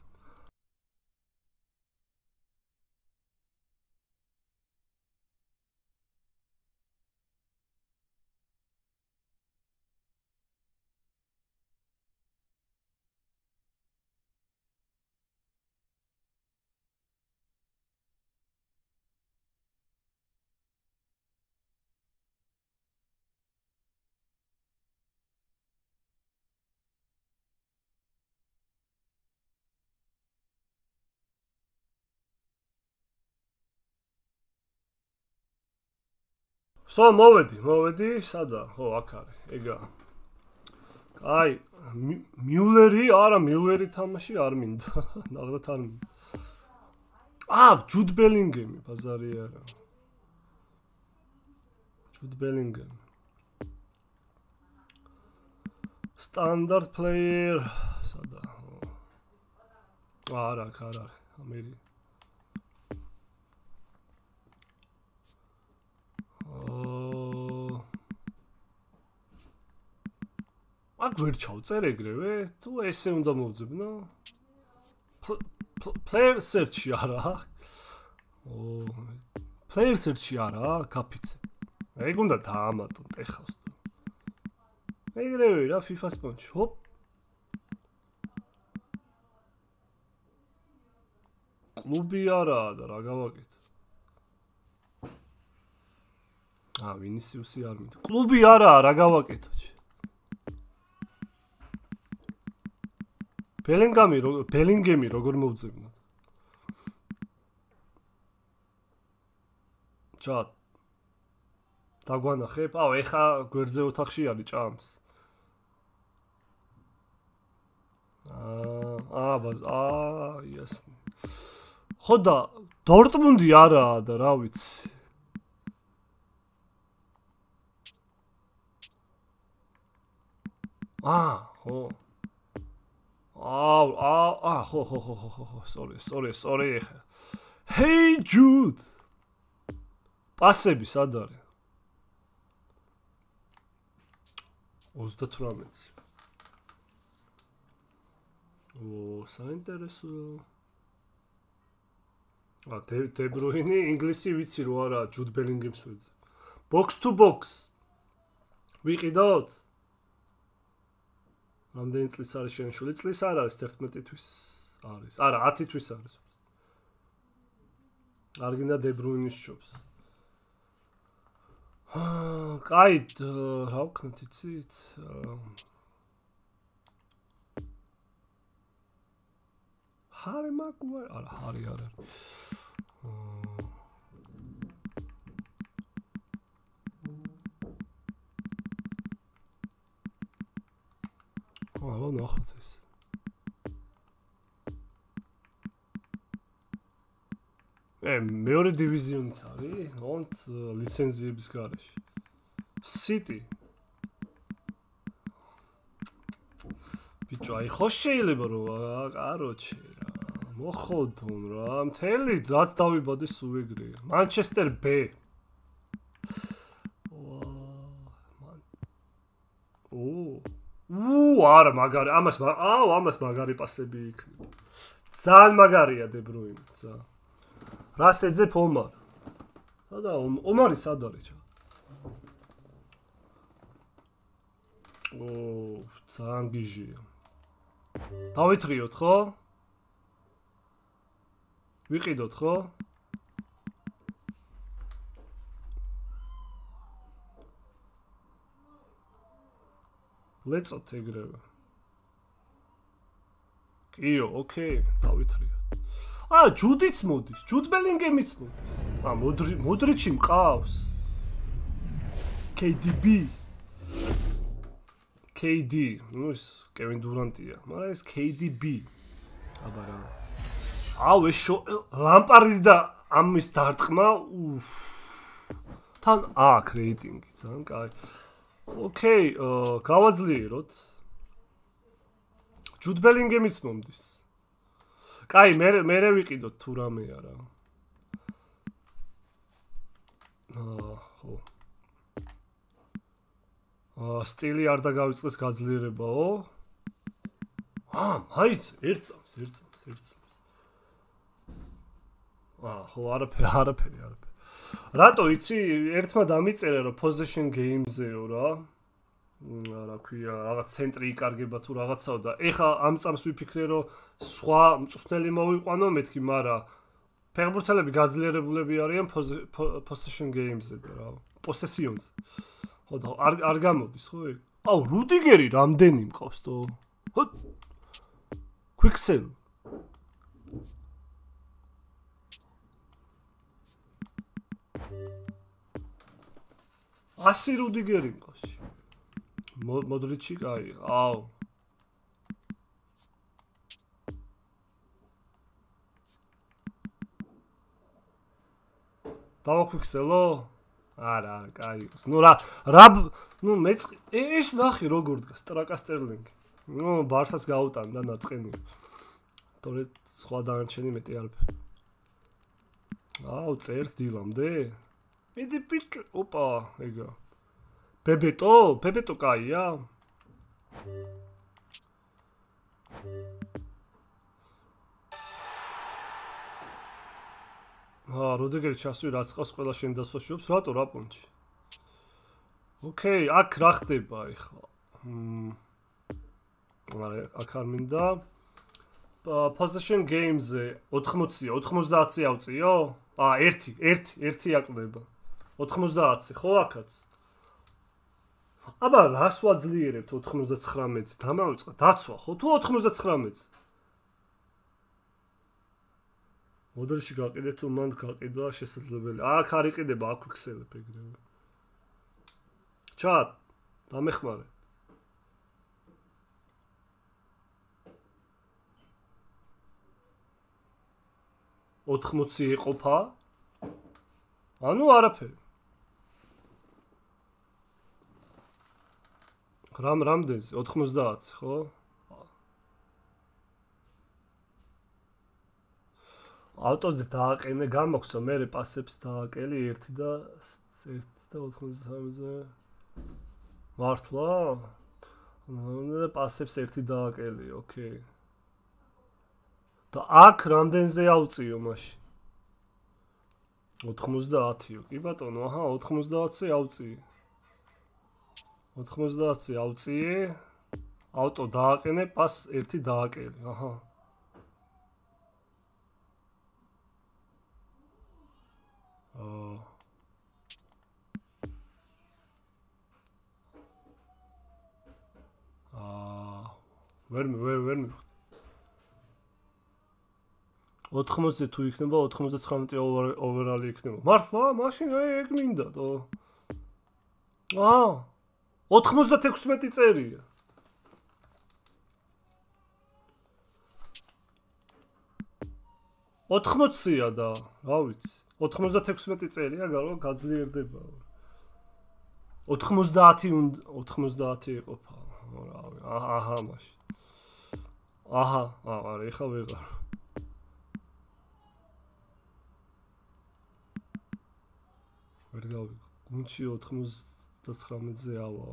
სო მოვედი, მოვედი, სადა? ხო, აქ არის. ეგა. აი, მიულერი, არა, მიულერი თამაში არ მინდა. არ მინდა. აა, ჯუდ ბელინგემი, ბაზარი არა. ჯუდ ბელინგემი. სტანდარტ პლეიერ, სადა? არა, არა, ამერიკა. აქ ვერ ჩავწერ ეგრევე? თუ ესე უნდა მოვძებნო player search-ი არა? ო player search-ი არა კაფიცე ეგ უნდა დაამატო ტეხავს ეგრევე რა FIFA Sponge ჰოპ. კლუბი არაა და რა გავაკეთე აა ვინისიუსი არ მით. კლუბი არაა, რა გავაკეთო? ბელინგამი რო ბელინგემი როგორ მოვძებნოთ? ჩა დაგვანახებ? აუ, ეხა გვერდზე ოთახში არის ჭამს. აა, აა, ბაზ, აა, იასნი. ხოდა დორტმუნდი არაა და რა ვიცი. აა, ხო. აუ, აა, აა, ხო, ხო, ხო, ხო, ხო, sorry, sorry, sorry. Hey Jude. პასები სად არის? 38. ო, საინტერესო. ა, დებრუინი ინგლისი ვიცი რო არა, ჯუდ ბელინგემს ვიცი. box to box ვიყიდოთ რამდენი წლის არის შენ შული წლის არ არის 11 თვის არის. არა 10 თვის არის. არ გინდა დებრუინის ჯობს აა კაი რა ვქნათ იცით? ჰარი მაგვაი არა ჰარი არ არის აბა ნახოთ ეს. ე მეორე დივიზიონიც არის ონთ ლიცენზიების გარეშე. სიტი ბიჭო აი ხო შეიძლება რომ კაროჩე რა მოხოდონ რა მთელი რაც დავიბადე სულ ეგრე მანჩესტერ ბ ო უ არა მაგარი ამას აუ ამას მაგარი პასები იქნება. ძალიან მაგარია დებრუინი ცა რას ეძებ ომარ? სადა ომარი სად არის ჩა? ო ძალიან გიჟია. დავითრიოთ ხო? ვიყიდოთ ხო ლეწოთ ეგრევე. კიო, ოკეი, დავითრიოთ. აა, ჯუდიც მოდის, ჯუდ ბელინგემიც მოდის. აა, მოდრი მოდრიჩი მყავს. KDB. KD, ну, ეს კევინ დურანტია, მაგრამ ეს KDB. აბა რა. აუ, ეს ლამპარდი და ამის დარტყმა, უფ. თან აქ რეიტინგი, ძალიან კაი. ოკეი, გავაძლიეროთ. ჯუდ ბელინგემიც მომდის. კაი, მე მე ვიყიდოთ თუ რამე არა. აა, აა, სტილი არ დაგავიწყეს გაძლიერებაო. აა, მაიც, ერთს, ერთს, ერთს. აა, ხო, არაფერი, არაფერი, არაფერი. რატო იცი, ერთმა დამიწერა რომ position game-ზეო რა. რა ქვია, რაღაც ცენტრი იკარგება თუ რაღაცაო და ეხა ამ წამს ვიფიქრე რომ სხვა მწვრთნელი მოვიყვანო მეთქი, მაგრამ ფეხბურთელები გაძლიერებულები არიან position game-ზე და რა. possession-ზე. ხო და არ არ გამოდის ხო ეგ? აუ, რუდიგერი რამდენი მყავს თო? ხო? quicksave 100 რუდიგერი მყავს. მოდრიჩი კაი. აუ. დავაფიქსელო? არა, არა, კაი იყოს. ნუ რა, რა, ნუ მეც ეს ნახე როგორ დგას ტრაკა სტერლინგი. ნუ ბარსას გაუტანდა ნაწყენი. თორე სხვა დანარჩენი მეტი არაფერი. აუ, წერს დილამდე? მიდი პიჭ, ოპა, ეგა. ბებეტო, ბებეტო кайია? აა, როდეգერ ჩასვი რაც ყავს ყველა შენ დასვაშობს, რატო რა პონჩი? ოკეი, აქ რა ხდება ეხლა? მმ. მაგრამ აქ არ მინდა. PlayStation Games-ზე 80-ია, 90-ზე ავწიო? აა 1 1 1 აკლდება. 90-ზე ხო აქაც? აბა რას ვაძლიერებთ 99-ზე? დამავიწყდა დაცვა ხო თუ 99-ზე? მოდელში გაყიდეთ თუ მანდ გაყიდვა შესაძლებელი. აქ არ იყიდება აქ ვიქსელებ ეგრევე. ჩატ დამეხმარე. 80 იყოფა? ანუ არაფერი. რამ რამდენს 90 ხო? ავტოზე დააყენე გამოგსო მე პასებს დააკელი 1 და 1 და 93-ზე მართლა? ანუ პასებს 1 დააკელი, ოკეი. და აქ რამდენზე ავწიო მაშინ? 90-იო. კი ბატონო, აჰა, 90-ზე ავწიე. 90-ზე ავწიე. ავტო დააყენე, პას ერთი დააკელე. აჰა. აა აა ვერ ვერ ვერ 80-ზე თუ იქნება 99 ოვერალი იქნება. მართლა, მაშინ ეგ მინდა თო. აა 96 წერია. 80-ია და, რა ვიცი. 96 წერია, გარო გაძლიერდება. 90 90 იყოფა. აჰა, მაშინ. აჰა, არა, ეხა ვეღარ. ვერ გავი გუნჩი 99-ზე ავა.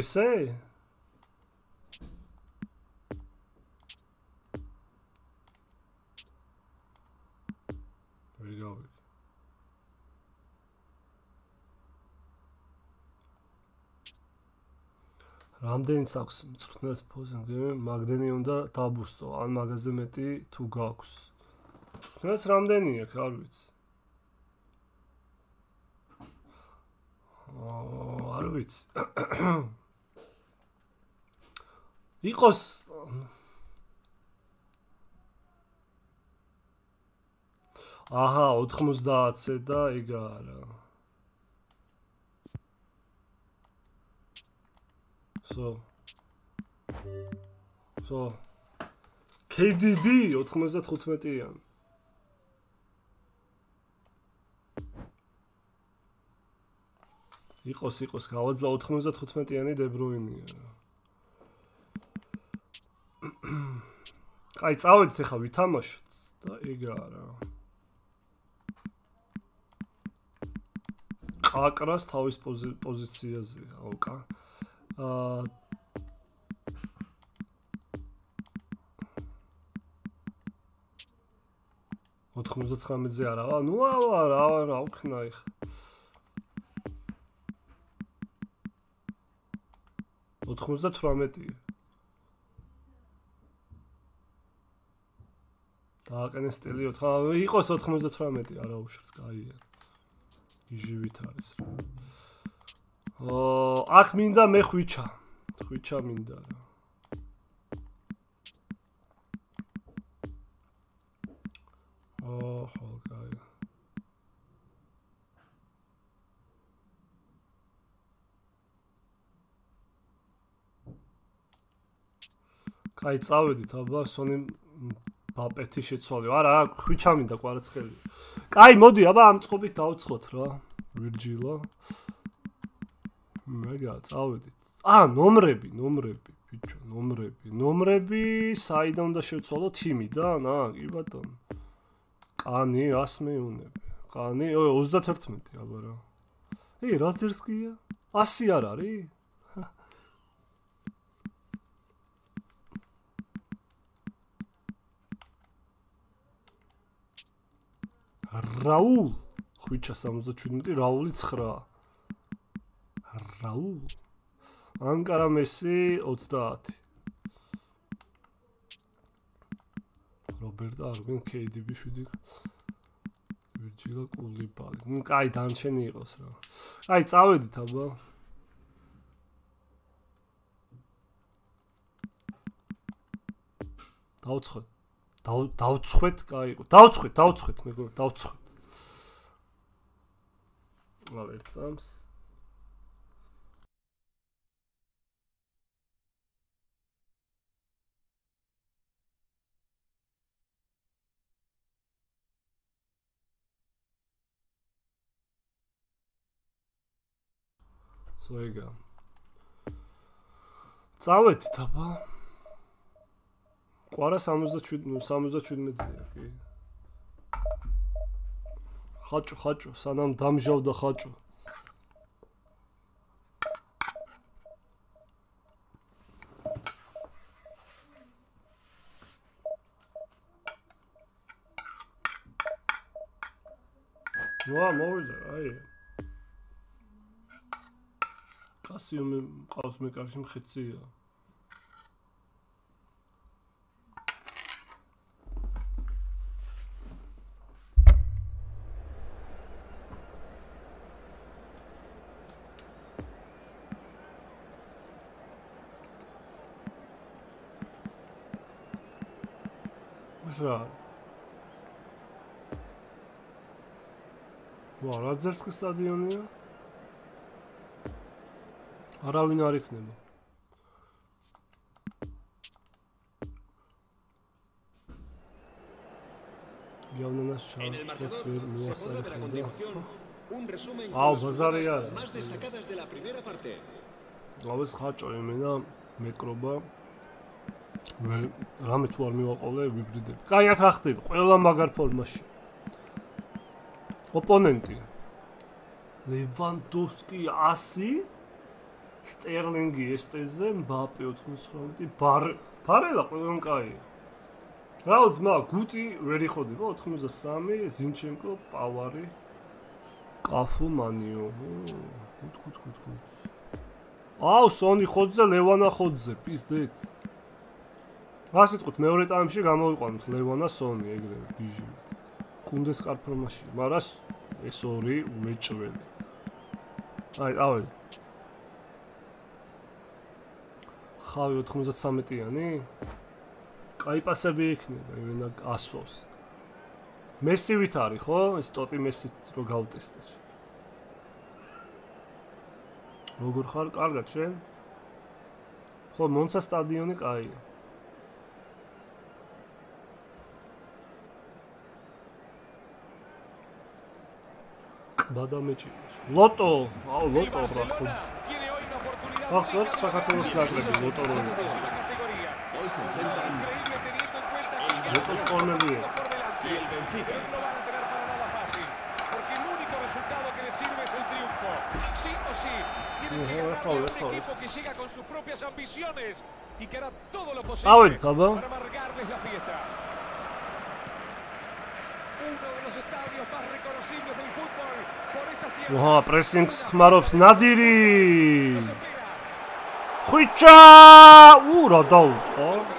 ესე? ვერ გავი რამდენიც აქვს მწვრთნელს ფოზინგები, მაგდენი უნდა დაბუსტო, ან მაგაზე მეტი თუ გაქვს. მწვრთნელს რამდენი აქვს, არ ვიცი. აა, არ ვიცი. იყოს აჰა, 90-ზე და ეგ არა. So. So. KDB 95-იან. იყოს იყოს გავაძლა 95-იანი დებროინია. აი წავედით ახლა ვითამაშოთ და ეგ არა. ყაკრას თავის პოზიციაზე, აუ კა. აა 99-ზე არა. ნუ არა, არა, აუქნა ეხ. ოთხმოცდათვრამეტი. დააყენე სტილი 4. იყოს 98, არა უშურს, კაია. გიჟივით არის რა. აა აქ მინდა მე ხვიჩა. ხვიჩა მინდა რა. ოჰო, კაი. კაი, წავედით, აბა, სონი ბაპეთი შეცვალე. არა, ხვიჩა მინდა კვარაცხელი. კაი, მოდი, აბა, ამ წყობით დავცხოთ რა. ვირჯილა. მეგა წავედით. ა, ნომრები, ნომრები, ბიჭო, ნომრები. ნომრები საიდან უნდა შევცვალო თიმიდან? აა, კი ბატონო. კანი 100 მეუნები. კანი 31, აბა რა. ე, რა ძერსკია? 100 არ არის? რაულ ხვიჩა 77 რაული 9 რაულ ანკარა მესი 30 რობერტა არგენ KDB 7 ვირჯილა კულიბალი ნუ კაი დანჩენი იყოს რა. აი წავედით აბა. დაუცხოთ დაუცხოთ კაი იყო. დაუცხოთ დაუცხოთ მეგობრ დაუცხოთ აა ერთ წამს so ეგა წავედით აბა? ყვარა 67 77-ზეა კი. ხაჭო ხაჭო სანამ დამჟავდა ხაჭო. ნოა მოვიდა აი კასიუმი ყავს მე კარში მხეცია. ეს რა? ვა, რა ძერსკის სტადიონია? არავინ არ იქნება. გევნანას შავებს ვერ მოასწარე ხდება. un resumen აუ ბაზარი არა. más destacadas de la primera parte. გავეს ხაჭო ემენა მეკრობა რამე თუ არ მივაყოლე ვიბრიდები. კაი აქ ახდები ყველა მაგარ ფორმაში. ოპონენტი ლევანდოვსკი 100 სტერლინგი ესტეზე, მბაპე 99, ბარ ბარელა ყველგან კაია. რაო ძმა, გუტი ვერი ხოდება 83, ზინჩენკო, პავარი, კაფუ მანიო. გუტ გუტ გუტ გუტ. აუ, სონი ხოძე, ლევანა ხოძე, პიზდეც. ასე თქვით, მეორე ტაიმში გამოიყვანოთ ლევანა სონი ეგრევე ბიჟი. კუნდეს კარფორმაში, მაგრამ ეს ორი მეჭველი. აი, ავი. ხავი 93-იანი? კაი პასები იქნება, იმენა ასოს. მესი ვით არის, ხო? ეს ტოტი მესი რო გავტესტე. როგორ ხარ? კარგად შენ? ხო, მონცა სტადიონი კაია. ბადამეჭილოს. ლოტო, აუ ლოტო რა Barcelona tiene Ah, ganar საქართველოს ნაკრები, ლოტო კორნელია. es el triunfo. Sí o sí, que joder, un equipo que llega con sus propias ambiciones y que hará todo lo posible para amargarles la fiesta. Uno de los estadios más reconocibles del fútbol por უჰა, პრესინგს ხმარობს ნადირი. Ხვიჩა! უ რა encuentro.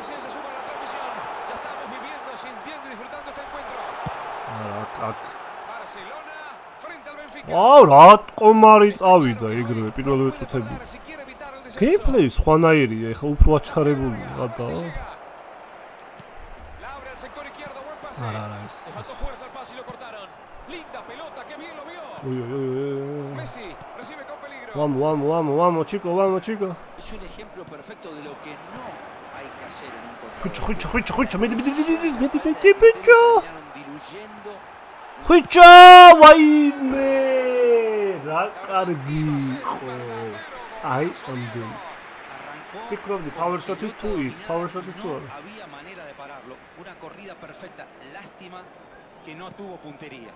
არა, კაკ. Აუ, რა ტყომარი წავიდა ეგრევე პირველივე წუთები. Გეიმპლეი სხვანაირია, ეხლა უფრო აჩქარებულია, რა და. Არა, არა, ეს. Ოი, ოი, ოი, ოი. Messi recibe con peligro. ვამო, ვამო, ვამო, ვამო, ჩიკო, ვამო, ჩიკო. Es un ejemplo perfecto de lo que no hay que hacer en un ხვიჩა, contragolpe. ხვიჩა, ხვიჩა, ხვიჩა, მედი, მედი, მედი, მედი, მედი, მედი, ბიჭო. Terminaron diluyendo ხვიჩა, ვაიმე! რა კარგი იყო. აი, ამდენ. arrancó ფიქრობდი, con power shot-ი pelota თუ ის, dominada power y shot-ი თუ no არა. había manera de pararlo. Una corrida perfecta. Lástima que no tuvo puntería.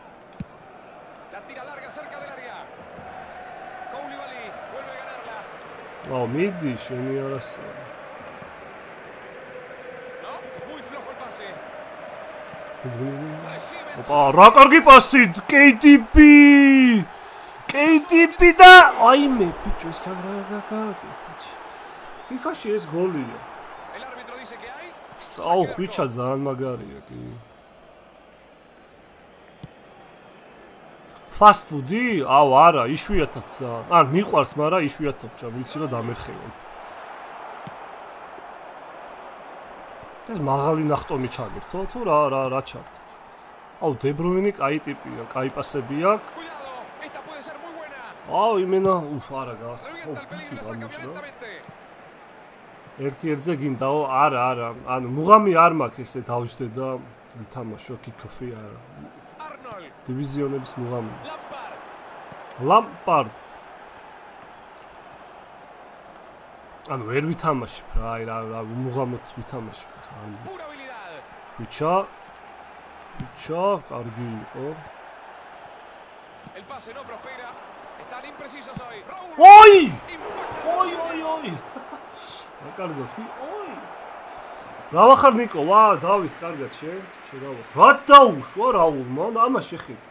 La tira larga cerca del área. აუ, მიდი, შენი არასა. No, muy flojo el pase. Ოპა, რა კარგი პასი, KDB! KDB და აიმე, ბიჭო, ეს რა რა გააკეთე. FIFA-ში ეს გოლია. El árbitro dice que hay. აუ, ხვიჩა ძალიან მაგარია, კი. Fast food-ი? აუ, არა, იშვიათად ან მიყვარს, მაგრამ იშვიათად ჭამ, ვიცი რომ დამერხევან. ეს მაღალი ნახტომი ჩაგერთო თუ რა რა რა ჩართო? აუ, დებრუინი კაი ტიპია, კაი პასები აქვს. Აუ, იმენა, უფ, არა გას. Ერთი ერთზე გინდაო? არა, არა. ანუ მუღამი არ მაქვს ესე დავждე და ვითამაშო კიკოფი არა. Დივიზიონების მუღამი. Ლამპარდ. ანუ ვერ ვითამაშებ აი რა რა მუღამოთ ვითამაშებ ხა. ხუჩა. ხუჩა, კარგი იყო. El pase no prospera. Están imprecisos hoy. Ოი! Ოი, ოი, ოი. რა კარგად კი? ოი. რა ვახარ ნიკო? ვა, დავით, კარგად შენ? შენ რა დაუშვა რაულმა? ამას შეხედე.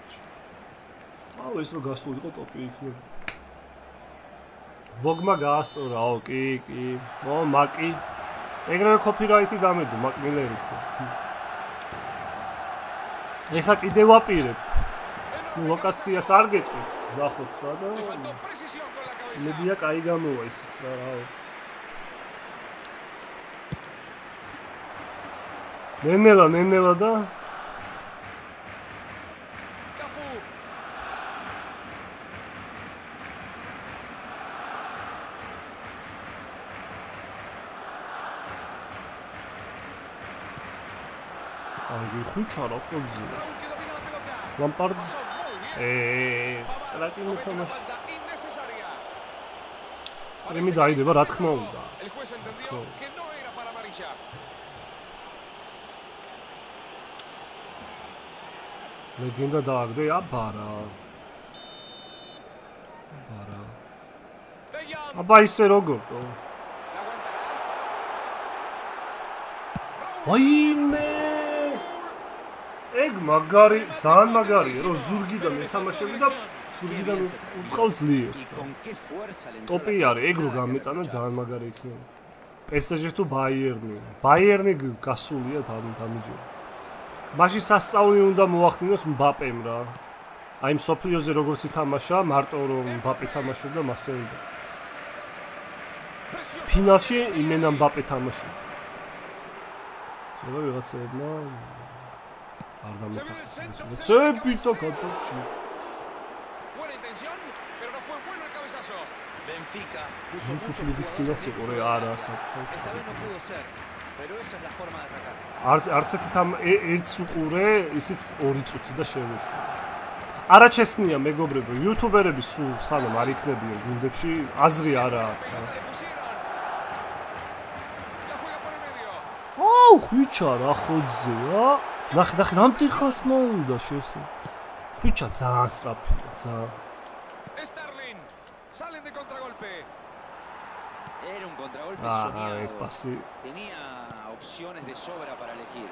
აუ ეს რო გასულიყო ტოპი იქნება. ვოგმა გაასწორა, ო კი, კი. ო მაკი. ეგრევე კოპირაიტი დამედო მაკმილერისგან. ეხა კიდე ვაპირებ. ნუ ლოკაციას არ გეტყვით, ნახოთ რა და მედია კაი გამოვა ისიც რა, რაო. ნენელა, ნენელა და Cafú. კარგი ხუჩა რა ხოლმე. Ლამპარდ ე ტრაკი innecesaria. სტრიმი დაიდება რა თქმა უნდა. El juez entendió Oh. que no era para amarilla. ლეგენდა დააგდე აბარა. აბარა. Აბა ისე როგორ თო? Ვაიმე! ეგ მაგარი, ძალიან მაგარია, რომ ზურგიდან ეთამაშები და ზურგიდან უტყავს ლიეს. Ტოპი არის, ეგ რო გამეტანა ძალიან მაგარი იქნება. PSG თუ ბაიერნი. ბაიერნი გასულია თან დამიჯერა. მაშინ სასწაული უნდა მოახდინოს მბაპემ რა. აი მსოფლიოზე როგორც ითამაშა, მარტო რომ მბაპე თამაშობდა მასე უნდა. Ფინალში იმენა მბაპე თამაშობდა. შეიძლება ვიღაცებმა არ bueno el cabezazo. Benfica puso ფინალში ყურე არა საწყო. Esta vez no pudo ser, pero esa es la forma de atacar. არც არც ერთი თამ ე- ერთს უყურე, ისიც ორი წუთი და შევეშვა. არა ჩესნია მეგობრებო, იუთუბერები სულ სანამ არ იქნებიან გუნდებში, აზრი არა აქვს. Აუ, ხვიჩა რა ხოძე, ა? ნახე, ნახე, რამდენი ხანს მოუნდა შევსე. ხვიჩა ძალიან სწრაფია, ძალიან. Sterling. Salen de contragolpe. Era un contragolpe აა, ეგ soñado. პასი Tenía opciones de sobra para elegir.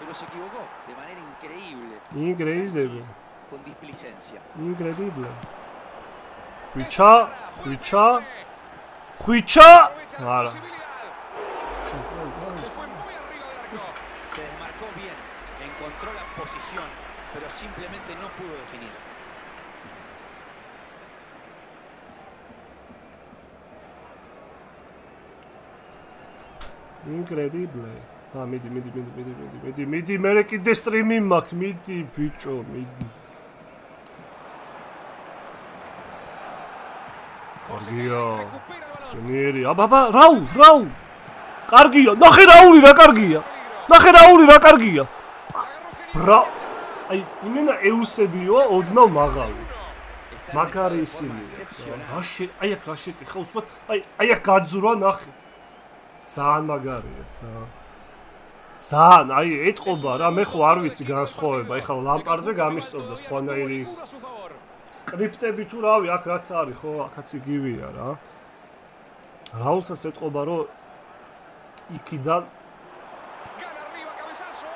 Pero se equivocó de manera increíble. Increíble. Con displicencia. Increíble. Huichá, Huichá, Huichá. Nada. Se fue muy arriba del arco. Se desmarcó bien, encontró la posición, pero simplemente no pudo definir. ინკრედიბლე. ა მიდი, მიდი, მიდი, მიდი, მიდი, მიდი, მიდი, მე კიდე სტრიმი მაქვს, მიდი, ბიჭო, მიდი. კარგია. Ჟენიერი. აბაბა, რაულ, რაულ. კარგია. ნახე რაული რა კარგია. ნახე რაული რა კარგია. ბრა. აი, იმენა ეუსებიო, ოდნავ მაღალი. Მაგარი ისინი. რა შე, აი აქ რა შეტიხა, უცბად. აი, აი აქ გაძურვა ნახე. ძალიან მაგარია, ძალიან. ძალიან, აი ეთყობა რა, მე ხო არ ვიცი განსხვავება. ეხლა ლამპარდზე გამისწორდა სხვანაირი ის სკრიპტები თუ რავი, აქ რაც არის, ხო, აქაც იგივეა რა. რაულსაც ეთყობა, რომ იქიდან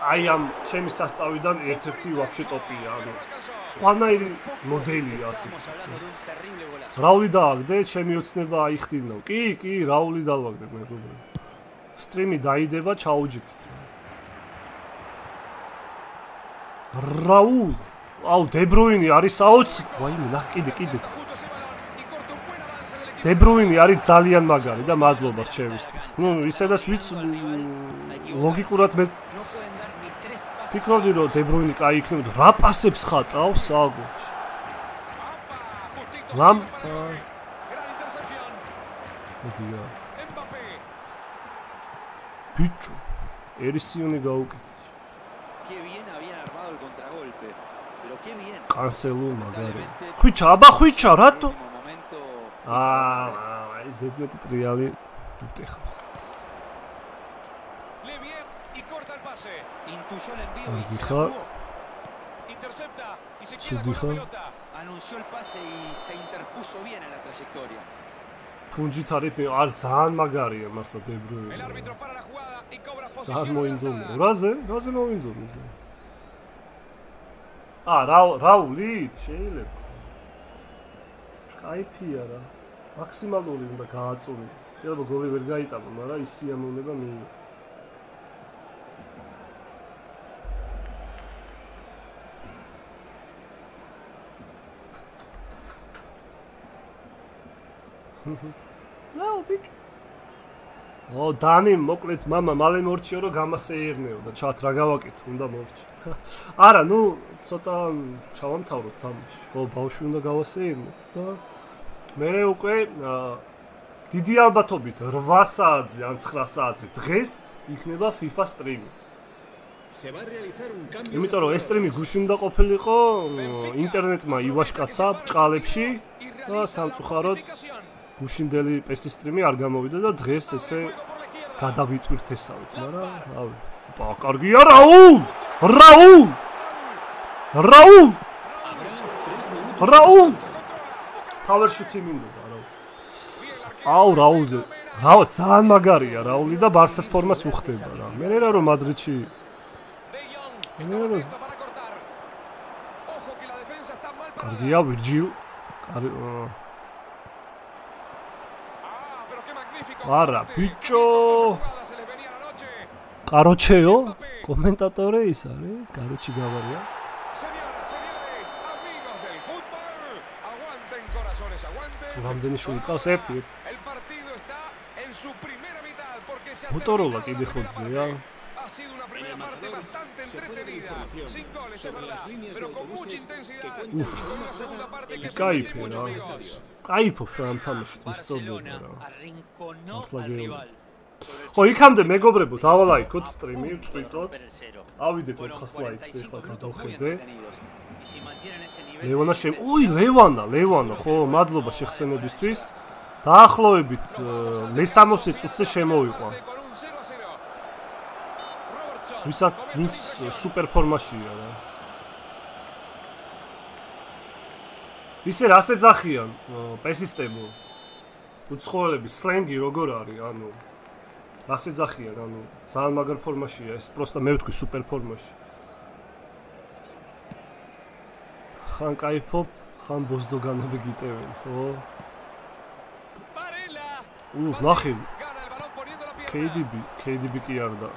აი ამ ჩემი სასტავიდან ერთ-ერთი ვაფშე ტოპია, ანუ სხვანაირი მოდელია ასე. Რაული დააგდე, ჩემი ოცნება აიხდინო. კი, კი, რაული დავაგდე მეგობრებო. სტრიმი დაიდება ჩაუჯიქით. რაულ, აუ დებროინი არის საოცი. ვაიმე, ნახ კიდე, კიდე. Დებროინი არის ძალიან მაგარი და მადლობა რჩევისთვის. ნუ ისედაც ვიც ლოგიკურად მე ფიქრობდი რომ დებროინი კაი იქნებოდა. რა პასებს ხატავს საგულში. Apa, justito Picho. Eres único Qué bien habían armado el contragolpe. Pero qué bien. Canceló Magari. Huicha, va Huicha, rato. Ah, es de Triali. Texas. Le bien y corta el pase. Intuyó el envío y se la Intercepta y se queda con la pelota. Anunció el pase y se interpuso bien en la trayectoria. ფუნჯით არის არ ძალიან მაგარია მართლა დებრუინე ძალიან მოინდომი რაზე? რაზე მოინდომი ზე ა რა რაული შეიძლება. Кайფია რა. მაქსიმალური უნდა გააწური შეიძლება გოლი ვერ გაიტამა მაგრამ ის სიამოვნება მიიღო. ლაუ ბიჭ. ო დანი მოკლედ мама მალე მორჩიო რომ გამასეირნეო და ჩათ რა გავაკეთ უნდა მორჩი. არა, ნუ ცოტა ჩავამთავროთ თამაში. ხო, ბავშვი უნდა გავასეირნოთ და მე უკვე დიდი ალბათობით 8 საათზე ან 9 საათზე დღეს იქნება FIFA სტრიმი. Se va a realizar un cambio. იმიტომ რომ ეს სტრიმი გუშინ უნდა ყოფილიყო ინტერნეტმა ივაშკაცა ბჭყალებში და სამწუხაროდ გუშინდელი პესი სტრიმი არ გამოვიდა და დღეს ესე გადავიტვირთესავით, მაგრამ რავი. პა, კარგია რაულ! რაულ! რაულ! რაულ! power shoot-ი მინდოდა რაულ. აუ რაულზე. რავა ძალიან მაგარია რაული და ბარსას ფორმას უხდება რა. მე რა რომ მადრიდში კარგია ვირჯილ. კარი არა ბიჭო. კაროჩეო? კომენტატორი ის არის? კაროჩი გავარია? რამდენი შვილი? ყავს ერთი. მოტოროლა კიდე ხოძეა Ha sido una primera parte bastante entretenida. Sin goles, es verdad, pero con mucha intensidad. Y con una segunda parte que promete mucho, რა კაიფობ რა ამ თამაშით Barcelona რა. rival. ხო იქამდე მეგობრებო დავალაიქოთ სტრიმი წვიტოთ ავიდეთ Fueron 400 ლაიქს 45 ეხლა minutos muy გადავხედე. ლევანა intensidad, უი ლევანა ლევანა ხო მადლობა შეხსენებისთვის. დაახლოებით э, მე-60 წუთზე შემოვიყვა. Con un 0 a 0. Robertson. ვისაც ვინც სუპერ ფორმაშია რა ისე რას ეძახიან პესისტებო უცხოელები სლენგი როგორ არის ანუ? რას ეძახიან ანუ? ძალიან მაგარ ფორმაშია ეს პროსტა მე ვთქვი სუპერ ფორმაში. ხან кайფობ ხან ბოზდოგანები გიტევენ ხო? უჰ ნახე KDB KDB კი არ და.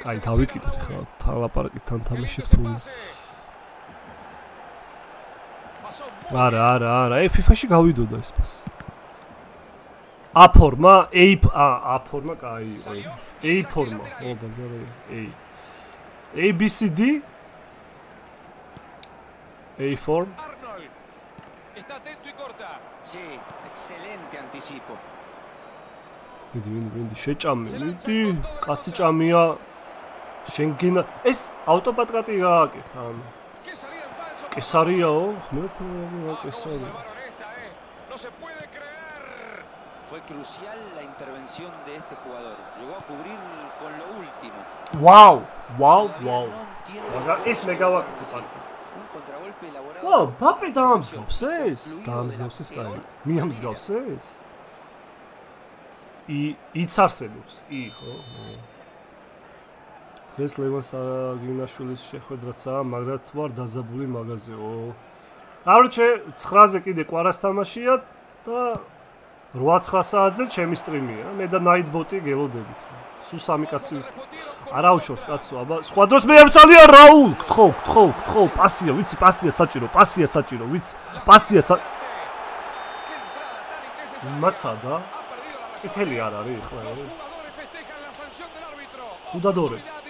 კაი დავიკიდეთ ხა თალაპარაკი თან თამაშებს თუ არა არა არა ე FIFA-ში გავიდოდა ეს პას A ფორმა A ა A ფორმა კაი იყო A ფორმა ო ბაზარი A A B C D A form. Está atento y corta. Sí, excelente anticipo. მიდი მიდი მიდი შეჭამე მიდი კაცი ჭამია შენ გენა ეს ავტოპატკატი გააკეთა ანუ Qué salida en falso. კესარიაო ღმერთო რა Vamos a კესარია salvar esta, eh. No se puede creer. Fue crucial la intervención de este jugador. Llegó a cubrir con lo último. ვაუ ვაუ Todavía ვაუ no entiendo მაგრამ cómo ეს se მე puede გავაკეთე así. პატკა Un contragolpe elaborado. ო ბაპე დაამსგავს ეს Fluido de la დაამსგავს ეს კაი peor მიამსგავს ეს ი იცარსებობს ი ხო ო. დღეს ლევანს აგინაშვილის შეხვედრაცაა მაგრამ ვარ დაზაბული მაღაზიო. კაროჩე 9-ზე კიდე კვარას თამაშია და 8-9 საათზე ჩემი სტრიმია. მე და ნაიტბოტი გელოდებით. სულ სამი კაცი არა უშორს კაცო აბა სხვა დროს მე არ წალია რაულ გთხო გთხო გთხო პასია ვიცი პასია საჭირო პასია საჭირო ვიცი პასია სა მაცადა. წითელი არ არის ხო Los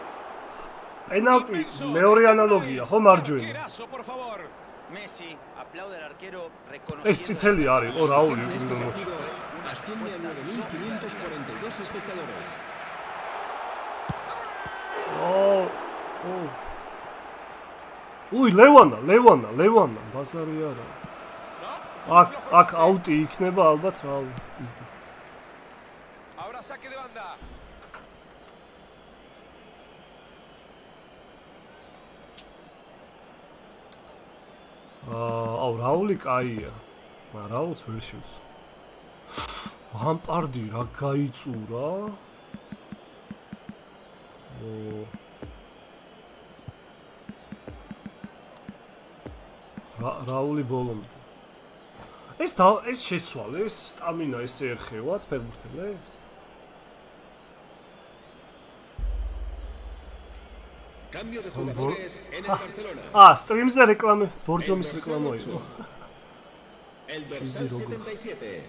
პენალტი მეორე ანალოგია ხო მარჯვენა? Favor. Messi aplaude al arquero ეს წითელი არის ო რაული უნდა მოჩი Asciende a 9.542 espectadores. ო ო. უი ლევანა ლევანა ლევანა ბაზარი არა. აქ აქ აუტი იქნება ალბათ რა ისდაც Ahora saque de banda. აუ რაული კაია. რაულს ვერ შევს ლამპარდი რა გაიწურა? ო. რა რაული ბოლომდე? ეს და ეს შეცვალე ეს სტამინა ესე ერხევათ ფეხბურთელებს Cambio de jugadores en el Barcelona. აა სტრიმზე რეკლამე ბორჯომის რეკლამა იყო El Fizi dorsal rogo. 77.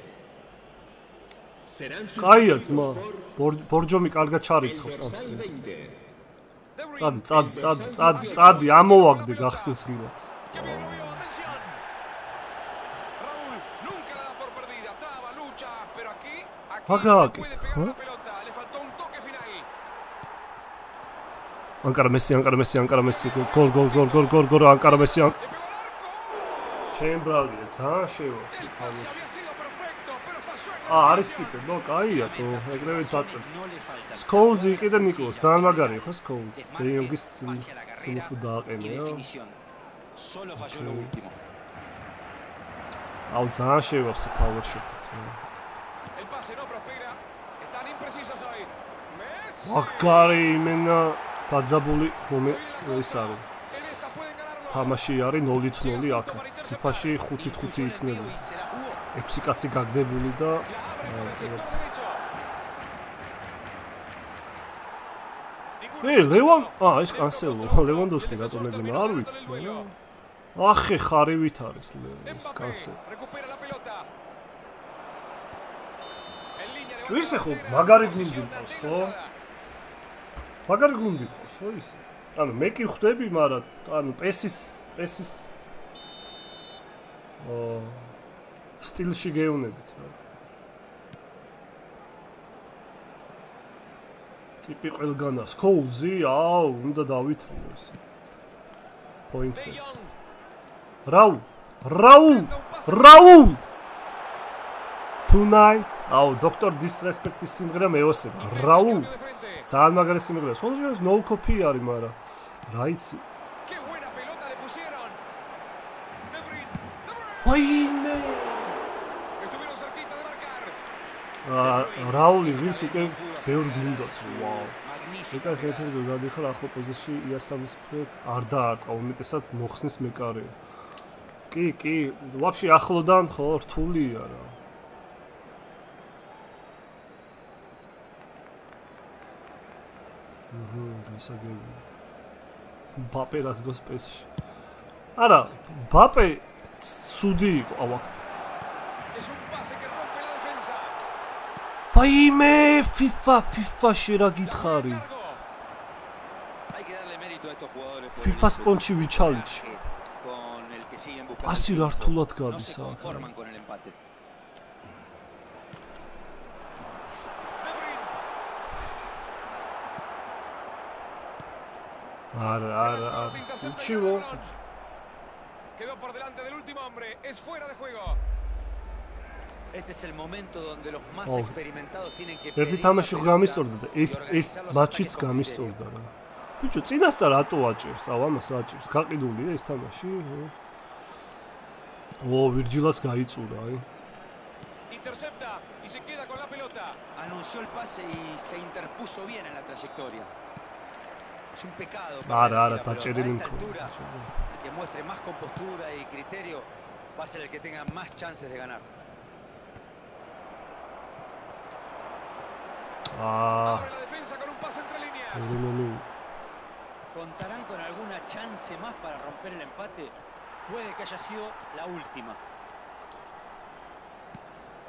Serán კაია sustituidos ძმა por ბორ- ბორჯომი კარგად el ჩარიცხავს ამ dorsal სტრიმს 20. De Bruyne. წადი წადი წადი წადი წადი ამოვაგდე გახსნის ღილაკს ¡Qué bien lo vio! ¡Atención! Raúl nunca la da por perdida. Traba, lucha, pero aquí, aquí Haga, no ¿qué? puede pegar ¿Ah? la pelota. Le faltó un toque final. ანკარა მესი ანკარა მესი ანკარა მესი გოლ გოლ გოლ გოლ გოლ გოლ ანკარა მესი ჩემ ბრალია ძალიან შევა El pase había sido perfecto, pero falló en ა არის კიპე ნო კაია თო ეგრევე დაწევს სკოულზი იყიდა ნიკოლას ძალიან მაგარი ხო სკოულს დეიონგის სიმხუ დააყენია falló lo último. აუ ძალიან შევავს პაუერ შუტით El pase no prospera. Están imprecisos hoy. Messi. მაგარი იმენა დაძაბული მომე ის არის თამაში არის 0-0 აქაც ფიფაში 5-5 იქნება. 6 კაცი გაგდებული და ე ლევან ა ეს კანსელო ლევანდოვსკი გატონებინა არ ვიცი მაგრამ ახე ხარივით არის ეს Mbappé კანსელო recupera la pelota. En línea de Čo ისე ხო მაგარი tan მყავს ხო. მაგარი გუნდი მყავს ხო ისე? ანუ მე კი ხვდები მაგრამ ანუ პესის პესის ო სტილში გეუნებით რა. ტიპი ყველგანას. კოულზი აუ უნდა დავითრიო De Jong. რაუ რაუ რაუ tonight აუ დოქტორ disrespect-ის სიმღერა მეოსება. რაუ. ძალიან მაგარი სიმღერა სულ no copy არის მაგრამ რა იცი? ვაიმე აა რაული ვის უკვე ბევრ გუნდას ვაუ Magnífico. ეკას მეფერზე გადიხარ ახლა პოზიციაში იასამის ფრედ არ დაარტყა უმეტესად მოხსნის მეკარე. კი კი ვაფშე ახლოდან ხო რთულია რა აჰა გასაგები ბაპერას გოსპესში არა ბაპე ცუდი იყო defensa. ვაიმე FIFA FIFA-ში რა გითხარი. Largo. Hay que darle mérito a estos jugadores por FIFA el სპონჩი ვიჩალიჩ coraje con el que siguen buscando. პასი el რა triunfo. რთულად No გადის se ახლა conforman con el empate. De Bruyne. არა არა უჩივო Quedó por delante del último hombre. Es fuera de juego. Este es el momento donde los más Oh. experimentados tienen que ერთი თამაში pelota გამისწორდა და ეს ეს მატჩიც გამისწორდა რა ბიჭო წინასწარ რატო აჭერს აუ ამას რა აჭერს გაყიდულია ეს თამაში ო ვირჯილას გაიწურა აი Intercepta y se queda con la pelota. Anunció el pase y se interpuso bien en la trayectoria. Es un pecado. Ara, ara, Tacherin El que muestre más compostura y criterio va a ser el que tenga más chances de ganar. Ah. Abre un pase ¿Contarán con alguna chance más para romper el empate? Puede que haya sido la última.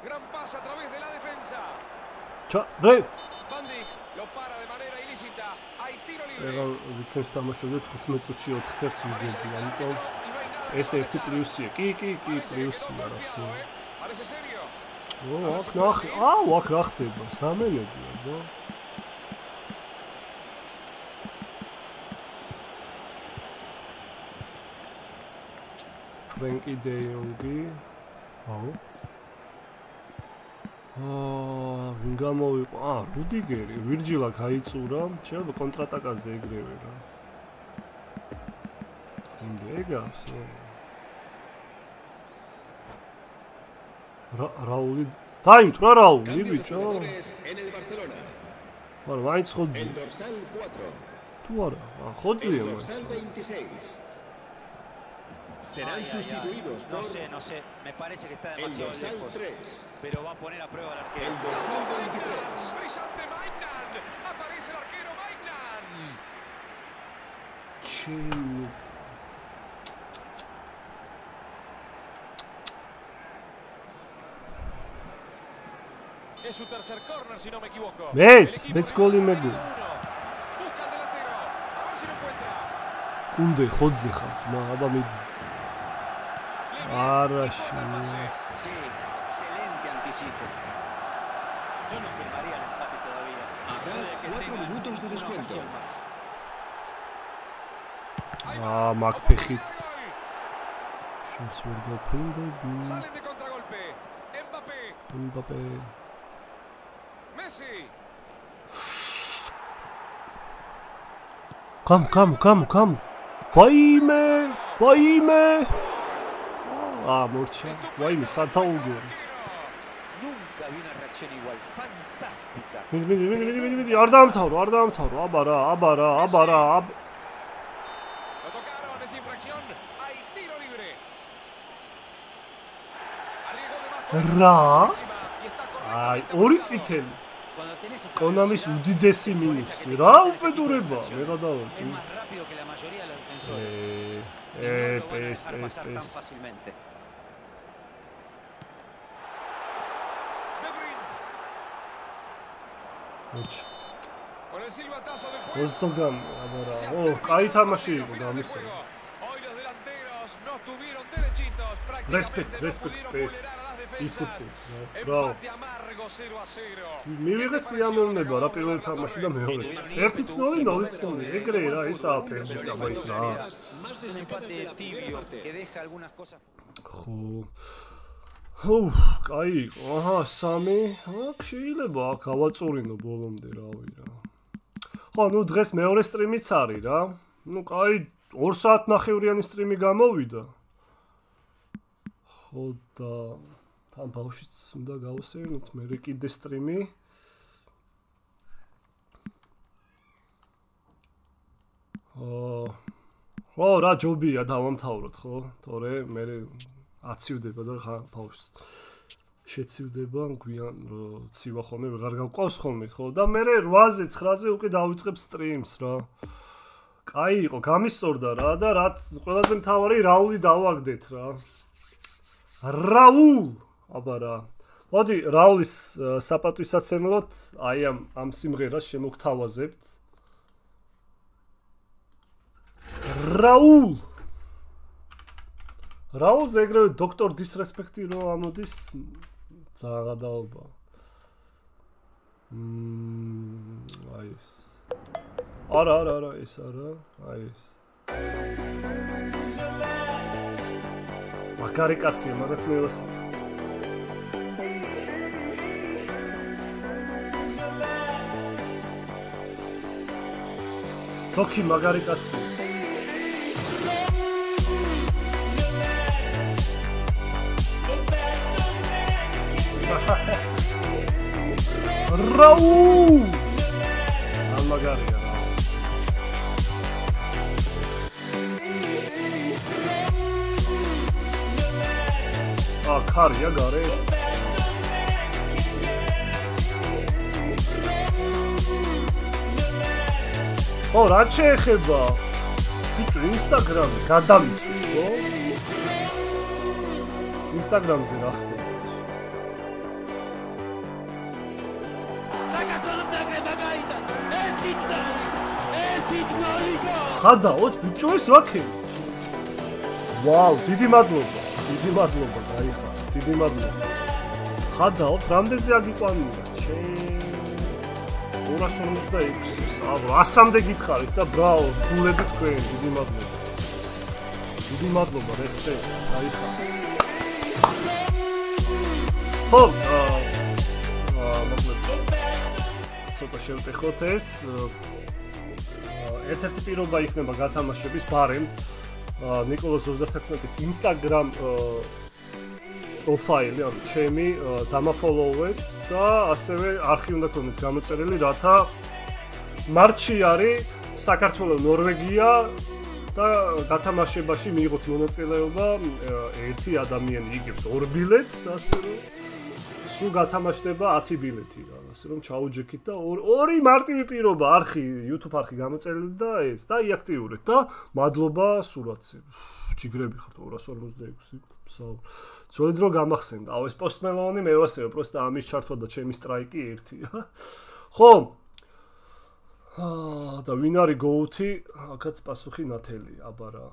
Gran pase a través de la defensa. ჩა რე Van Dijk lo para de manera ilícita. Hay tiro libre. წერა ვიქენს თამაშობდე 15 წუთში 4 ხერხს ვიგებდი ამიტომ ეს ერთი პლუსია. კი კი კი პლუსია რა თქმა ¿eh? Serio. ო აქ ნახე აუ აქ რა ხდება სამენებია ბო ფრენკი დე იონგი აუ აა ვინ გამოვიყო? აა რუდიგერი, ვირჯილა გაიწურა, შეიძლება კონტრატაკაზე ეგრევე რა. უნდა ეგავს. რა რაული დაიმტრა რაული ბიჭო. მაგრამ მაინც ხოძი. თუ არა, ხოძია მაინც. Serán ay, sustituidos ay, ay. No por sé, no sé, me parece que está demasiado el lejos. 3. Pero va a poner a prueba al arquero. El dorsal 23. Brillante Maignan. Aparece el arquero Maignan. ჩემი Es su tercer corner, si no me equivoco. El de გოლი Uno. მეგო Busca al delantero. A ver si lo encuentra. კუნდე ხოძე ხარ ძმა აბა მიდი Le viene არა y corta el pase. შენს Sí, excelente anticipo. Yo no firmaría el empate todavía. Habrá Puede que cuatro tengan minutos de una descuento. ocasión más. Ahí აა va. მაგ Oportunidad ფეხით de gol. შენს ვერ გაფრინდები Salen de contragolpe. Mbappé. იმბაპე Messi. კამ კამ კამ კამ ვაიმე ვაიმე აა მორჩა ვაიმე სათაუგო Nunca vi una reacción igual. Fantástica. მიდი მიდი მიდი მიდი მიდი მიდი არ დაამთავრო არ დაამთავრო აბა რა აბა რა აბა რა აბ რა აი ორი წითელი კონამის უდიდესი მინუსი რა უპედურება მე გადავედი Es más rápido que la mayoría de los defensores. ე Y ე no lo van a პეს dejar პეს pasar tan პეს fácilmente. De Bruyne. მორჩა Con el silbatazo del juez. ოსტოგან აბა რა se ha ო terminado კაი el თამაში partido იყო final de გამისო juego. Hoy los delanteros no estuvieron derechitos. Prácticamente Respect, no respect, pudieron PES. vulnerar a las ი defensas. ფუტბოლს რა ბრავო Empate amargo 0 a 0. მივიღე სიამოვნება რა პირველ თამაში და მეორე 1-0 0-0 ეგრე რა ესაა პერფექტა ის რა ხო ხო კაი იყო. აჰა სამი? აქ შეიძლება აქ ავაწურინო ბოლომდე რა ხო ნუ დღეს მეორე სტრიმიც არის რა. ნუ კაი 2 საათ ნახევრიანი სტრიმი გამოვიდა. ხო და თან ბავშვიც უნდა გავუსეირნოთ მე კიდე სტრიმი. ო ხო რა ჯობია დავამთავროთ ხო? თორე მე აციუდება და ბავშვს შეციუდება გვიან რო ცივა ხოლმე ვეღარ გავყავს ხოლმე ხო? და მე 8-ზე 9-ზე უკვე დავიწყებ სტრიმს რა. კაი იყო გამისწორდა რა და რაც ყველაზე მთავარი რაული დავაგდეთ რა. რაულ! აბა რა. მოდი რაულის საპატვისაცემლოდ აი ამ ამ სიმღერას შემოგთავაზებთ. რაულ რაულს ეგრევე დოქტორ დისრესპექტი რო ამოდის ძალიან გადაობა. მმ აი ეს. არა არა არა ეს არა აი ეს. მაგარი კაცია მაგათ მე ვას დოქი მაგარი კაცია რაუ ამ მაგარია რა ა ქარია გარე ო რა შეეხება ბიჭო ინსტაგრამი გადამიწვი ხო ინსტაგრამზე რა ხდება ხადაოთ ბიჭო ეს რა ქენი ვაუ დიდი მადლობა დიდი მადლობა გაიხა დიდი მადლობა. ხადაოთ რამდენზე აგიყვანია? ჩე 256 აბა 100-მდე გითხარით და ბრავო გულები თქვენ დიდი მადლობა. დიდი მადლობა რესპექტ გაიხა ხო, აა მოკლედ. ცოტა შევტეხოთ ეს ერთ-ერთი პირობა იქნება გათამაშების ბარემ ნიკოლოს 31-ის Instagram პროფაილი, ანუ ჩემი დამაფოლოვეთ და ასევე არქი უნდა გქონდეთ გამოწერილი, რათა მარტში არის საქართველოს ნორვეგია და გათამაშებაში მიიღოთ მონაწილეობა ერთი ადამიანი იგებს ორ ბილეთს და ასე რომ სულ გათამაშდება 10 ბილეთი რა, ასე რომ ჩაუჯექით და ორი მარტივი პირობა არხი YouTube არხი გამოწერილი და ეს და იაქტიურეთ და მადლობა სურათზე. ჯიგრები ხართ 256. საუ. ძველი დრო გამახსენდა. აუ ეს პოსტმელონი მე ვასეო, პროსტა ამის ჩართვა და ჩემი სტრაიკი ერთია. ხო. აა და ვინ არის გოუთი? აქაც პასუხი ნათელი, აბა რა.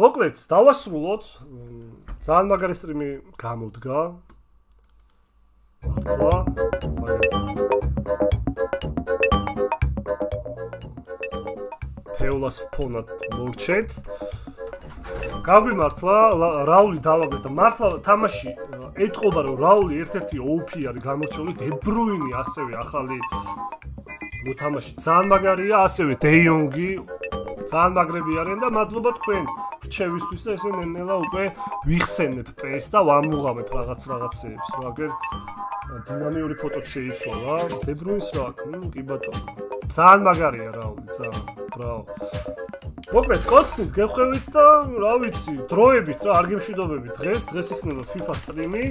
მოკლედ, დავასრულოთ. ძალიან მაგარი სტრიმი გამოდგა. მართლა. ფეულას ფონად მორჩეთ. გაგვიმართლა, რაული დავაგდეთ და მართლა თამაში ეთყობა რომ რაული ერთ-ერთი OP არის გამორჩეული, დებრუინი ასევე ახალი მოთამაში ძალიან მაგარია, ასევე დეიონგი ძალიან მაგრები არიან და მადლობა თქვენ რჩევისთვის და ესე ნელა უკვე ვიხსენებ PS და ვამუღამებ რაღაც რაღაცეებს. რა აგერ დინამიური ფოტო შეიცვალა. დებრუინს რა, ნუ კი ბატონო. ძალიან მაგარია რა, ძალიან. ბრავო. მოკლედ, კოცნით გეხვევით და რა ვიცი, დროებით რა არ გემშვიდობები დღეს, დღეს იქნება FIFA სტრიმი.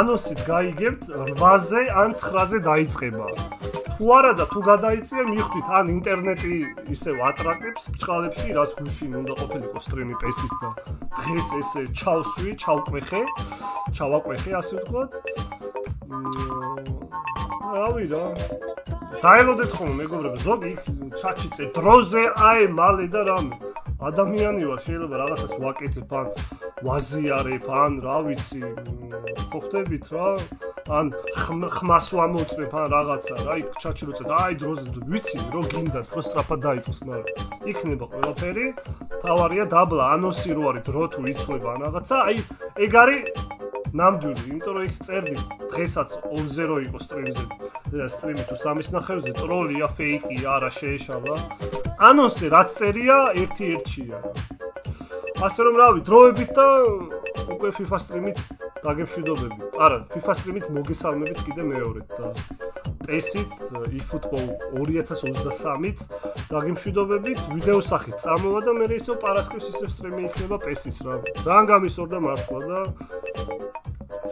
ანონსით გაიგებთ 8-ზე ან 9-ზე დაიწყება. თუ არა და თუ გადაიწია მიხვდით ან ინტერნეტი ისევ ატრაკებს ბჭყალებში რაც გუშინ უნდა ყოფილიყო სტრიმი პესის და დღეს ესე ჩავსვი ჩავკვეხე ჩავაკვეხე ასე ვთქვათ რავი რა დაელოდეთ ხოლმე მეგობრებო. ზოგი ჩაჩი წე დროზე აი მალე და რამე ადამიანი ვარ შეიძლება რაღაცას ვაკეთებ ან ვაზიარებ ან რა ვიცი ხო ხდებით რა? ან ხმას ვამოწმებ ან რაღაცა რა იქ ჩაჩილოწე და აი დროზე ვიცი რომ გინდა თქო სწრაფად დაიწყოს მაგრამ იქნება ყველაფერი. თავარია დაბლა ანონსი რო არის დრო თუ ან რაღაცა. აი ეგ არის ნამდვილი იმიტომ რომ იქ წერდი დღესაც 2-0 იყო სტრიმზე და სტრიმი თუ სამის ნახევრზე ტროლია ფეიკია არა შეეშალა ანონსი რაც წერია 1-1-ია ასე რომ რავი დროებით და უკვე FIFA სტრიმით დაგემშვიდობები. არა, FIFA სტრიმით მოგესალმებით კიდე მეორედ და PES-ით, eFootball 2023-ით დაგემშვიდობებით. ვიდეო სახით წამოვა და მე ისო პარასკევს ისევ სტრიმი იქნება PES-ის რა. ძალიან გამისორდა მართლა და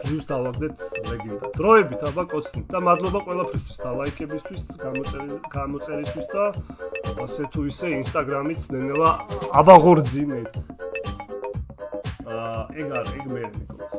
ძლივს დავაგდეთ ლეგენდა. დროებით აბა კოცნით და მადლობა ყველაფრისთვის და ლაიქებისთვის, გამოწერისთვის და ასე თუ ისე Instagram-ით ნენელა აბაღორძინეთ. აა ეგ არ ეგ მე ნიკოლას